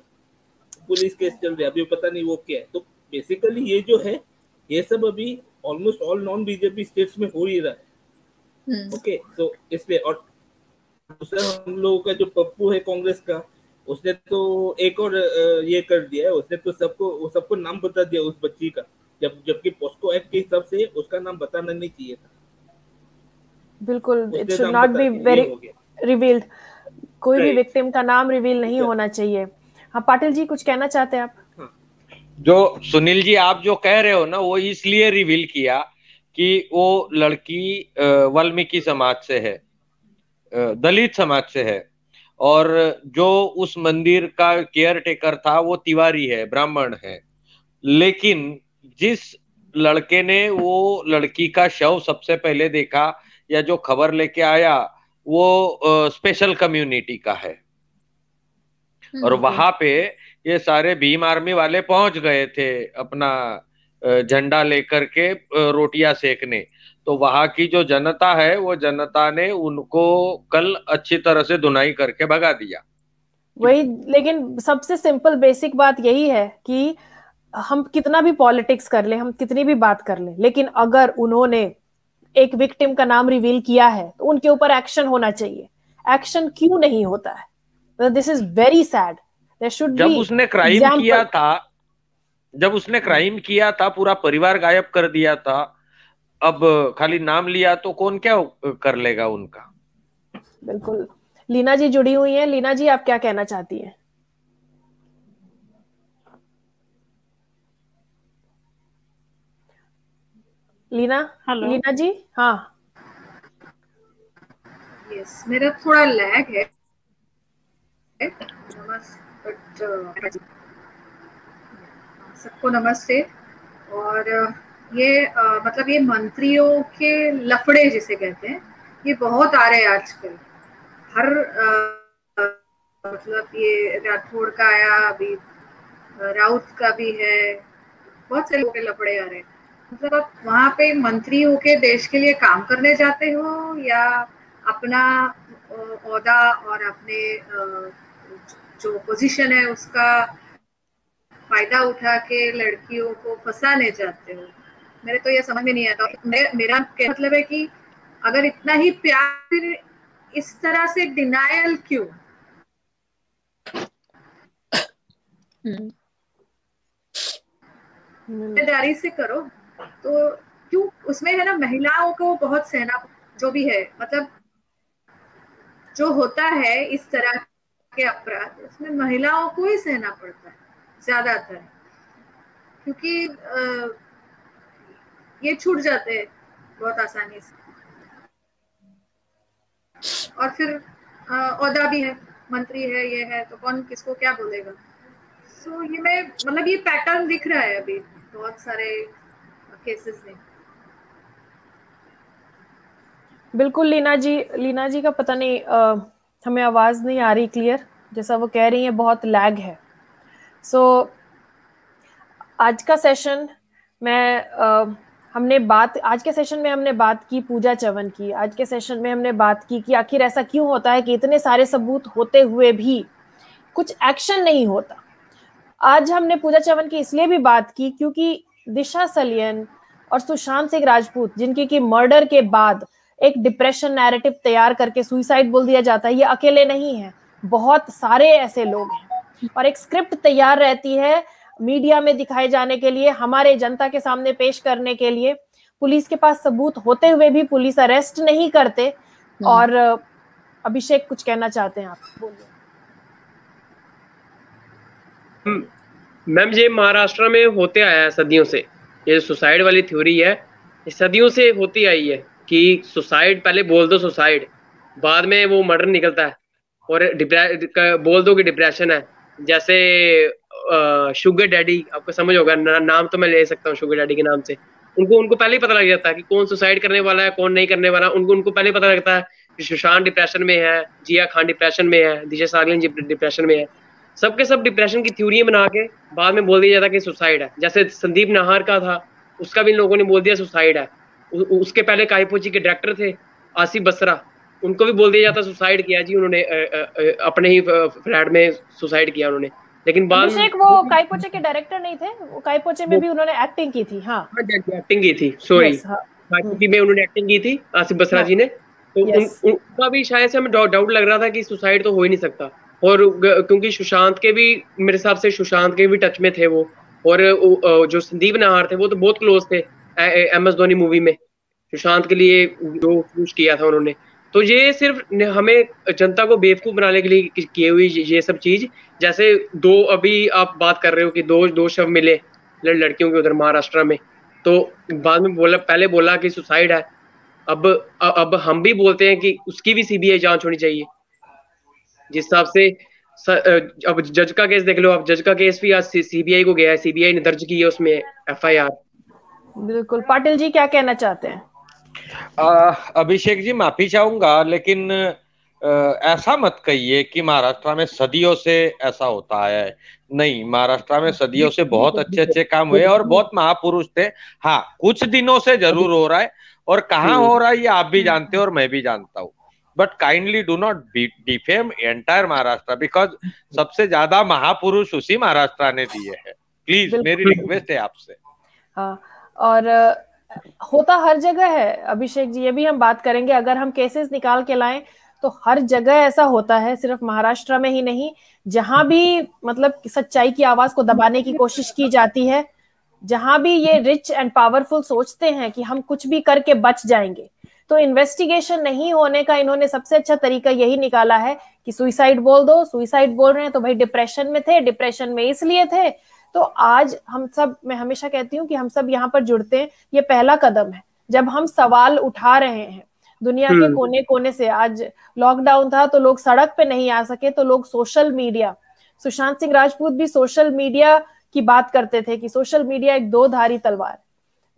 पुलिस केस चल रहा है। अभी पता नहीं वो क्या है। तो बेसिकली ये जो है ये सब अभी almost all non BJP states में हो ही रहा है। ओके तो इसलिए और दूसरा हम लोगों का जो पप्पू है कांग्रेस का उसने तो एक और ये कर दिया है। उसने तो सबको सबको नाम बता दिया उस बच्ची का। जब जबकि पोस्को एक्ट के हिसाब से उसका नाम बताना नहीं चाहिए था। बिल्कुल it should not be very revealed कोई भी विक्टिम का नाम रिवील नहीं होना चाहिए। हाँ पाटिल जी कुछ कहना चाहते हैं आप? हाँ। जो सुनील जी आप जो कह रहे हो ना वो इसलिए रिवील किया कि वो लड़की वाल्मीकि समाज से है दलित समाज से है। और जो उस मंदिर का केयर टेकर था वो तिवारी है ब्राह्मण है। लेकिन जिस लड़के ने वो लड़की का शव सबसे पहले देखा या जो खबर लेके आया वो स्पेशल कम्युनिटी का है। और हम्म, वहाँ पे ये सारे भीम आर्मी वाले पहुँच गए थे अपना झंडा लेकर के रोटियाँ सेकने। तो वहाँ की जो जनता है वो जनता ने उनको कल अच्छी तरह से धुनाई करके भगा दिया। वही लेकिन सबसे सिंपल बेसिक बात यही है कि हम कितना भी पॉलिटिक्स कर ले हम कितनी भी बात कर ले लेकिन अगर उन्होंने एक विक्टिम का नाम रिवील किया है तो उनके ऊपर एक्शन होना चाहिए। एक्शन क्यों नहीं होता है? This is very sad there should जब उसने क्राइम किया था जब उसने क्राइम किया था पूरा परिवार गायब कर दिया था अब खाली नाम लिया तो कौन क्या कर लेगा उनका? बिल्कुल। लीना जी जुड़ी हुई हैं। लीना जी आप क्या कहना चाहती हैं? लीना? हेलो लीना जी? हाँ। यस मेरा थोड़ा लैग है। सबको नमस्ते। और ये आ, मतलब ये मंत्रियों के लफड़े जिसे कहते हैं ये बहुत आ रहे हैं आजकल। हर आ, मतलब ये राठौड़ का आया अभी राउत का भी है बहुत से लोग के लफड़े आ रहे हैं। मतलब आप वहाँ पे मंत्री होके देश के लिए काम करने जाते हो या अपना औहदा और अपने जो पोजीशन है उसका फ़ायदा उठा के लड़कियों को फंसाने जाते हो? मेरे तो ये समझ में नहीं आता। मेरा मतलब है कि अगर इतना ही प्यार फिर इस तरह से डिनायल क्यों? हम्म। ज़िम्मेदारी से करो। तो क्यों? उसमें है ना महिलाओं को बहुत सहना जो भी है मतलब जो होता है इस तरह के अपराध उसमें महिलाओं को ही सहना पड़ता है ज़्यादातर। क्योंकि आ, ये छूट जाते हैं बहुत आसानी से। और फिर औदा भी है मंत्री है ये है तो कौन किसको क्या बोलेगा? सो so, ये मैं मतलब ये पैटर्न दिख रहा है अभी बहुत सारे केसेस में? बिल्कुल लीना जी लीना जी का पता नहीं आ, हमें आवाज़ नहीं आ रही क्लियर जैसा वो कह रही है बहुत लैग है। सो so, आज का सेशन मैं आ, हमने बात आज के सेशन में हमने बात की पूजा चवन की आज के सेशन में हमने बात की कि आखिर ऐसा क्यों होता है कि इतने सारे सबूत होते हुए भी कुछ एक्शन नहीं होता। आज हमने पूजा चवन की इसलिए भी बात की क्योंकि दिशा सलियन और सुशांत सिंह राजपूत जिनकी की मर्डर के बाद एक डिप्रेशन नैरेटिव तैयार करके सुइसाइड बोल दिया जाता है ये अकेले नहीं है। बहुत सारे ऐसे लोग हैं। और एक स्क्रिप्ट तैयार रहती है मीडिया में दिखाए जाने के लिए हमारे जनता के सामने पेश करने के लिए। पुलिस के पास सबूत होते हुए भी पुलिस अरेस्ट नहीं करते। हम्म। और अभिषेक कुछ कहना चाहते हैं आप? बोलिए। हम्म। मैम ये महाराष्ट्र में होते आया है सदियों से। ये सुसाइड वाली थ्योरी है ये सदियों से होती आई है कि सुसाइड पहले बोल दो सुसाइड बाद में वो मर्डर निकलता है और बोल दो कि डिप्रेशन है। जैसे शुगर डैडी आपको समझ होगा ना, नाम तो मैं ले सकता हूँ शुगर डैडी के नाम से। उनको उनको पहले ही पता लग जाता है कि कौन सुसाइड करने वाला है कौन नहीं करने वाला। उनको उनको पहले पता लगता है कि सुशांत डिप्रेशन में है जिया खान डिप्रेशन में है दिशा सागलिन डिप्रेशन में है। सबके सब डिप्रेशन की थ्योरी बना के बाद में बोल दिया जाता कि सुसाइड है। जैसे संदीप नाहर का था उसका भी लोगों ने बोल दिया सुसाइड है। उ, उसके पहले काईपोची के डायरेक्टर थे आसिफ बसरा। उनको भी बोल दिया जाता सुसाइड किया जी उन्होंने अपने ही फ्लैट में सुसाइड किया उन्होंने। लेकिन बाद अभिषेक वो काईपोचे के डायरेक्टर नहीं थे? वो काईपोचे में भी उन्होंने एक्टिंग की थी हाँ। एक्टिंग की थी सॉरी काईपोचे में उन्होंने एक्टिंग की थी आसिफ बसरा जी ने। तो उनका भी शायद से हमें डाउट लग रहा था कि सुसाइड तो हो ही नहीं सकता। और क्योंकि सुशांत के भी, मेरे हिसाब से सुशांत के भी टच में थे वो। और जो संदीप नाहर थे, वो तो बहुत क्लोज थे एम एस धोनी मूवी में। सुशांत के लिए जो चूज़ किया था उन्होंने। तो ये सिर्फ़ हमें जनता को बेवकूफ़ बनाने के लिए किए हुई ये सब चीज़। जैसे दो, अभी आप बात कर रहे हो कि दो दो शव मिले लड़कियों के उधर महाराष्ट्र में। तो बाद में बोला, पहले बोला कि सुसाइड है। अब अब हम भी बोलते हैं कि उसकी भी सीबीआई जाँच होनी चाहिए। जिस हिसाब से अब जज का केस देख लो अब जज का केस भी आज सीबीआई को गया है सीबीआई ने दर्ज की है उसमें एफआईआर बिल्कुल। पाटिल जी क्या कहना चाहते हैं? अभिषेक जी माफ़ी चाहूँगा लेकिन आ, ऐसा मत कहिए कि महाराष्ट्र में सदियों से ऐसा होता है। नहीं महाराष्ट्र में सदियों से बहुत अच्छे अच्छे काम हुए और बहुत महापुरुष थे। हाँ कुछ दिनों से ज़रूर हो रहा है और कहाँ हो रहा है ये आप भी जानते हो और मैं भी जानता हूँ। But kindly do not defame entire Maharashtra because सबसे ज़्यादा महापुरुष उसी महाराष्ट्र ने दिए हैं। प्लीज़ मेरी रिक्वेस्ट है आपसे। हाँ और होता हर जगह है अभिषेक जी ये भी हम बात करेंगे। अगर हम केसेस निकाल के लाएँ तो हर जगह ऐसा होता है सिर्फ़ महाराष्ट्र में ही नहीं जहाँ भी मतलब सच्चाई की आवाज़ को दबाने की कोशिश की जाती है जहाँ भी ये रिच एंड पावरफुल सोचते हैं कि हम कुछ भी करके बच जाएँगे। तो इन्वेस्टिगेशन नहीं होने का इन्होंने सबसे अच्छा तरीका यही निकाला है कि सुइसाइड बोल दो सुइसाइड बोल रहे हैं तो भाई डिप्रेशन में थे डिप्रेशन में इसलिए थे। तो आज हम सब मैं हमेशा कहती हूँ कि हम सब यहाँ पर जुड़ते हैं ये पहला कदम है। जब हम सवाल उठा रहे हैं दुनिया के हम्म। कोने कोने से आज लॉकडाउन था तो लोग सड़क पे नहीं आ सके तो लोग सोशल मीडिया सुशांत सिंह राजपूत भी सोशल मीडिया की बात करते थे कि सोशल मीडिया एक दो धारी तलवार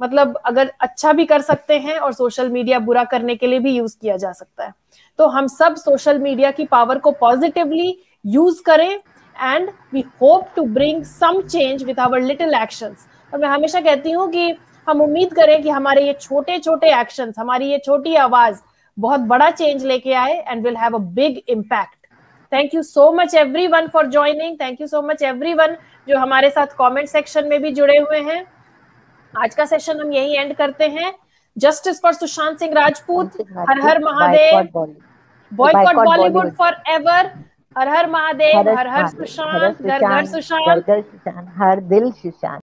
मतलब अगर अच्छा भी कर सकते हैं और सोशल मीडिया बुरा करने के लिए भी यूज़ किया जा सकता है। तो हम सब सोशल मीडिया की पावर को पॉजिटिवली यूज़ करें and we hope to bring some change with our little actions और मैं हमेशा कहती हूँ कि हम उम्मीद करें कि हमारे ये छोटे छोटे एक्शंस हमारी ये छोटी आवाज़ बहुत बड़ा चेंज लेके आए and will have a big impact thank you so much everyone for joining thank you so much everyone जो हमारे साथ कॉमेंट सेक्शन में भी जुड़े हुए हैं। आज का सेशन हम यही एंड करते हैं। Justice for Sushant Singh Rajput her her Mahadev. Boycott Bollywood forever हर हर महादेव हर हर सुशांत हर घर सुशांत हर दिल सुशांत।